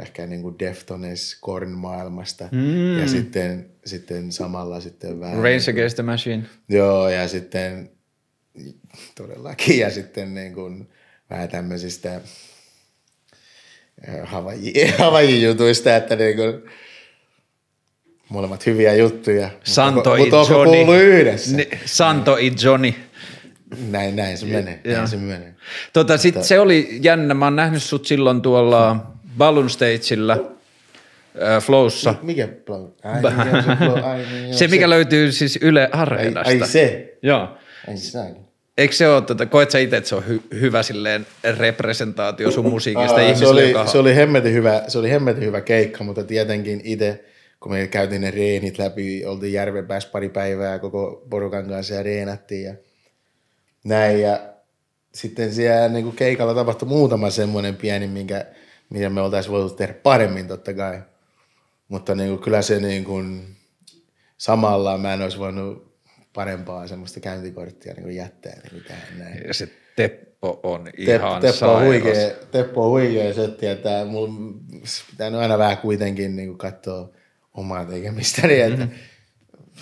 ehkä niin kuin Deftones Korn maailmasta mm. ja sitten, sitten samalla sitten vähän Race Against the Machine. Joo, ja sitten todellakin, ja sitten niin kuin vähän tämmöisistä Havaji, Havaji-jutuista, että niin kuin molemmat hyviä juttuja. Santo mutta, i mutta onko Johnny. kuullut yhdessä? Ni, Santo i Johnny. Näin, näin se menee, Joo. näin se menee. Tota, sit se oli jännä, mä oon nähnyt sut silloin tuolla Balloon Stageillä, äh, Flowssa. Mikä flow? Ai, mikä se flow? Ai, niin, Se, mikä löytyy siis Yle ai, Areenasta. ai se. Joo. Ai sitäkin. Eikö se ole, tota, koet sä itse, että se on hy- hyvä silleen representaatio sun musiikista Aa, se, oli, joka se, oli hemmetin hyvä, se oli hemmetin hyvä keikka, mutta tietenkin itse, kun me käytiin ne reenit läpi, oltiin järven päässä pari päivää koko porukan kanssa ja reenattiin ja näin. Ja sitten siellä niin kuin keikalla tapahtui muutama semmoinen pieni, minkä, mitä me oltaisiin voitu tehdä paremmin totta kai. Mutta niin kuin, kyllä se niin kuin, samalla mä en olisi voinut parempaa semmoista käyntikorttia niin kuin jättää niin kuin tähän näin. Ja se Teppo on Tepp, ihan Teppo, on huikea, Teppo on huikea setti, että mulla pitää aina vähän kuitenkin niin katsoa omaa tekemistäni, että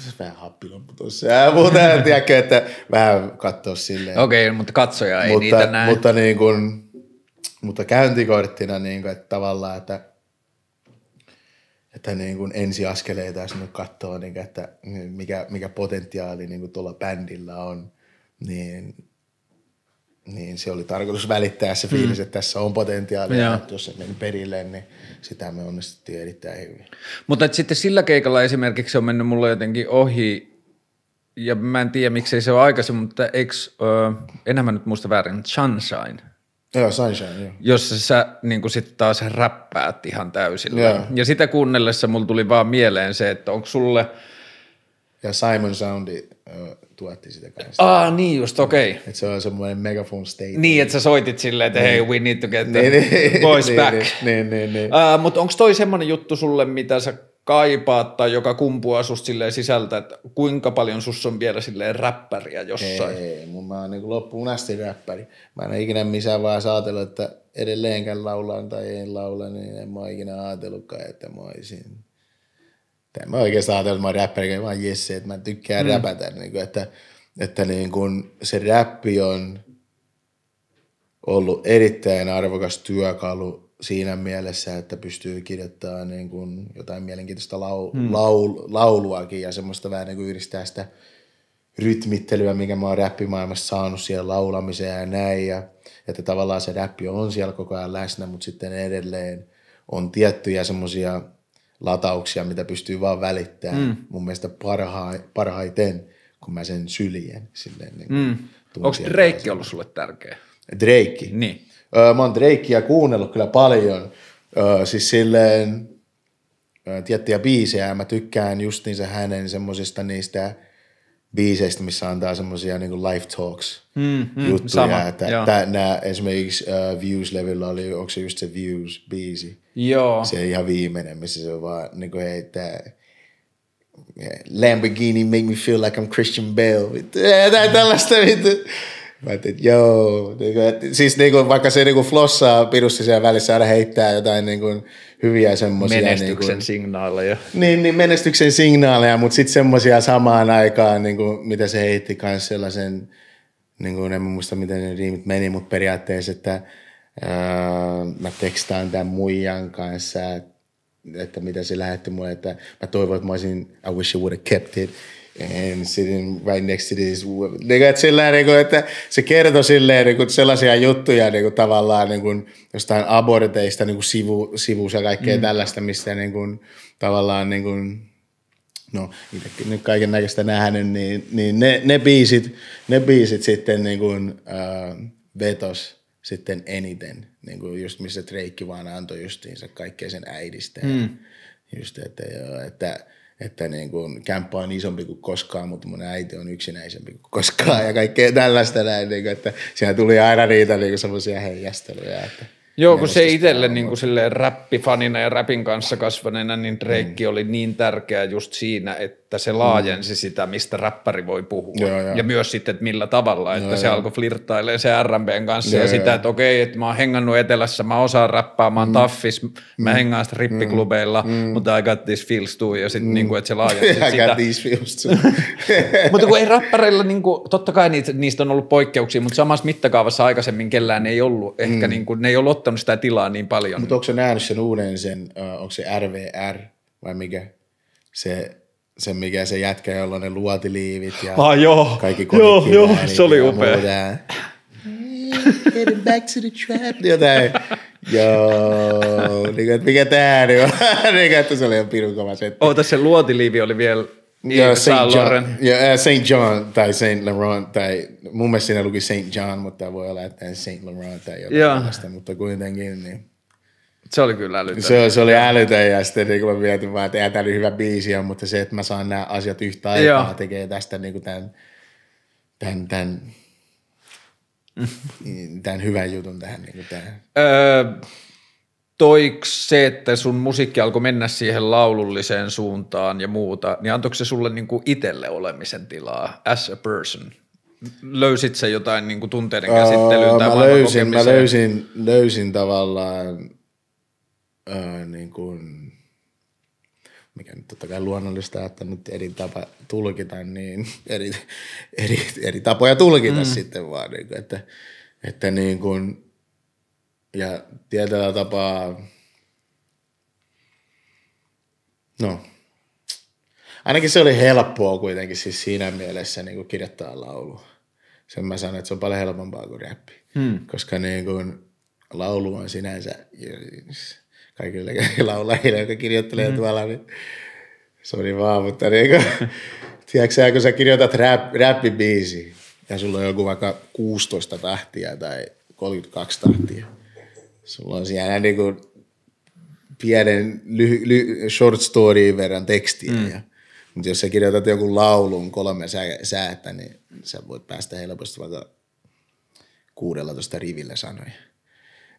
se vähän happi loppu tuossa ja muuta, tiedätkö, että vähän katsoa silleen. Okei, okay, mutta katsoja ei mutta, niitä näe. mutta, niin kuin, mutta käyntikorttina niin kuin, että tavallaan, että että niin kuin ensiaskeleita, jos nyt katsoo, niin kuin, että mikä, mikä potentiaali niin kuin tuolla bändillä on, niin, niin se oli tarkoitus välittää se fiilis, mm. että tässä on potentiaalia, Joo. ja jos se meni perille, niin sitä me onnistuttiin erittäin hyvin. Mutta sitten sillä keikalla esimerkiksi se on mennyt mulle jotenkin ohi, ja mä en tiedä miksei se ole aikaisemmin, mutta eikö, ö, enää mä nyt muista väärin, Sunshine, Joo, Sunshine, joo. jossa sä niin kuin sitten taas räppäät ihan täysillä. Joo. Ja sitä kuunnellessa mulla tuli vaan mieleen se, että onko sulle, Ja Simon Soundi tuotti sitä kanssa. aa niin just, okei. Okay. Et se on semmoinen megaphone state. Niin, että sä soitit silleen, että hei, we need to get the niin, niin, boys niin, back. Niin, niin, niin, niin. Uh, mutta onko toi semmoinen juttu sulle, mitä sä kaipaat tai joka kumpuaa susta silleen sisältä, että kuinka paljon sus on vielä silleen räppäriä jossain? Ei, mun mä oon niin loppuun asti räppäri. Mä en ole ikinä missään vaiheessa ajatellut, että edelleenkään laulan tai en laula, niin en mä ole ikinä ajatellutkaan, että mä olisin... Tai mä oikeastaan ajatellut, että mä oon räppäri, vaan Jesse, että mä tykkään mm. räpätä. Niin kuin, että että niin kuin se räppi on ollut erittäin arvokas työkalu siinä mielessä, että pystyy kirjoittamaan niin kuin jotain mielenkiintoista lau, mm. laul, lauluakin ja semmoista vähän niin kuin yhdistää sitä rytmittelyä, mikä mä oon räppimaailmassa saanut siellä laulamiseen ja näin. Ja, että tavallaan se räppi on siellä koko ajan läsnä, mutta sitten edelleen on tiettyjä semmoisia latauksia, mitä pystyy vaan välittämään mm. mun mielestä parha, parhaiten, kun mä sen syljen. Silleen, niin mm. Onko Drake ollut sulle tärkeä? Drake? Niin. Öö, mä oon Drakea kuunnellut kyllä paljon. Öö, siis silleen öö, tiettyjä biisejä mä tykkään justiinsa hänen semmosista niistä biiseistä, missä antaa semmosia niinku life talks Mm, mm, juttuja. sama, että tää, nää, esimerkiksi uh, Views-levyllä oli, onko se just se Views-biisi? Joo. Se ihan viimeinen, missä se vaan niinku heittää yeah, Lamborghini make me feel like I'm Christian Bale. Tällaista vittu. Mä ajattelin, että joo. Et, siis niinku, vaikka se niinku flossaa pirusti siellä välissä aina heittää jotain niinku, hyviä semmoisia. Menestyksen niinku, signaaleja. niin, niin menestyksen signaaleja, mutta sitten semmoisia samaan aikaan, niin kuin, mitä se heitti kanssa sellaisen, niin kuin, en muista miten ne riimit meni, mutta periaatteessa, että ää, mä tekstaan tämän muijan kanssa, että mitä se lähetti mulle, että mä toivon, että mä olisin, I wish you would have kept it and sitting right next to this woman. Niin, että, sillä, niin kuin, että se kertoi silleen niin kuin sellaisia juttuja niin kuin, tavallaan niin kuin, jostain aborteista niin kuin sivu, sivuus ja kaikkea mm. tällaista, mistä niin kuin, tavallaan niin kuin, no itsekin nyt kaiken näköistä nähnyt, niin, niin ne, ne, biisit, ne biisit sitten niin kuin, äh, vetos sitten eniten, niin kuin just missä Drake vaan antoi justiinsa kaikkea sen äidistä. Mm. Just, että, joo, että, että niin kuin, kämppä on isompi kuin koskaan, mutta mun äiti on yksinäisempi kuin koskaan ja kaikkea tällaista näin, niin kuin, että siinä tuli aina niitä niin semmoisia heijasteluja. Että Joo, kun se itselle niin kuin silleen räppifanina ja räpin kanssa kasvaneena, niin Drake mm. oli niin tärkeä just siinä, että se laajensi mm. sitä, mistä räppäri voi puhua. Joo, joo. Ja myös sitten, että millä tavalla, että Joo, se joo. alkoi flirttailemaan se R&Bn kanssa Joo, ja sitä, että okei, että mä oon hengannut etelässä, mä osaan räppää, mä oon mm. taffis, mä hengaan sitä rippiklubeilla, mm. mutta I got this feels too, ja sitten mm. niin kuin, että se laajensi I sitä. got these feels too. Mutta kun ei räppäreillä, niin kuin, totta kai niitä, niistä on ollut poikkeuksia, mutta samassa mittakaavassa aikaisemmin kellään ei ollut, ehkä mm. niin kuin, ne ei ollut ottanut sitä tilaa niin paljon. Mutta onko se nähnyt sen uuden, sen, onko se RVR vai mikä? Se, se mikä se jätkä, jolla ne luotiliivit ja Ah, joo. kaikki Joo, joo, se oli upea. muuta. Headed back to the trap. Jotain. Joo, niin kuin, että mikä tää nyt on? niin kuin, että se oli ihan pirun kova setti. Oota, se luotiliivi oli vielä Joo, Yves Saint John, ja, äh, Saint John tai Saint Laurent tai mun mielestä siinä luki Saint John, mutta voi olla, että Saint Laurent tai jotain tällaista, mutta kuitenkin niin. Se oli kyllä älytön. Se, se oli älytön ja sitten niin mä mietin vaan, että tää nyt hyvä biisi on, mutta se, että mä saan nämä asiat yhtä aikaa, Joo. tekee tästä niin kuin tämän, tämän, tämän, tämän hyvän jutun tähän. Niin kuin tähän. Öö, toiks se, että sun musiikki alkoi mennä siihen laululliseen suuntaan ja muuta, niin antoiko se sulle niinku itselle olemisen tilaa as a person? Löysit se jotain niinku tunteiden käsittelyyn tai Öö, mä löysin, mä löysin, löysin tavallaan öö, niin kuin, mikä nyt totta kai luonnollista, että nyt eri tapa tulkita, niin eri, eri, eri tapoja tulkita mm. sitten vaan, niin kuin, että, että niin kuin, ja tietyllä tapaa, no, ainakin se oli helppoa kuitenkin siis siinä mielessä niin kuin kirjoittaa laulu. Sen mä sanon, että se on paljon helpompaa kuin räppi. Hmm. Koska niin kuin, laulu on sinänsä kaikille laulajille, jotka kirjoittelee hmm. tuolla, niin sori vaan, mutta niin kuin, tiedätkö kun sä kirjoitat rap, räppibiisi ja sulla on joku vaikka 16 tahtia tai 32 tahtia, sulla on siellä niin kuin pienen ly, ly, short story verran tekstiä. Mm. Ja, mutta jos sä kirjoitat jonkun laulun kolme sä, säätä, niin sä voit päästä helposti vaikka 16 rivillä sanoja.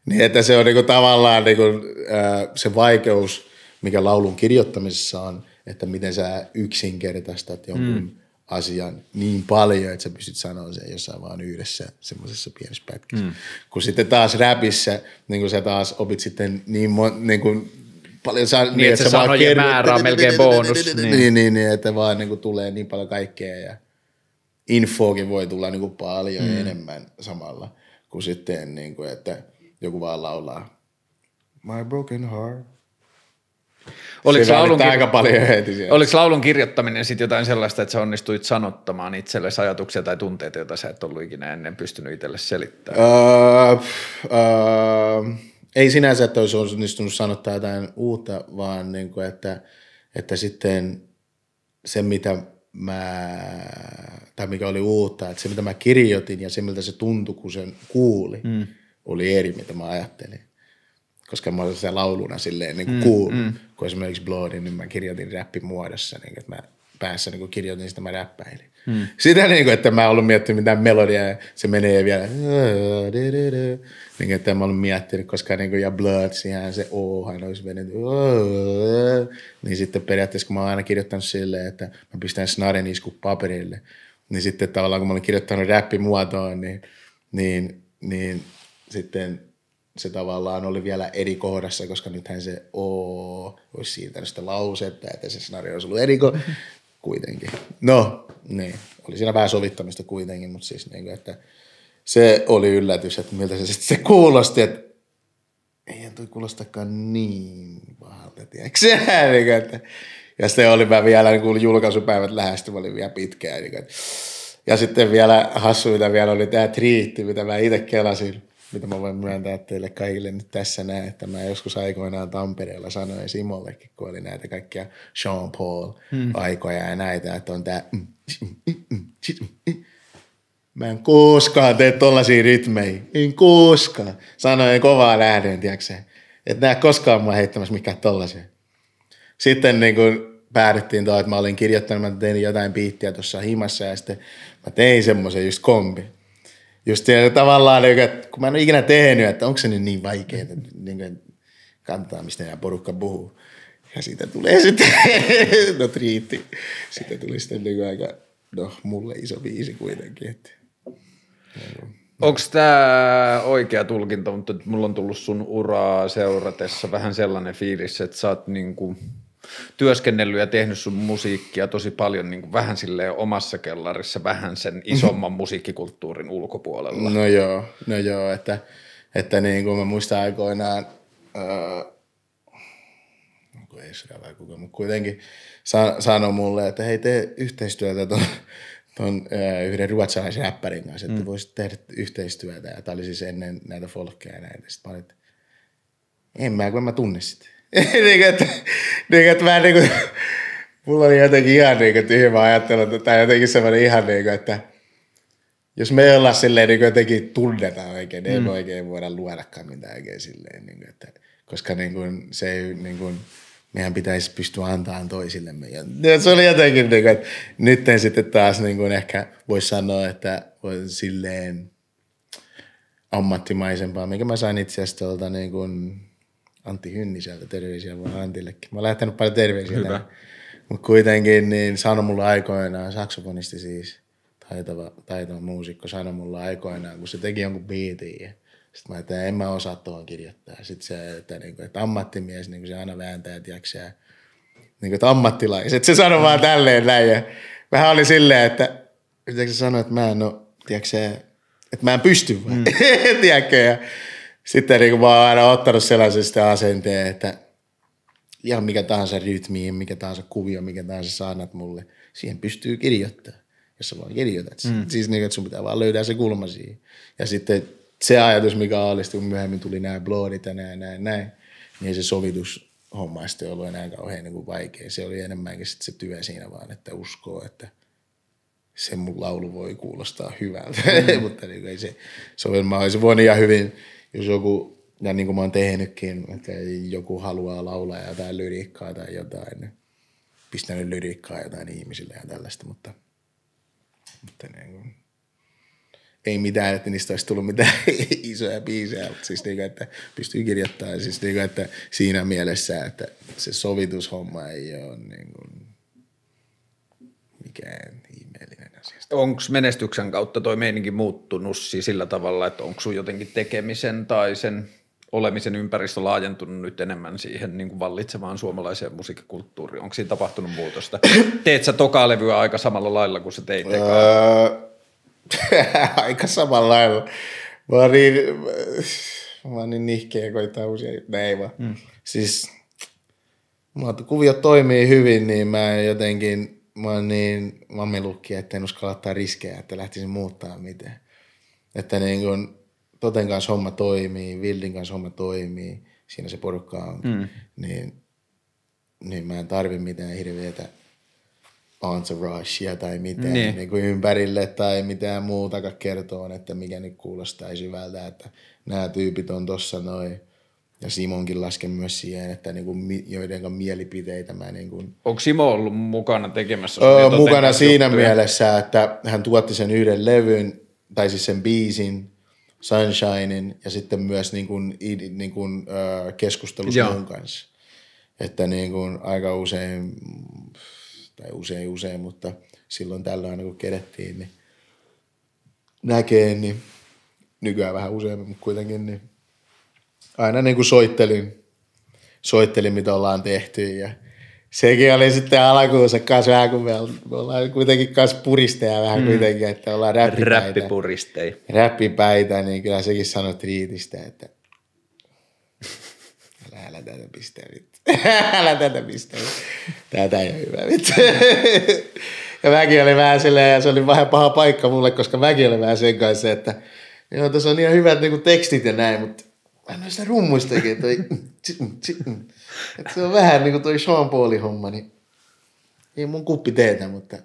Niin että se on niinku tavallaan niinku, ää, se vaikeus, mikä laulun kirjoittamisessa on, että miten sä yksinkertaistat jonkun mm. Asian niin paljon, että sä pystyt sanoa sen jossain vaan yhdessä semmoisessa pienessä pätkässä. Mm. Kun sitten taas räpissä, niin kun sä taas opit sitten niin, mo, niin kuin paljon saa, niin, että se sanojen kerrot- määrä on melkein bonus, niin. Niin, niin, niin, että vaan niin kuin tulee niin paljon kaikkea ja infoakin voi tulla niin kuin paljon mm. enemmän samalla kuin sitten, niin kuin, että joku vaan laulaa My broken heart Oliko Siinä laulun, aika paljon heti siellä. oliko laulun kirjoittaminen sitten jotain sellaista, että sä onnistuit sanottamaan itsellesi ajatuksia tai tunteita, joita sä et ollut ikinä ennen pystynyt itselle selittämään? Öö, öö, ei sinänsä, että olisi onnistunut sanottaa jotain uutta, vaan niin kuin, että, että sitten se, mitä mä, tai mikä oli uutta, että se, mitä mä kirjoitin ja se, miltä se tuntui, kun sen kuuli, mm. oli eri, mitä mä ajattelin. Koska mä olin sitä lauluna silleen niin kuin mm, cool. Mm. Kun esimerkiksi Bloodin, niin mä kirjoitin räppimuodossa, niin että mä päässä niin kuin kirjoitin sitä, mä räppäilin. Mm. Sitä niin kuin, että mä en ollut miettinyt mitään melodiaa, ja se menee vielä, niin kuin, että mä ollut miettinyt, koska niin kuin, ja Blood, siihen se Ohan olisi mennyt, niin sitten periaatteessa, kun mä oon aina kirjoittanut silleen, että mä pistän snaren isku paperille, niin sitten tavallaan, kun mä olin kirjoittanut räppimuotoon, niin, niin, niin sitten se tavallaan oli vielä eri kohdassa, koska nythän se O olisi siirtänyt sitä lausetta, että se scenario olisi ollut eri ko- kuitenkin. No, niin. Oli siinä vähän sovittamista kuitenkin, mutta siis niin kuin, että se oli yllätys, että miltä se sitten se kuulosti, että eihän toi kuulostakaan niin pahalta, tiedätkö sä? niin kuin, että, ja sitten oli mä vielä, niin kun julkaisupäivät lähestyi, mä olin vielä pitkään. Niin kuin, että, ja sitten vielä hassu, mitä vielä oli tämä triitti, mitä mä itse kelasin mitä mä voin myöntää teille kaikille nyt tässä näin, että mä joskus aikoinaan Tampereella sanoin Simollekin, kun oli näitä kaikkia Sean Paul aikoja ja näitä, että on tää Mä en koskaan tee tollasia rytmejä. En koskaan. Sanoin kovaa lähden, tiedätkö Että nää koskaan mua heittämässä mikään tollasia. Sitten niin kun päädyttiin tuohon, että mä olin kirjoittanut, mä tein jotain biittiä tuossa himassa ja sitten mä tein semmoisen just kombi just siellä tavallaan, että kun mä en ole ikinä tehnyt, että onko se nyt niin vaikeaa, että niin kantaa, mistä nämä porukka puhuu. Ja siitä tulee sitten, no triitti. Sitten tuli sitten niin aika, no mulle iso biisi kuitenkin. Että, Onko tämä oikea tulkinta, mutta mulla on tullut sun uraa seuratessa vähän sellainen fiilis, että sä oot niinku työskennellyt ja tehnyt sun musiikkia tosi paljon niin kuin vähän silleen omassa kellarissa, vähän sen isomman musiikkikulttuurin ulkopuolella. No joo, no joo, että, että niin kuin mä muistan aikoinaan, öö, onko Esra vai kuka, mutta kuitenkin sa- sanoi mulle, että hei tee yhteistyötä ton, ton öö, yhden ruotsalaisen räppärin kanssa, että mm. voisit tehdä yhteistyötä. Ja tämä oli siis ennen näitä folkkeja ja näitä. Sitten mä olin, että en mä, kun en mä tunne sitä. niin, että, niin, että mä niin kuin, mulla oli jotenkin ihan niin kuin tyhmä ajattelu, tai jotenkin semmoinen ihan niin kuin, että jos me ollaan silleen niin kuin jotenkin tunnetaan oikein, niin mm. ei oikein voida luodakaan mitään oikein silleen, niin kuin, että, koska niin kuin, se ei niin kuin, meidän pitäisi pystyä antamaan toisillemme. Ja se oli jotenkin, niin kuin, että nyt sitten taas niin kuin ehkä voisi sanoa, että voi silleen ammattimaisempaa, mikä mä sain itse asiassa tuolta niin kuin, Antti Hynniseltä, terveisiä vaan Antillekin. Mä oon lähtenyt paljon terveisiä Hyvä. Mutta kuitenkin niin sanoi mulle aikoinaan, saksofonisti siis, taitava, taitava muusikko, sanoi mulle aikoinaan, kun se teki jonkun biitin. Ja sitten mä että en mä osaa tuohon kirjoittaa. Sitten se, että, niin kuin, että ammattimies, niin kuin se aina vääntää, tiiäksä, niin kuin, että ammattilaiset. Se sanoi vaan tälleen näin. Ja vähän oli silleen, että yritätkö sanoa, että mä en ole, tiiäksä, että mä en pysty vaan. Mm. tiedätkö? Ja sitten niin kuin mä oon aina ottanut sellaisen sitten asenteen, että ihan mikä tahansa rytmi, mikä tahansa kuvio, mikä tahansa sanat mulle, siihen pystyy kirjoittamaan, jos sä vaan kirjoitat. Mm. Siis niin, että sun pitää vaan löydää se kulma siihen. Ja sitten se ajatus, mikä oli, kun myöhemmin tuli nämä bloodit ja näin, näin, näin, niin se sovitus homma ei ollut enää kauhean niin kuin vaikea. Se oli enemmänkin sit se työ siinä vaan, että uskoo, että se mun laulu voi kuulostaa hyvältä. Mm. Mutta niin ei se, mä olisin voinut ihan hyvin jos joku, ja niin kuin mä oon tehnytkin, että joku haluaa laulaa jotain lyriikkaa tai jotain, niin pistänyt lyriikkaa jotain ihmisille ja tällaista, mutta, mutta niin kuin, ei mitään, että niistä olisi tullut mitään isoja biisejä, mutta siis niin kuin, että pystyy kirjoittamaan, siis niin kuin, että siinä mielessä, että se sovitushomma ei ole niin kuin mikään. Onko menestyksen kautta toi meininki muuttunut siis sillä tavalla, että onko sun jotenkin tekemisen tai sen olemisen ympäristö laajentunut nyt enemmän siihen niin kuin vallitsevaan suomalaiseen musiikkikulttuuriin? Onko siinä tapahtunut muutosta? Teet sä tokaa levyä aika samalla lailla kuin sä teit öö, aika samalla lailla. Mä oon niin, mä oon niin nihkeä koittaa uusia. Ei vaan. Hmm. Siis Mutta kuviot toimii hyvin, niin mä jotenkin, mä oon niin mammilukki, että en uskalla ottaa riskejä, että lähtisin muuttaa mitään. Että niin kun Toten kanssa homma toimii, Vildin kanssa homma toimii, siinä se porukka on, mm. niin, niin mä en tarvi mitään hirveätä entouragea tai mitään niin. Niin kuin ympärille tai mitään muuta kertoo, että mikä nyt kuulostaa hyvältä, että nämä tyypit on tossa noin. Ja Simonkin lasken myös siihen, että niinku joiden mielipiteitä mä niinku... Onko Simo ollut mukana tekemässä? Öö, mukana siinä juttuja? mielessä, että hän tuotti sen yhden levyn, tai siis sen biisin, Sunshinein, ja sitten myös niinku, niinku, öö, keskustelussa mun kanssa. Että niinku, aika usein tai usein usein, mutta silloin tällä aina kun kedettiin, niin näkee, niin nykyään vähän useammin, mutta kuitenkin niin aina niin kuin soittelin, soittelin, mitä ollaan tehty ja sekin oli sitten alkuunsa kanssa vähän, kun me ollaan kuitenkin kanssa puristeja vähän mm. kuitenkin, että ollaan räppipäitä. Räppipuristeja. Räppipäitä, niin kyllä sekin sanoi triitistä, että älä, älä tätä pistää vittu. älä tätä pistää. Tätä ei ole hyvä vittu. ja mäkin oli vähän silleen, ja se oli vähän paha paikka mulle, koska mäkin oli vähän sen kanssa, että joo, tässä on ihan hyvät niinku tekstit ja näin, mutta sitä rummuistakin, toi, että se on vähän niin kuin toi Sean Paulin homma, niin ei mun kuppi teetä, mutta,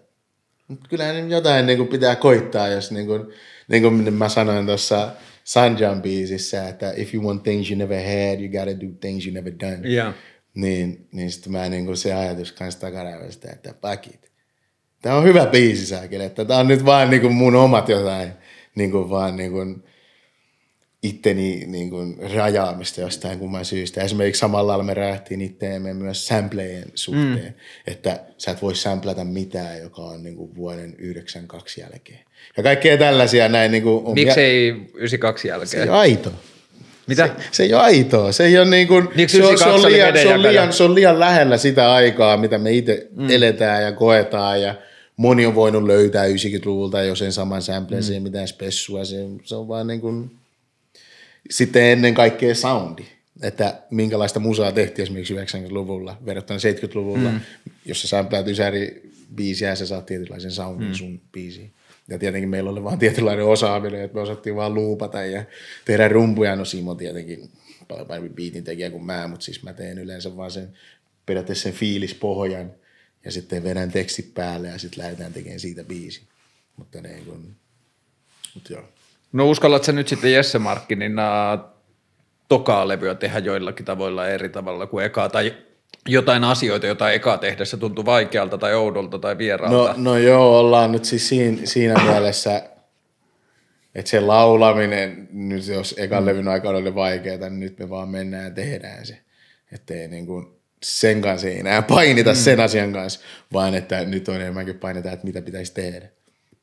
mutta kyllä jotain niin kuin pitää koittaa, jos niin kuin, niin kuin mä sanoin tuossa Sanjan biisissä, että if you want things you never had, you gotta do things you never done. Yeah. Niin, niin sitten mä niin kuin se ajatus kanssa takaraivosta, että pakit. Tämä on hyvä biisi saakeli, että tämä on nyt vaan niin kuin mun omat jotain, niin kuin vaan niin kuin, itteni niin kuin, rajaamista jostain kumman syystä. Esimerkiksi samalla lailla me räjähtiin itteemme myös samplejen suhteen, mm. että sä et voi samplata mitään, joka on niin kuin, vuoden 92 jälkeen. Ja kaikkea tällaisia näin. Niin kuin, Miksi ei 92 jälkeen? Se on aito. Mitä? Se, se ei ole aitoa. Se ei ole niin kuin, se, on, se, on liian, se, on liian, se on liian lähellä sitä aikaa, mitä me itse mm. eletään ja koetaan ja moni on voinut löytää 90-luvulta jo sen saman samplen, mm. mitään spessua. Se, se on vaan niin kuin, sitten ennen kaikkea soundi, että minkälaista musaa tehtiin esimerkiksi 90-luvulla verrattuna 70-luvulla, mm. jos sä sämpläät ysäri biisiä ja sä saat tietynlaisen soundin mm. sun biisiin. Ja tietenkin meillä oli vaan tietynlainen osaaminen, että me osattiin vaan luupata ja tehdä rumpuja. No Simo tietenkin paljon paremmin biitin tekijä kuin mä, mutta siis mä teen yleensä vaan sen periaatteessa sen fiilispohjan ja sitten vedän tekstit päälle ja sitten lähdetään tekemään siitä biisi. Mutta niin kun, mutta joo. No uskallatko nyt sitten Jesse Markkinin tokaa levyä tehdä joillakin tavoilla eri tavalla kuin ekaa, tai jotain asioita, joita ekaa tehdessä tuntui vaikealta tai oudolta tai vieraalta? No, no joo, ollaan nyt siis siinä, siinä mielessä, että se laulaminen, nyt jos ekan mm. levyn aikana oli vaikeaa, niin nyt me vaan mennään ja tehdään se. Että ei niin kuin sen kanssa ei enää painita mm. sen asian kanssa, vaan että nyt on enemmänkin paineta, että mitä pitäisi tehdä.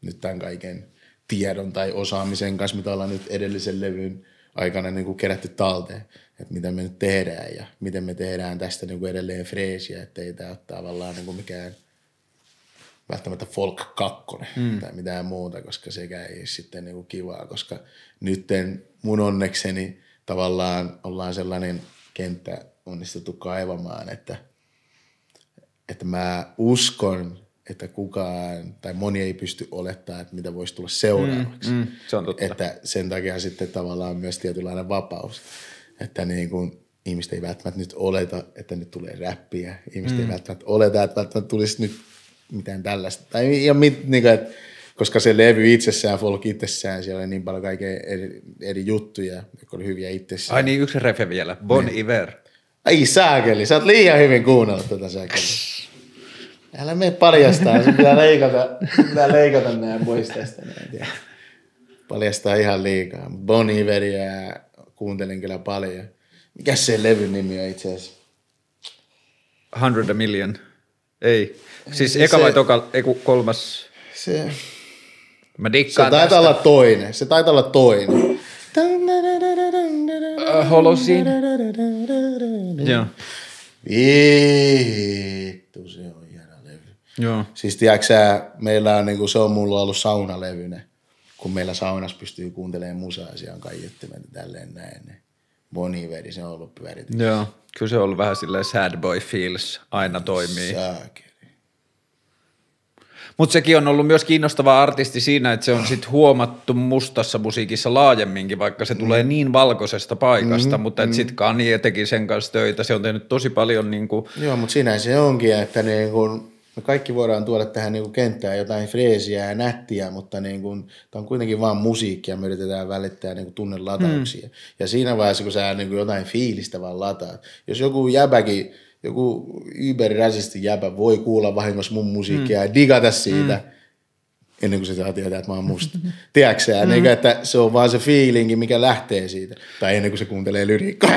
Nyt tämän kaiken tiedon tai osaamisen kanssa, mitä ollaan nyt edellisen levyn aikana niin kuin kerätty talteen, että mitä me nyt tehdään ja miten me tehdään tästä niin kuin edelleen freesiä, että ei tämä ole tavallaan niin kuin mikään välttämättä folk kakkonen mm. tai mitään muuta, koska sekään ei sitten niin kuin kivaa, koska nytten mun onnekseni tavallaan ollaan sellainen kenttä onnistuttu kaivamaan, että, että mä uskon, että kukaan tai moni ei pysty olettaa, että mitä voisi tulla seuraavaksi. Mm, mm, se on totta. Että sen takia sitten tavallaan myös tietynlainen vapaus. Että niin kuin ihmiset ei välttämättä nyt oleta, että nyt tulee räppiä. Ihmiset mm. ei välttämättä oleta, että välttämättä tulisi nyt mitään tällaista. Tai, ja mit, niin kuin, että, koska se levy itsessään, folk itsessään, siellä oli niin paljon kaikkea eri, eri juttuja, jotka oli hyviä itsessään. Ai niin, yksi refe vielä. Bon niin. Iver. Ai saakeli, sä oot liian hyvin kuunnellut tätä saakeli. Älä mene paljastaa, sun pitää leikata, pitää leikata nämä pois tästä. Näin, paljastaa ihan liikaa. Bon Iveria kuuntelin kyllä paljon. Mikä se levyn nimi on itse asiassa? 100 million. Ei. Siis eka vai toka, ei kolmas. Se, Mä dikkaan se taitaa tästä. olla toinen. Se taitaa olla toinen. Uh, Holocene. Joo. Vittu, se on Joo. Siis tiedätkö meillä on, niin kuin, se on mulla ollut saunalevyne, kun meillä saunassa pystyy kuuntelemaan musaa ja siellä on kaiuttimet tälleen näin. Niin Bon Iveri, se on ollut pyöritys. Joo, kyllä se on ollut vähän silleen sad boy feels, aina toimii. Saakeli. Mutta sekin on ollut myös kiinnostava artisti siinä, että se on sitten huomattu mustassa musiikissa laajemminkin, vaikka se tulee niin valkoisesta paikasta, mutta että sitten Kanye teki sen kanssa töitä, se on tehnyt tosi paljon niin kuin, Joo, mutta siinä se onkin, että niin kun, me kaikki voidaan tuoda tähän niin kun kenttään jotain freesiä ja nättiä, mutta niin kun, tämä on kuitenkin vain musiikkia, me yritetään välittää niin kun tunnelatauksia. Mm. Ja siinä vaiheessa, kun sä niin kun jotain fiilistä vaan lataat, jos joku jäbäkin, joku yberrasisti jäbä voi kuulla vahingossa mun musiikkia mm. ja digata siitä, mm ennen kuin se saa tietää, että mä oon musta. Tiedätkö sä? Niin, että se on vaan se feelingi, mikä lähtee siitä. Tai ennen kuin se kuuntelee lyriikkaa.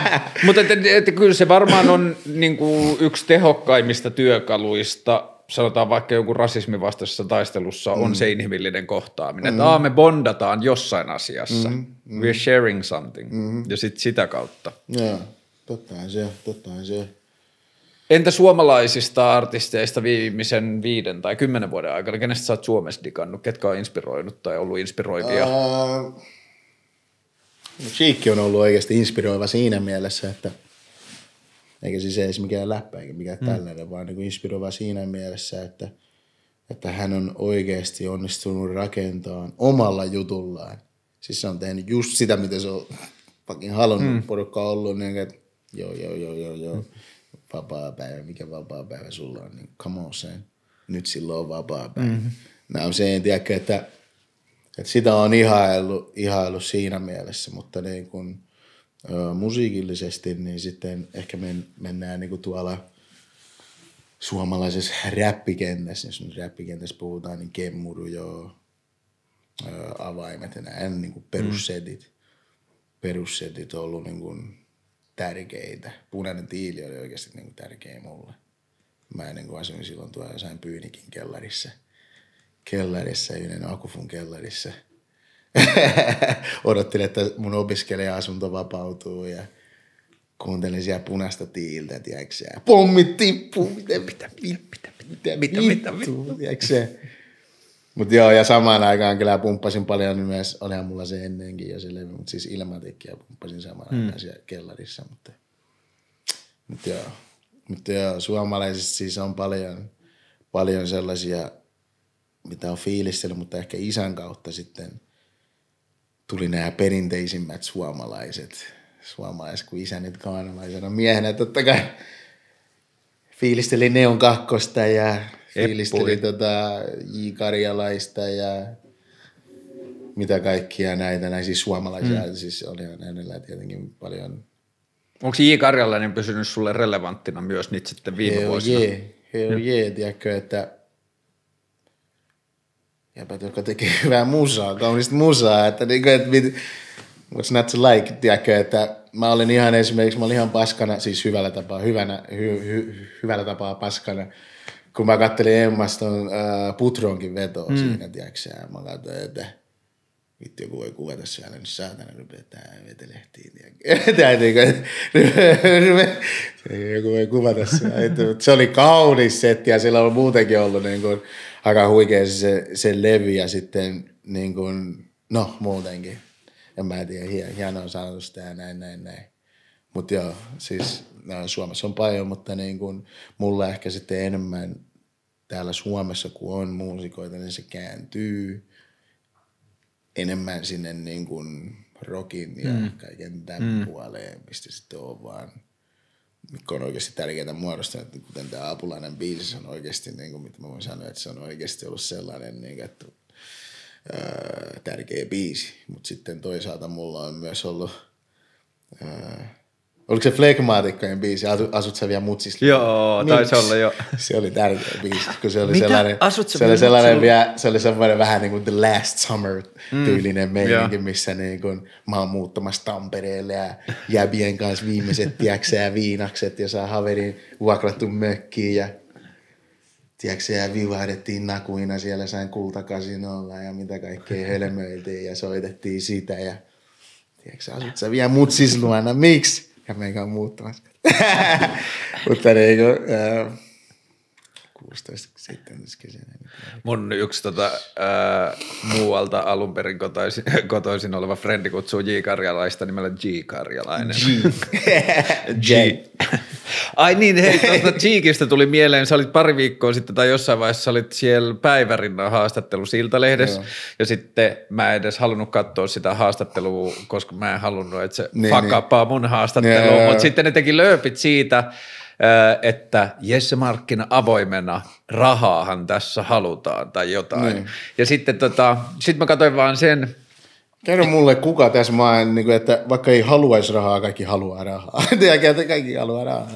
Mutta että, että kyllä se varmaan on niin kuin yksi tehokkaimmista työkaluista, sanotaan vaikka joku rasismin vastaisessa taistelussa, on se inhimillinen kohtaaminen. Mm. Että me bondataan jossain asiassa. Mm. We're sharing something. Mm. Ja sitten sitä kautta. Joo, tottahan se, tottahan se. Entä suomalaisista artisteista viimeisen viiden tai kymmenen vuoden aikana? Kenestä sä oot Suomessa digannut? Ketkä on inspiroinut tai ollut inspiroivia? Uh, no Cheekki on ollut oikeasti inspiroiva siinä mielessä, että eikä siis edes mikään läppä eikä mikään mm. tällainen, vaan niin inspiroiva siinä mielessä, että, että hän on oikeasti onnistunut rakentamaan omalla jutullaan. Siis se on tehnyt just sitä, mitä se on fucking halunnut. Mm. Porukka on ollut niin, että joo, joo, joo, joo, joo. Mm vapaa päivä, mikä vapaa päivä sulla on, niin come on sen. Nyt silloin on vapaa päivä. Mm-hmm. Nämä se, en tiedä, että, että sitä on ihaillut, ihaillut siinä mielessä, mutta niin kun, ö, musiikillisesti, niin sitten ehkä men, mennään niin kuin tuolla suomalaisessa räppikentässä, jos nyt räppikentässä puhutaan, niin kemmuru jo avaimet ja nämä niin kuin perussetit. Mm. Perussetit on ollut niin kuin, tärkeitä. Punainen tiili oli oikeasti niin tärkeä mulle. Mä ennen kuin asuin silloin tuolla jossain Pyynikin kellarissa. Kellarissa, yhden Akufun kellarissa. Odottin, että mun opiskelija-asunto vapautuu ja kuuntelin siellä punaista tiiltä, tiedätkö Pommit tippuu, miten, mitä, mitä, mitä, mitä, mitä, mitä, mitä, mutta joo, ja samaan aikaan kyllä pumppasin paljon myös, olihan mulla se ennenkin jo se levy, mutta siis ilmatikkiä pumppasin samaan mm. aikaan siellä kellarissa, mutta, mutta joo. Mutta joo, suomalaisista siis on paljon, paljon sellaisia, mitä on fiilistellyt, mutta ehkä isän kautta sitten tuli nämä perinteisimmät suomalaiset, suomalaiset, kun isä nyt kaanalaisena miehenä totta kai fiilisteli Neon kakkosta ja fiilisteli tota J. Karjalaista ja mitä kaikkia näitä, näin siis suomalaisia, mm. siis oli hänellä tietenkin paljon. Onko J. Karjalainen pysynyt sulle relevanttina myös nyt sitten viime Hell vuosina? Yeah. Hell yeah, tiedätkö, että jäbät, jotka tekee hyvää musaa, kaunista musaa, että niinku, että mit, what's not to like, tiedätkö, että mä olin ihan esimerkiksi, mä olin ihan paskana, siis hyvällä tapaa, hyvänä, hy, hy, hyvällä tapaa paskana, kun mä kattelin Emmaston äh, Putronkin vetoa mm. siinä, tiedätkö mä katsoin, että vittu joku voi kuvata siellä, niin saatana rupeaa tää vetelehtiin. joku voi kuvata siellä. se oli kaunis setti ja sillä on muutenkin ollut niin kuin, aika huikea se, se levy ja sitten niin kuin, no muutenkin. En mä tiedä, hienoa sanotusta ja näin, näin, näin. Mutta joo, siis no, Suomessa on paljon, mutta niin kuin, mulla ehkä sitten enemmän täällä Suomessa, kun on muusikoita, niin se kääntyy enemmän sinne niin kuin rockin ja mm. kaiken tämän mm. puoleen, mistä sitten on vaan mikä on oikeasti tärkeää muodostaa, että kuten tämä Apulainen biisi, on oikeasti, niin kuin, mitä mä voin sanoa, että se on oikeasti ollut sellainen, niin kuin, että ää, tärkeä biisi, mutta sitten toisaalta mulla on myös ollut Oliko se Flegmaatikkojen biisi, Asut sä vielä mutsista? Joo, taisi olla jo. Se oli tärkeä biisi, kun se oli Mitä? sellainen, Asut se oli sellainen vielä, se oli semmoinen vähän niin kuin The Last Summer mm. tyylinen mm, meininki, yeah. missä niin kuin mä oon muuttamassa Tampereelle ja jäbien kanssa viimeiset ja viinakset ja saa haverin vuokrattu mökkiin ja tiedätkö, ja vivahdettiin nakuina siellä sain kultakasinolla ja mitä kaikkea hölmöiltiin ja soitettiin sitä ja tiedätkö, asut sä vielä mutsis luona, miksi? Hát meg a múltra. Utána egy. 16-17 kesänä. Mun yksi tota, ää, muualta alun perin kotoisin, kotoisin oleva frendi kutsuu J. Karjalaista nimellä G. Karjalainen. G. G. Ai niin, hei, tuosta Cheekistä tuli mieleen, sä olit pari viikkoa sitten tai jossain vaiheessa olit siellä päivärinnan haastattelu Siltalehdessä ja sitten mä en edes halunnut katsoa sitä haastattelua, koska mä en halunnut, että se niin, fakappaa niin. mun haastattelua, mutta sitten ne teki lööpit siitä – että Jesse Markkina avoimena, rahaahan tässä halutaan tai jotain. Niin. Ja sitten tota, sit mä katsoin vaan sen, Kerro mulle, kuka tässä maa, niin kuin, että vaikka ei haluaisi rahaa, kaikki haluaa rahaa. Tiedätkö, että kaikki haluaa rahaa.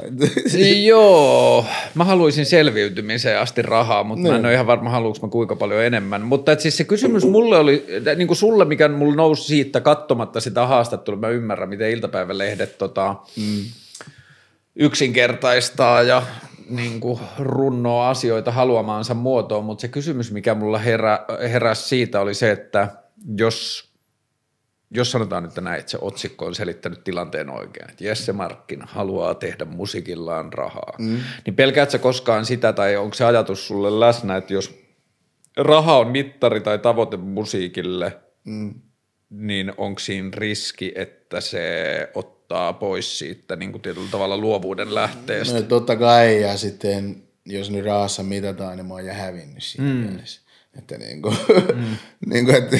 Joo, mä haluaisin selviytymiseen asti rahaa, mutta mä en Niin. ole ihan varma, haluanko mä kuinka paljon enemmän. Mutta et siis se kysymys mulle oli, niin kuin sulle, mikä mulla nousi siitä katsomatta sitä haastattelua, mä ymmärrän, miten iltapäivälehdet tota, mm. Yksinkertaistaa ja niin kuin runnoo asioita haluamaansa muotoon, mutta se kysymys, mikä mulla herä, heräsi siitä oli se, että jos jos sanotaan nyt näin, että se otsikko on selittänyt tilanteen oikein, että Jesse Markkina haluaa tehdä musiikillaan rahaa, mm. niin pelkäät sä koskaan sitä tai onko se ajatus sulle läsnä, että jos raha on mittari tai tavoite musiikille, mm. niin onko siinä riski, että se ottaa pois siitä niin kuin tietyllä tavalla luovuuden lähteestä? No totta kai, ja sitten jos nyt rahassa mitataan, niin mä oon jo hävinnyt siinä mm. mielessä. Että niin kuin, mm. niin kuin, että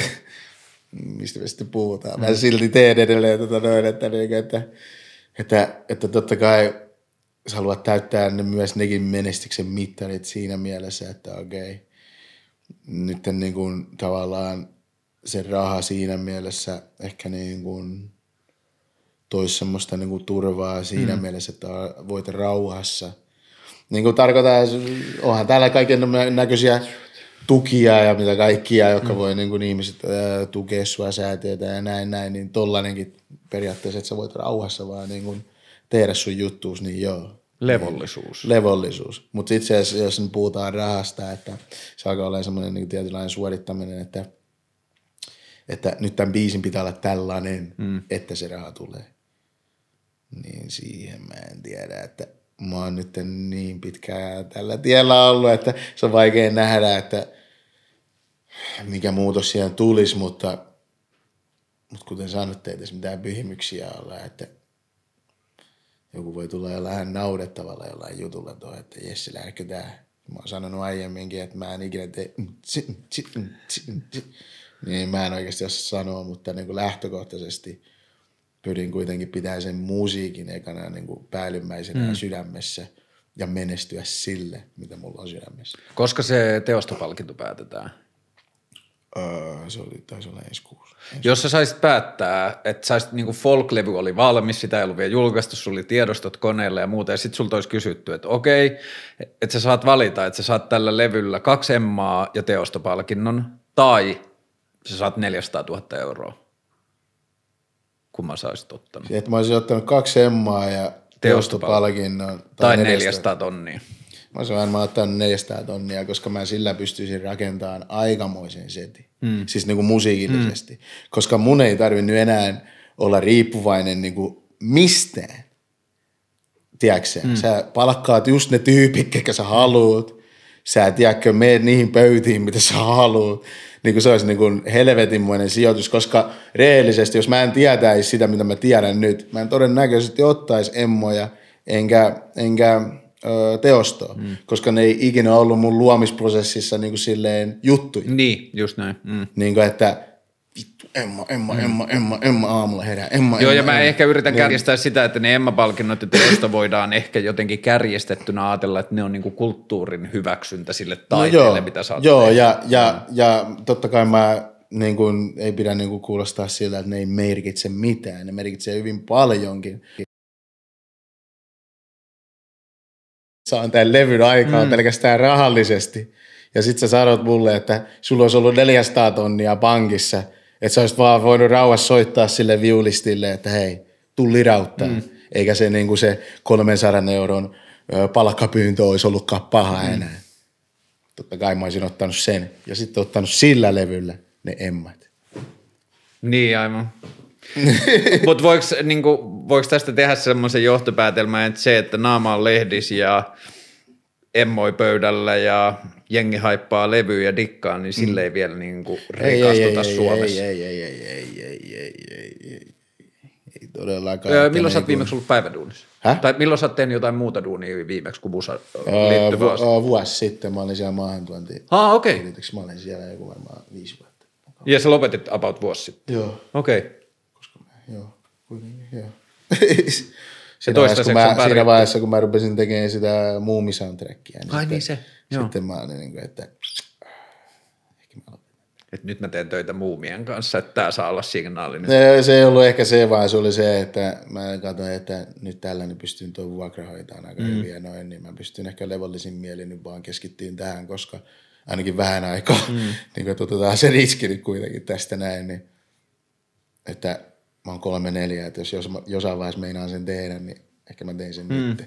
mistä me sitten puhutaan. Mä silti teen edelleen tota noin, että, niin kuin, että, että, että totta kai sä haluat täyttää ne, myös nekin menestyksen mittarit siinä mielessä, että okei, nyt niin kuin, tavallaan se raha siinä mielessä ehkä niin kuin, toisi semmoista niin kuin turvaa siinä mm. mielessä, että voit rauhassa. Niin kuin tarkoitan, onhan täällä kaiken näköisiä tukia ja mitä kaikkia, jotka mm. voi niin kuin ihmiset ää, tukea sua säätiötä ja näin, näin, niin tollanenkin periaatteessa, että sä voit rauhassa vaan niin kuin tehdä sun juttuus, niin joo. Levollisuus. Levollisuus. Mutta itse asiassa, jos nyt puhutaan rahasta, että se alkaa olla semmoinen niin tietynlainen suorittaminen, että, että nyt tämän biisin pitää olla tällainen, mm. että se raha tulee. Niin siihen mä en tiedä, että mä oon nyt niin pitkään tällä tiellä ollut, että se on vaikea nähdä, että mikä muutos siihen tulisi, mutta, mutta kuten sanotte, ei tässä mitään pyhimyksiä olla, että joku voi tulla jollain naudettavalla jollain jutulla tuo, että Jesse, lähdekö tää? Mä oon sanonut aiemminkin, että mä en ikinä tee, niin mä en oikeasti osaa sanoa, mutta niin kuin lähtökohtaisesti pyrin kuitenkin pitää sen musiikin ekana niin kuin päällimmäisenä mm. sydämessä ja menestyä sille, mitä mulla on sydämessä. Koska se teostopalkinto päätetään? Öö, se oli, taisi olla ensi kuussa. Jos sä saisit päättää, että saisit niin kuin folk-levy oli valmis, sitä ei ollut vielä julkaistu, sulla oli tiedostot koneella ja muuta, ja sitten sulta olisi kysytty, että okei, että sä saat valita, että sä saat tällä levyllä kaksi emmaa ja teostopalkinnon, tai sä saat 400 000 euroa. Kumman sä olisit ottanut? Että mä olisin ottanut kaksi emmaa ja teostopalkinnon. Tai 400 tonnia. Mä olisin varmaan ottanut 400 tonnia, koska mä sillä pystyisin rakentamaan aikamoisen setin. Mm. Siis niin kuin musiikillisesti. Mm. Koska mun ei tarvinnut enää olla riippuvainen niin kuin mistään. Tiedätkö mm. Sä palkkaat just ne tyypit, ketkä sä haluut. Sä tiedätkö, meet niihin pöytiin, mitä sä haluut. Niin kuin se olisi niin kuin helvetinmoinen sijoitus, koska reellisesti, jos mä en tietäisi sitä, mitä mä tiedän nyt, mä en todennäköisesti ottaisi emmoja, enkä, enkä ö, teostoa, mm. koska ne ei ikinä ollut mun luomisprosessissa niin kuin silleen juttuja. Niin, just näin. Mm. Niin kuin, että vittu, Emma, Emma, Emma, Emma, Emma aamulla herää, Emma, Joo, Emma, ja mä Emma. ehkä yritän kärjestää sitä, että ne Emma-palkinnot ja teosta voidaan ehkä jotenkin kärjestettynä ajatella, että ne on niinku kulttuurin hyväksyntä sille taiteelle, no joo, mitä sä Joo, tehnyt. ja, ja, ja totta kai mä niin kun, ei pidä niin kun kuulostaa siltä, että ne ei merkitse mitään. Ne merkitsee hyvin paljonkin. Saan tämän levyn aikaa mm. pelkästään rahallisesti. Ja sit sä sanot mulle, että sulla olisi ollut 400 tonnia pankissa, että sä olisit vaan voinut rauhassa soittaa sille viulistille, että hei, tuu lirauttaa. Mm. Eikä se, niin kuin se 300 euron palkkapyyntö olisi ollutkaan paha mm. enää. Totta kai mä olisin ottanut sen. Ja sitten ottanut sillä levyllä ne emmat. Niin, aivan. Mutta voiko, niinku, voiko tästä tehdä semmoisen johtopäätelmän, että se, että naama on lehdis ja emmoi pöydällä ja jengi haippaa levyjä ja dikkaa, niin sille ei vielä niin kuin rikastuta Suomessa. Ei, ei, ei, ei, ei, ei, ei, ei, ei todellakaan. Öö, milloin sä oot niinku- viimeksi ollut päiväduunissa? Häh? Tai milloin sä oot tehnyt jotain muuta duunia viimeksi kuin musa Öö, vu- öö, vuosi sitten mä olin siellä maahantuonti. Ah, okei. Yrityksessä mä olin siellä joku varmaan viisi vuotta. Ja sä lopetit about vuosi sitten. Joo, Okei. Okay. koska mä, joo, kuitenkin, joo. Vaiheessa, toistaiseksi kun mä, siinä vaiheessa, kun mä rupesin tekemään sitä muumisoundtrackia, niin, Ai sitten, niin se, joo. sitten mä olin niin kuin, että ehkä mä lopetan. Et nyt mä teen töitä muumien kanssa, että tää saa olla signaali nyt. Se, se ei ollut ehkä se, vaan se oli se, että mä katsoin, että nyt tällä niin pystyn tuon vuokra hoitamaan aika mm. hyvin ja noin, niin mä pystyn ehkä levollisin mielin nyt vaan keskittyyn tähän, koska ainakin vähän aikaa, mm. niin kuin otetaan se riski nyt kuitenkin tästä näin, niin että mä oon kolme neljä, että jos, jos mä jossain vaiheessa meinaan sen tehdä, niin ehkä mä tein sen mm. nyt.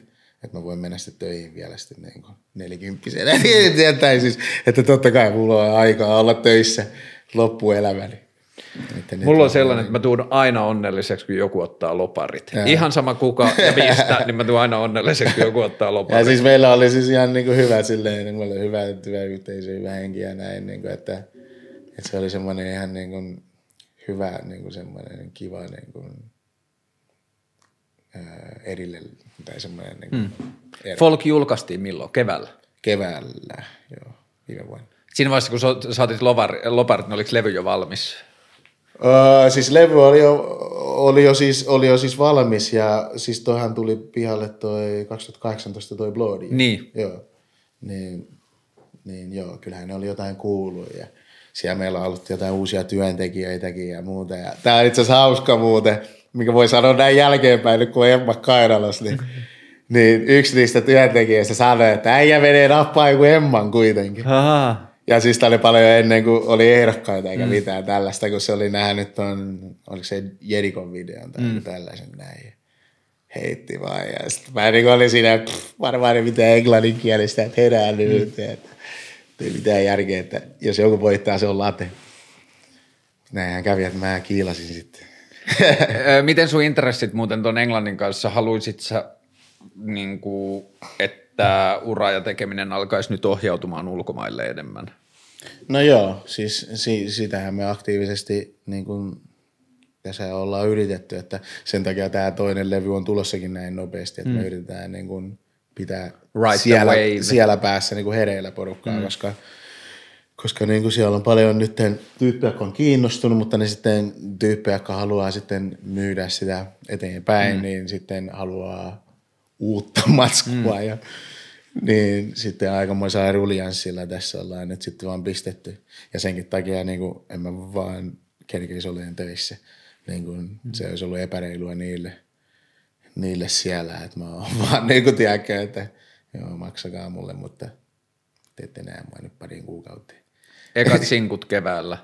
Että mä voin mennä sitten töihin vielä sitten niin kuin nelikymppisenä. Tietää siis, että totta kai mulla on aikaa olla töissä loppuelämäni. Että Mulla on sellainen, että mä tuun aina onnelliseksi, kun joku ottaa loparit. Ja. Ihan sama kuka ja mistä, niin mä tuun aina onnelliseksi, kun joku ottaa Ja loparit. siis meillä oli siis ihan niin kuin hyvä silleen, niin meillä oli hyvä työyhteisö, hyvä henki ja näin, niin kuin, että, että, se oli semmoinen ihan niin kuin hyvä, niin kuin semmoinen kiva niin kuin, ää, erille, tai semmoinen niin kuin, mm. ero. Folk julkaistiin milloin? Keväällä. keväällä, joo, viime vuonna. Siinä vaiheessa, kun saatit loparit niin oliko levy jo valmis? Öö, siis levy oli jo, oli, jo siis, oli jo siis valmis ja siis toihan tuli pihalle toi 2018 toi Bloody. Niin. Joo. Niin, niin joo, kyllähän ne oli jotain kuullut ja siellä meillä on ollut jotain uusia työntekijöitäkin ja muuta. Ja tää on itse asiassa hauska muuten, mikä voi sanoa näin jälkeenpäin, nyt kun on Emma Kainalas, niin, niin yksi niistä työntekijöistä sanoi, että äijä menee nappaa joku Emman kuitenkin. Aha. Ja siis tää oli paljon ennen kuin oli ehdokkaita eikä mm. mitään tällaista, kun se oli nähnyt ton, oliko se Jerikon videon tai mm. tällaisen näin. Heitti vaan ja sitten mä niin olin siinä pff, varmaan mitään englanninkielistä, että herää nyt. Mm. Että, ei mitään järkeä, että jos joku voittaa, se on late. Näinhän kävi, että mä kiilasin sitten. Miten sun intressit muuten ton Englannin kanssa, haluisit sä, niin kuin, että ura ja tekeminen alkaisi nyt ohjautumaan ulkomaille enemmän? No joo, siis si, sitähän me aktiivisesti niin kuin tässä ollaan yritetty, että sen takia tämä toinen levy on tulossakin näin nopeasti, että mm. me yritetään niin kuin pitää the siellä, siellä päässä niin kuin hereillä porukkaa, mm. koska, koska niin kuin siellä on paljon nyt tyyppejä, jotka on kiinnostunut, mutta ne sitten tyyppejä, jotka haluaa sitten myydä sitä eteenpäin, mm. niin sitten haluaa uutta matskua mm. ja niin sitten aikamoisella ruljanssilla tässä ollaan nyt sitten vaan pistetty. Ja senkin takia niin kuin, en mä vaan kerkeisi olemaan töissä. Niin kuin, mm. Se olisi ollut epäreilua niille, niille siellä, että mä oon vaan niin kuin, tiedätkö, että joo, maksakaa mulle, mutta te ette näe mua nyt pariin kuukauteen. Ekat sinkut keväällä.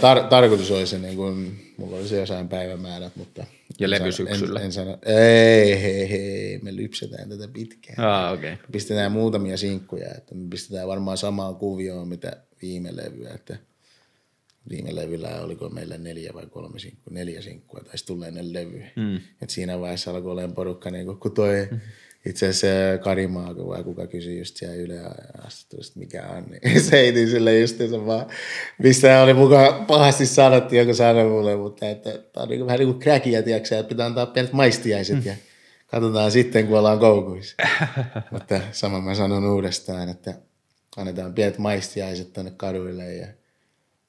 Tar- tarkoitus oli se, niin kuin, mulla oli se jossain päivämäärät, mutta... Ja levy syksyllä. En, en sano, ei, hei, hei, me lypsetään tätä pitkään. Ah, okei. Okay. pistetään muutamia sinkkuja, että me pistetään varmaan samaan kuvioon, mitä viime levyä, että viime levyllä oliko meillä neljä vai kolme sinkkua, neljä sinkkua, taisi tulla ennen levyä. Mm. Et siinä vaiheessa alkoi olemaan porukka, niin kun toi mm. itse asiassa Kari Maako vai kuka kysyi just siellä Yle haastattelusta, mikä on, niin se heitin sille justiinsa vaan, mistä oli mukaan pahasti sanottu, joku sanoi mulle, mutta että tää on niin vähän niin kuin kräkiä, tiedätkö, että pitää antaa pienet maistiaiset mm. ja katsotaan sitten, kun ollaan koukuissa. Mutta sama mä sanon uudestaan, että annetaan pienet maistiaiset tonne kaduille ja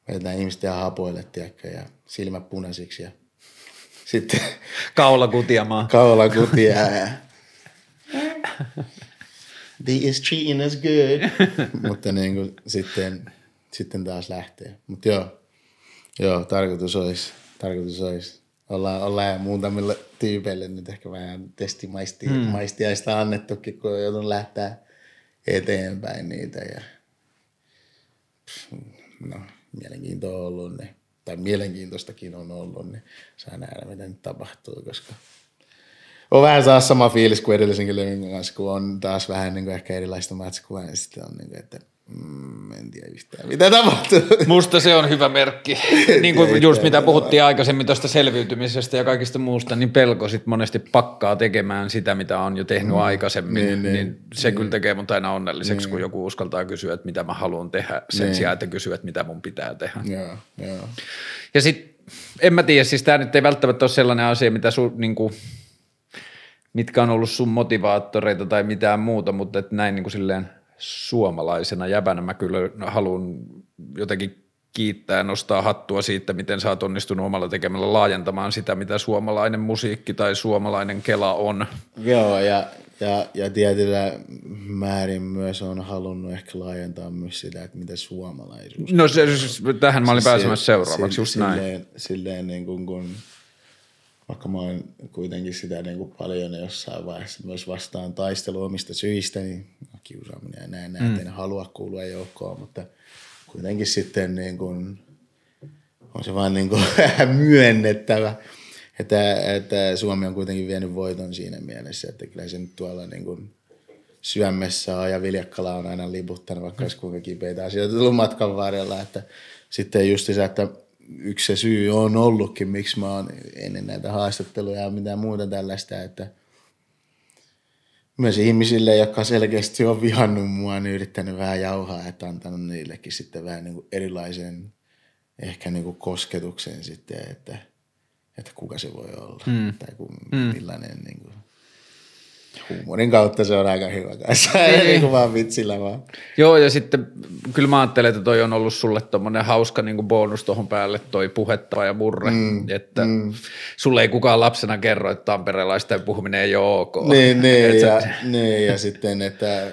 vedetään ihmiset ihan hapoille, tiedätkö, ja silmät punaisiksi ja sitten Kaula kutiamaan. kaula kutia ja They is treating us good. Mutta niin kuin, sitten, sitten taas lähtee. Mutta joo, joo, tarkoitus olisi, tarkoitus olisi. Ollaan, ollaan muutamille tyypeille nyt ehkä vähän testimaistia hmm. annettukin, kun on joutunut lähteä eteenpäin niitä. Ja, no, mielenkiintoa on ollut, niin, tai mielenkiintoistakin on ollut, niin saa nähdä, mitä nyt tapahtuu, koska on vähän taas sama fiilis kuin edellisenkin levyn kanssa, kun on taas vähän niin kuin ehkä erilaista matskua, ja sitten on niin kuin, että mm, en tiedä yhtään mitä tapahtuu. Musta se on hyvä merkki. niin kuin just mitä puhuttiin aikaisemmin tuosta selviytymisestä ja kaikista muusta, niin pelko sit monesti pakkaa tekemään sitä, mitä on jo tehnyt aikaisemmin. Niin, Niin, niin, niin, se kyllä tekee mut aina onnelliseksi, kun joku uskaltaa kysyä, että mitä mä haluan tehdä sen Niin. sijaan, että kysyä, että mitä mun pitää tehdä. joo, joo. Ja sitten, en mä tiedä, siis tämä nyt ei välttämättä ole sellainen asia, mitä sun, niinku, mitkä on ollut sun motivaattoreita tai mitään muuta, mutta että näin niinku silleen suomalaisena jäbänä mä kyllä haluan jotenkin kiittää ja nostaa hattua siitä, miten sä oot onnistunut omalla tekemällä laajentamaan sitä, mitä suomalainen musiikki tai suomalainen kela on. Joo, ja, ja, ja tietyllä määrin myös on halunnut ehkä laajentaa myös sitä, että mitä suomalaisuus No se, se- tähän mä olin Siis pääsemässä se- seuraavaksi, si- just näin. silleen, Silleen niin kuin, kun, vaikka mä oon kuitenkin sitä niin kuin paljon jossain vaiheessa myös vastaan taistelu omista syistä, niin no, kiusaaminen ja näin, näin mm. en halua kuulua joukkoon, mutta kuitenkin sitten niin kuin, on se vaan niin kuin myönnettävä, että, että Suomi on kuitenkin vienyt voiton siinä mielessä, että kyllä se nyt tuolla niin kuin syömessä on ja Viljakkala on aina liputtanut, vaikka olisi kuinka kipeitä asioita tullut matkan varrella, että sitten just se, että yksi se syy on ollutkin, miksi mä oon ennen näitä haastatteluja ja mitä muuta tällaista, että myös ihmisille, jotka selkeästi on vihannut mua, niin yrittänyt vähän jauhaa, että antanut niillekin sitten vähän niin kuin erilaisen ehkä niin kuin kosketuksen sitten, että, että kuka se voi olla mm. tai ku, mm. millainen niin kuin, huumorin kautta se on aika hyvä kanssa, niin kuin vaan vitsillä vaan. Joo, ja sitten kyllä mä ajattelen, että toi on ollut sulle tommonen hauska niin kuin bonus tuohon päälle, toi puhettava ja murre, mm, että mm. sulle ei kukaan lapsena kerro, että tamperelaisten puhuminen ei ole ok. Niin, niin, Et sä- ja, niin, ja sitten, että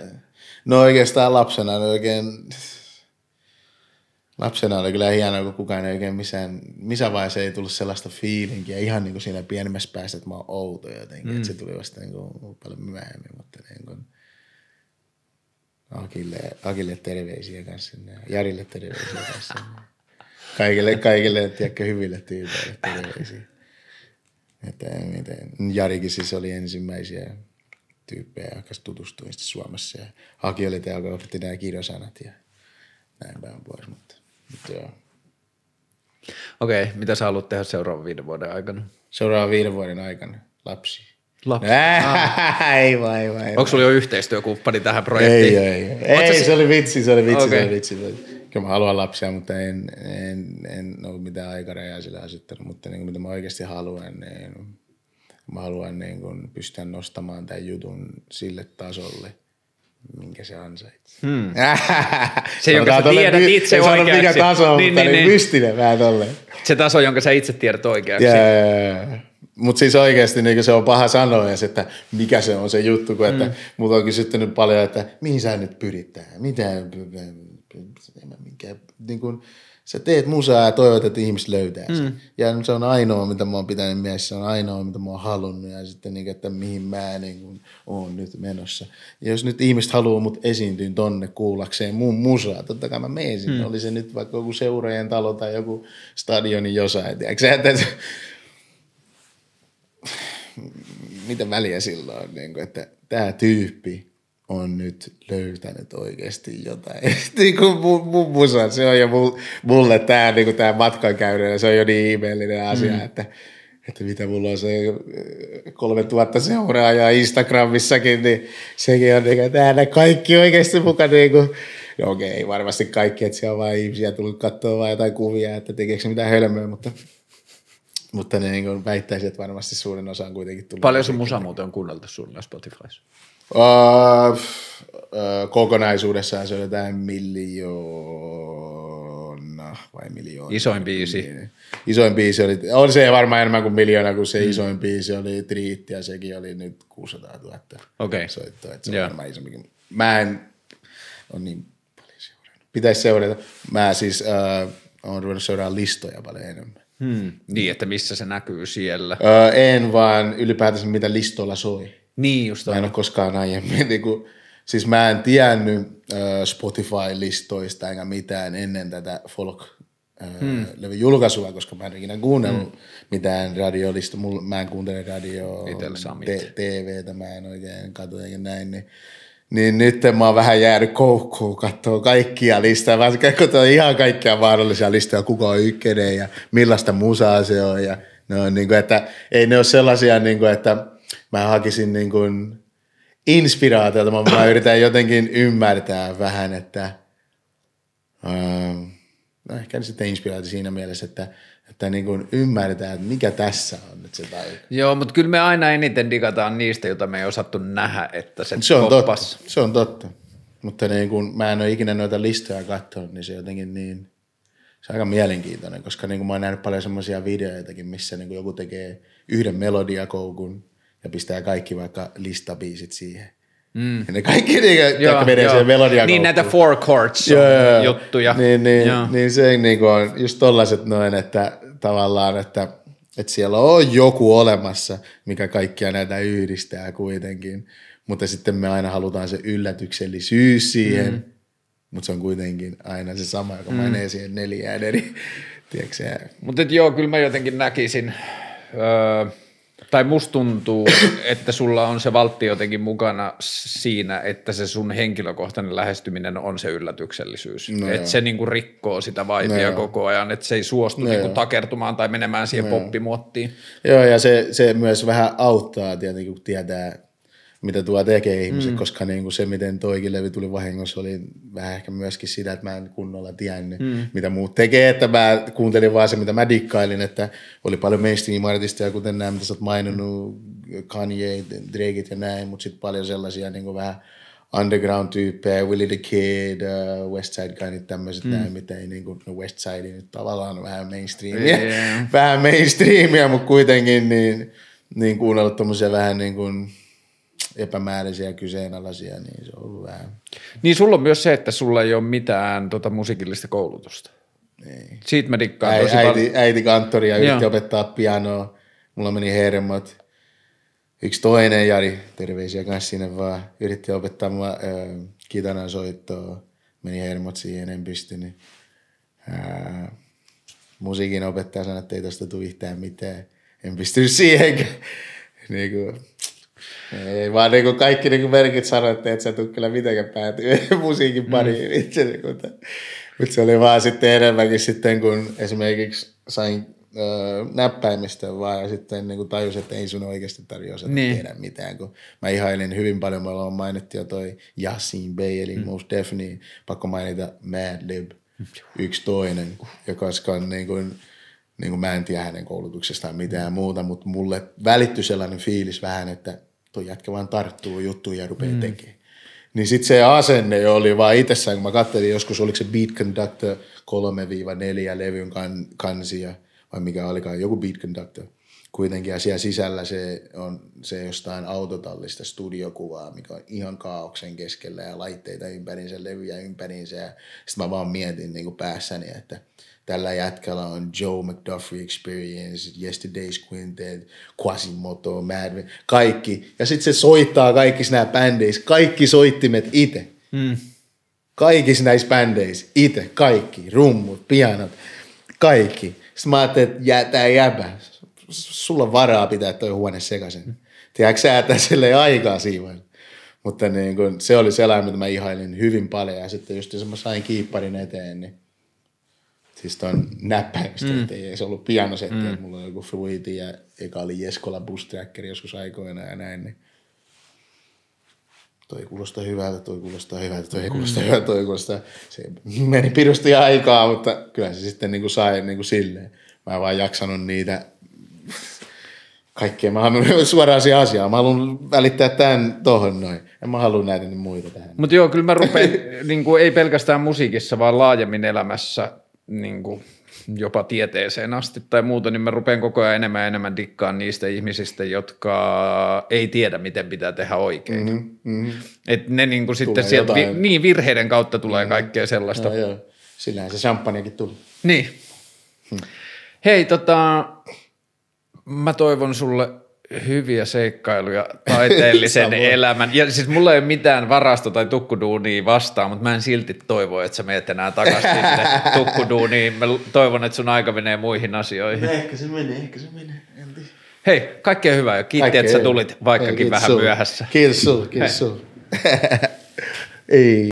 no oikeastaan lapsena oikein, lapsena oli kyllä hienoa, kun kukaan ei oikein missään, missä vaiheessa ei tullut sellaista fiilinkiä, ihan niin kuin siinä pienemmässä päässä, että mä oon outo jotenkin, mm. että se tuli vasta niin kuin paljon myöhemmin, mutta niin kuin, Akille, Akille terveisiä kanssa sinne, Jarille terveisiä kanssa sinne. Kaikille, kaikille, tiedätkö, hyville tyypeille terveisiä. Että miten, Jarikin siis oli ensimmäisiä tyyppejä, jotka tutustuin Suomessa. Ja Haki oli tämä, joka opetti nämä kirjosanat ja näin päin pois. Mutta joo. Okei, mitä sä haluat tehdä seuraavan viiden vuoden aikana? Seuraavan viiden vuoden aikana lapsi. Lapsi. Ää, ei vai, ei vai. Onko sulla jo yhteistyökumppani tähän Ei, projektiin? ei, ei. ei se oli vitsi, se oli vitsi, Okei. se oli vitsi. Kyllä mä haluan lapsia, mutta en, en, en ole mitään aikarajaa sillä asettanut, mutta niin kuin, mitä mä oikeasti haluan, niin mä haluan niin kuin, pystyä nostamaan tämän jutun sille tasolle, minkä se ansaitsee. Hmm. Se, jonka sä tiedät itse en sano, mikä oikeaksi. taso, Niin, mutta niin, niin, niin. mystinen vähän tolleen. Se taso, jonka sä itse tiedät oikeaksi. Mutta siis oikeasti niin se on paha sanoa edes, että mikä se on se juttu, kun että mm. multa on kysytty nyt paljon, että mihin sä nyt pyrit tähän, mitä, en mä mikä, niin kun, sä teet musaa ja toivot, että ihmiset löytää sen. Mm. Ja se on ainoa, mitä mä oon pitänyt mielessä, se on ainoa, mitä mä oon halunnut ja sitten, niin, että mihin mä niin kun, oon nyt menossa. Ja jos nyt ihmiset haluaa mut esiintyä tonne kuullakseen mun musaa, totta kai mä menen sinne, mm. oli se nyt vaikka joku seuraajien talo tai joku stadioni jossain, tiedätkö että mitä väliä sillä on, niin kuin, että tämä tyyppi on nyt löytänyt oikeasti jotain. niin kuin mun, mun musa, se on jo mul- mulle tämä niin tää matkan käydä, se on jo niin ihmeellinen asia, mm. että, että mitä mulla on se äh, 3000 seuraajaa Instagramissakin, niin sekin on niin kuin, täällä kaikki oikeasti mukaan niin kuin, no okei, ei varmasti kaikki, että siellä on vain ihmisiä tullut katsoa vain jotain kuvia, että tekeekö mitään hölmöä, mutta mutta ne niin väittäisin, että varmasti suurin osa on kuitenkin tullut. Paljon sun musa muuten on kuunneltu suunnilleen Spotifyssa? Uh, uh, kokonaisuudessaan se on jotain miljoona vai miljoona. Isoin biisi. Isoin biisi oli, on se varmaan enemmän kuin miljoona, kun se mm. isoin biisi oli Triit ja sekin oli nyt 600 000 Okei. soittoa. Että se on varmaan isompikin. Mä en ole niin paljon seurannut. Pitäisi seurata. Mä siis uh, olen ruvennut seuraamaan listoja paljon enemmän. Hmm. Niin, että missä se näkyy siellä. Öö, en vaan ylipäätänsä mitä listoilla soi. Niin just Mä en on. ole koskaan aiemmin, niin kuin, siis mä en tiennyt äh, Spotify-listoista enkä mitään ennen tätä folk hmm. julkaisua, koska mä en ikinä kuunnellut hmm. mitään radiolista. Mulla, mä en kuuntele radioa, te- TVtä, mä en oikein katso eikä näin. Niin, niin nyt mä oon vähän jäänyt koukkuun katsoa kaikkia listoja, vaan katsoa ihan kaikkia mahdollisia listoja, kuka on ykkönen ja millaista musaa se on. Ja ne on niin kuin, että ei ne ole sellaisia, niin kuin, että mä hakisin niin kuin inspiraatiota, mä, mä yritän jotenkin ymmärtää vähän, että ähm, no ehkä sitten inspiraatio siinä mielessä, että, että niin kuin ymmärtää, että mikä tässä on nyt se taika. Joo, mutta kyllä me aina eniten digataan niistä, joita me ei osattu nähdä, että se, Se on totta, se on totta. Mutta niin kun mä en ole ikinä noita listoja katsonut, niin se jotenkin niin, se on aika mielenkiintoinen, koska niin kuin mä oon nähnyt paljon semmoisia videoitakin, missä niin kuin joku tekee yhden melodiakoukun ja pistää kaikki vaikka listabiisit siihen. Mm. Ja ne kaikki niin menee siihen melodiakoukkuun. Niin näitä four chords Joo, joo, juttuja. Niin, niin, Joo. niin se niin kuin on just tollaset noin, että tavallaan, että, että siellä on joku olemassa, mikä kaikkia näitä yhdistää kuitenkin. Mutta sitten me aina halutaan se yllätyksellisyys siihen, mm. mutta se on kuitenkin aina se sama, joka mm. menee siihen neljään eri? Mutta joo, kyllä mä jotenkin näkisin, öö, tai musta tuntuu, että sulla on se valtti jotenkin mukana siinä, että se sun henkilökohtainen lähestyminen on se yllätyksellisyys. No että se niinku rikkoo sitä No vaivia joo. koko ajan, että se ei suostu No niinku takertumaan tai menemään siihen poppimuottiin. Joo, ja se, se myös vähän auttaa tietenkin, kun tietää, mitä tuo tekee ihmiset, mm. koska niin kuin se, miten toikin levy tuli vahingossa, oli vähän ehkä myöskin sitä, että mä en kunnolla tiennyt, mm. mitä muut tekee, että mä kuuntelin vaan se, mitä mä dikkailin, että oli paljon mainstream-artisteja, kuten nämä, mitä sä oot maininnut, Kanye, Drakeit ja näin, mutta sitten paljon sellaisia niin kuin vähän underground-tyyppejä, Willie the Kid, uh, Westside Gunnit, tämmöiset mm. näin, mitä ei niin kuin, no Westside nyt tavallaan on vähän mainstreamia, Yeah. vähän mainstreamia, mutta kuitenkin niin, niin kuunnellut tommosia vähän niin kuin epämääräisiä ja kyseenalaisia, niin se on ollut vähän, Niin sulla on myös se, että sulla ei ole mitään tota musiikillista koulutusta. ei. Siitä mä dikkaan Äi, tosi äiti, paljon. äiti kanttori ja yritti opettaa pianoa, mulla meni hermot. Yksi toinen Jari, terveisiä kanssa sinne vaan, yritti opettaa mua äh, kitaran soittoa, meni hermot siihen, en pystynyt. Äh, musiikin opettaja sanoi, että ei tästä tule yhtään mitään. En pystynyt siihenkään. niin kuin, ei vaan niin kuin kaikki niin kuin merkit sanoivat, että et sä tuu kyllä mitenkään päätyä musiikin pariin. Mm. Itse, niin kuin, mutta se oli vaan sitten enemmänkin sitten, kun esimerkiksi sain öö, näppäimistä vaan ja sitten niin kuin tajusin, että ei sun oikeasti tarvitse osata Niin. niin. tehdä mitään. Kun mä ihailin hyvin paljon, me ollaan mainittu jo toi Yasin Bey, eli mm. Most Def, niin pakko mainita Madlib, yksi toinen, joka on niin kuin, niin kuin mä en tiedä hänen koulutuksestaan mitään muuta, mutta mulle välittyi sellainen fiilis vähän, että toi jätkä vaan tarttuu juttuun ja rupeaa mm. tekemään. Niin sitten se asenne oli vaan itsessään, kun mä katselin joskus, oliko se Beat Conductor 3-4 levyn kan, kansia, vai mikä olikaan, joku Beat Conductor. Kuitenkin siellä sisällä se on se jostain autotallista studiokuvaa, mikä on ihan kaauksen keskellä ja laitteita ympärinsä, levyjä ympärinsä. Ja sitten mä vaan mietin niin kuin päässäni, että tällä jätkällä on Joe McDuffie Experience, Yesterday's Quintet, Quasimoto, Mad kaikki. Ja sitten se soittaa kaikissa nämä bändeissä, kaikki soittimet itse. Mm. Kaikissa näissä bändeissä, itse, kaikki, rummut, pianot, kaikki. Sitten mä ajattelin, että jää, tää jäbä, sulla on varaa pitää toi huone sekaisin. Tiedätkö säätää sille aikaa siinä Mutta niin kun, se oli sellainen, mitä mä ihailin hyvin paljon. Ja sitten just jos mä sain kiipparin eteen, niin siis ton näppäimistä, mm. ei edes ollut pianosetti, mm. mulla oli joku Fruiti ja eka oli Jeskola Bus Tracker joskus aikoina ja näin, niin toi kuulostaa hyvältä, toi kuulostaa hyvältä, toi ei kuulosta Mm. hyvältä, toi kuulostaa, se meni pirusti aikaa, mutta kyllä se sitten niin kuin sai niin kuin silleen. Mä en vaan jaksanut niitä kaikkea. Mä haluan suoraan siihen asiaan. Mä haluan välittää tämän tohon noin. En mä halua näitä muita tähän. Mutta joo, kyllä mä rupean, niin kuin, ei pelkästään musiikissa, vaan laajemmin elämässä niin kuin, jopa tieteeseen asti tai muuta, niin mä rupean koko ajan enemmän ja enemmän dikkaan niistä ihmisistä, jotka ei tiedä, miten pitää tehdä oikein. Mm-hmm. Mm-hmm. Et ne niin kuin sitten sieltä, vi, niin virheiden kautta tulee mm-hmm. kaikkea sellaista. No, joo. Sillähän se champagnekin tuli. Niin. Hei, tota, mä toivon sulle hyviä seikkailuja taiteellisen elämän. Ja siis mulla ei ole mitään varasto- tai tukkuduunia vastaan, mutta mä en silti toivo, että sä meet enää takaisin sinne tukkuduuniin. Mä toivon, että sun aika menee muihin asioihin. Ehkä se menee, ehkä se menee. Hei, kaikkea hyvää ja kiitti, että sä tulit, vaikkakin Hei, vähän sulle. myöhässä. Kiitos sulle, kiitos sulle. Ei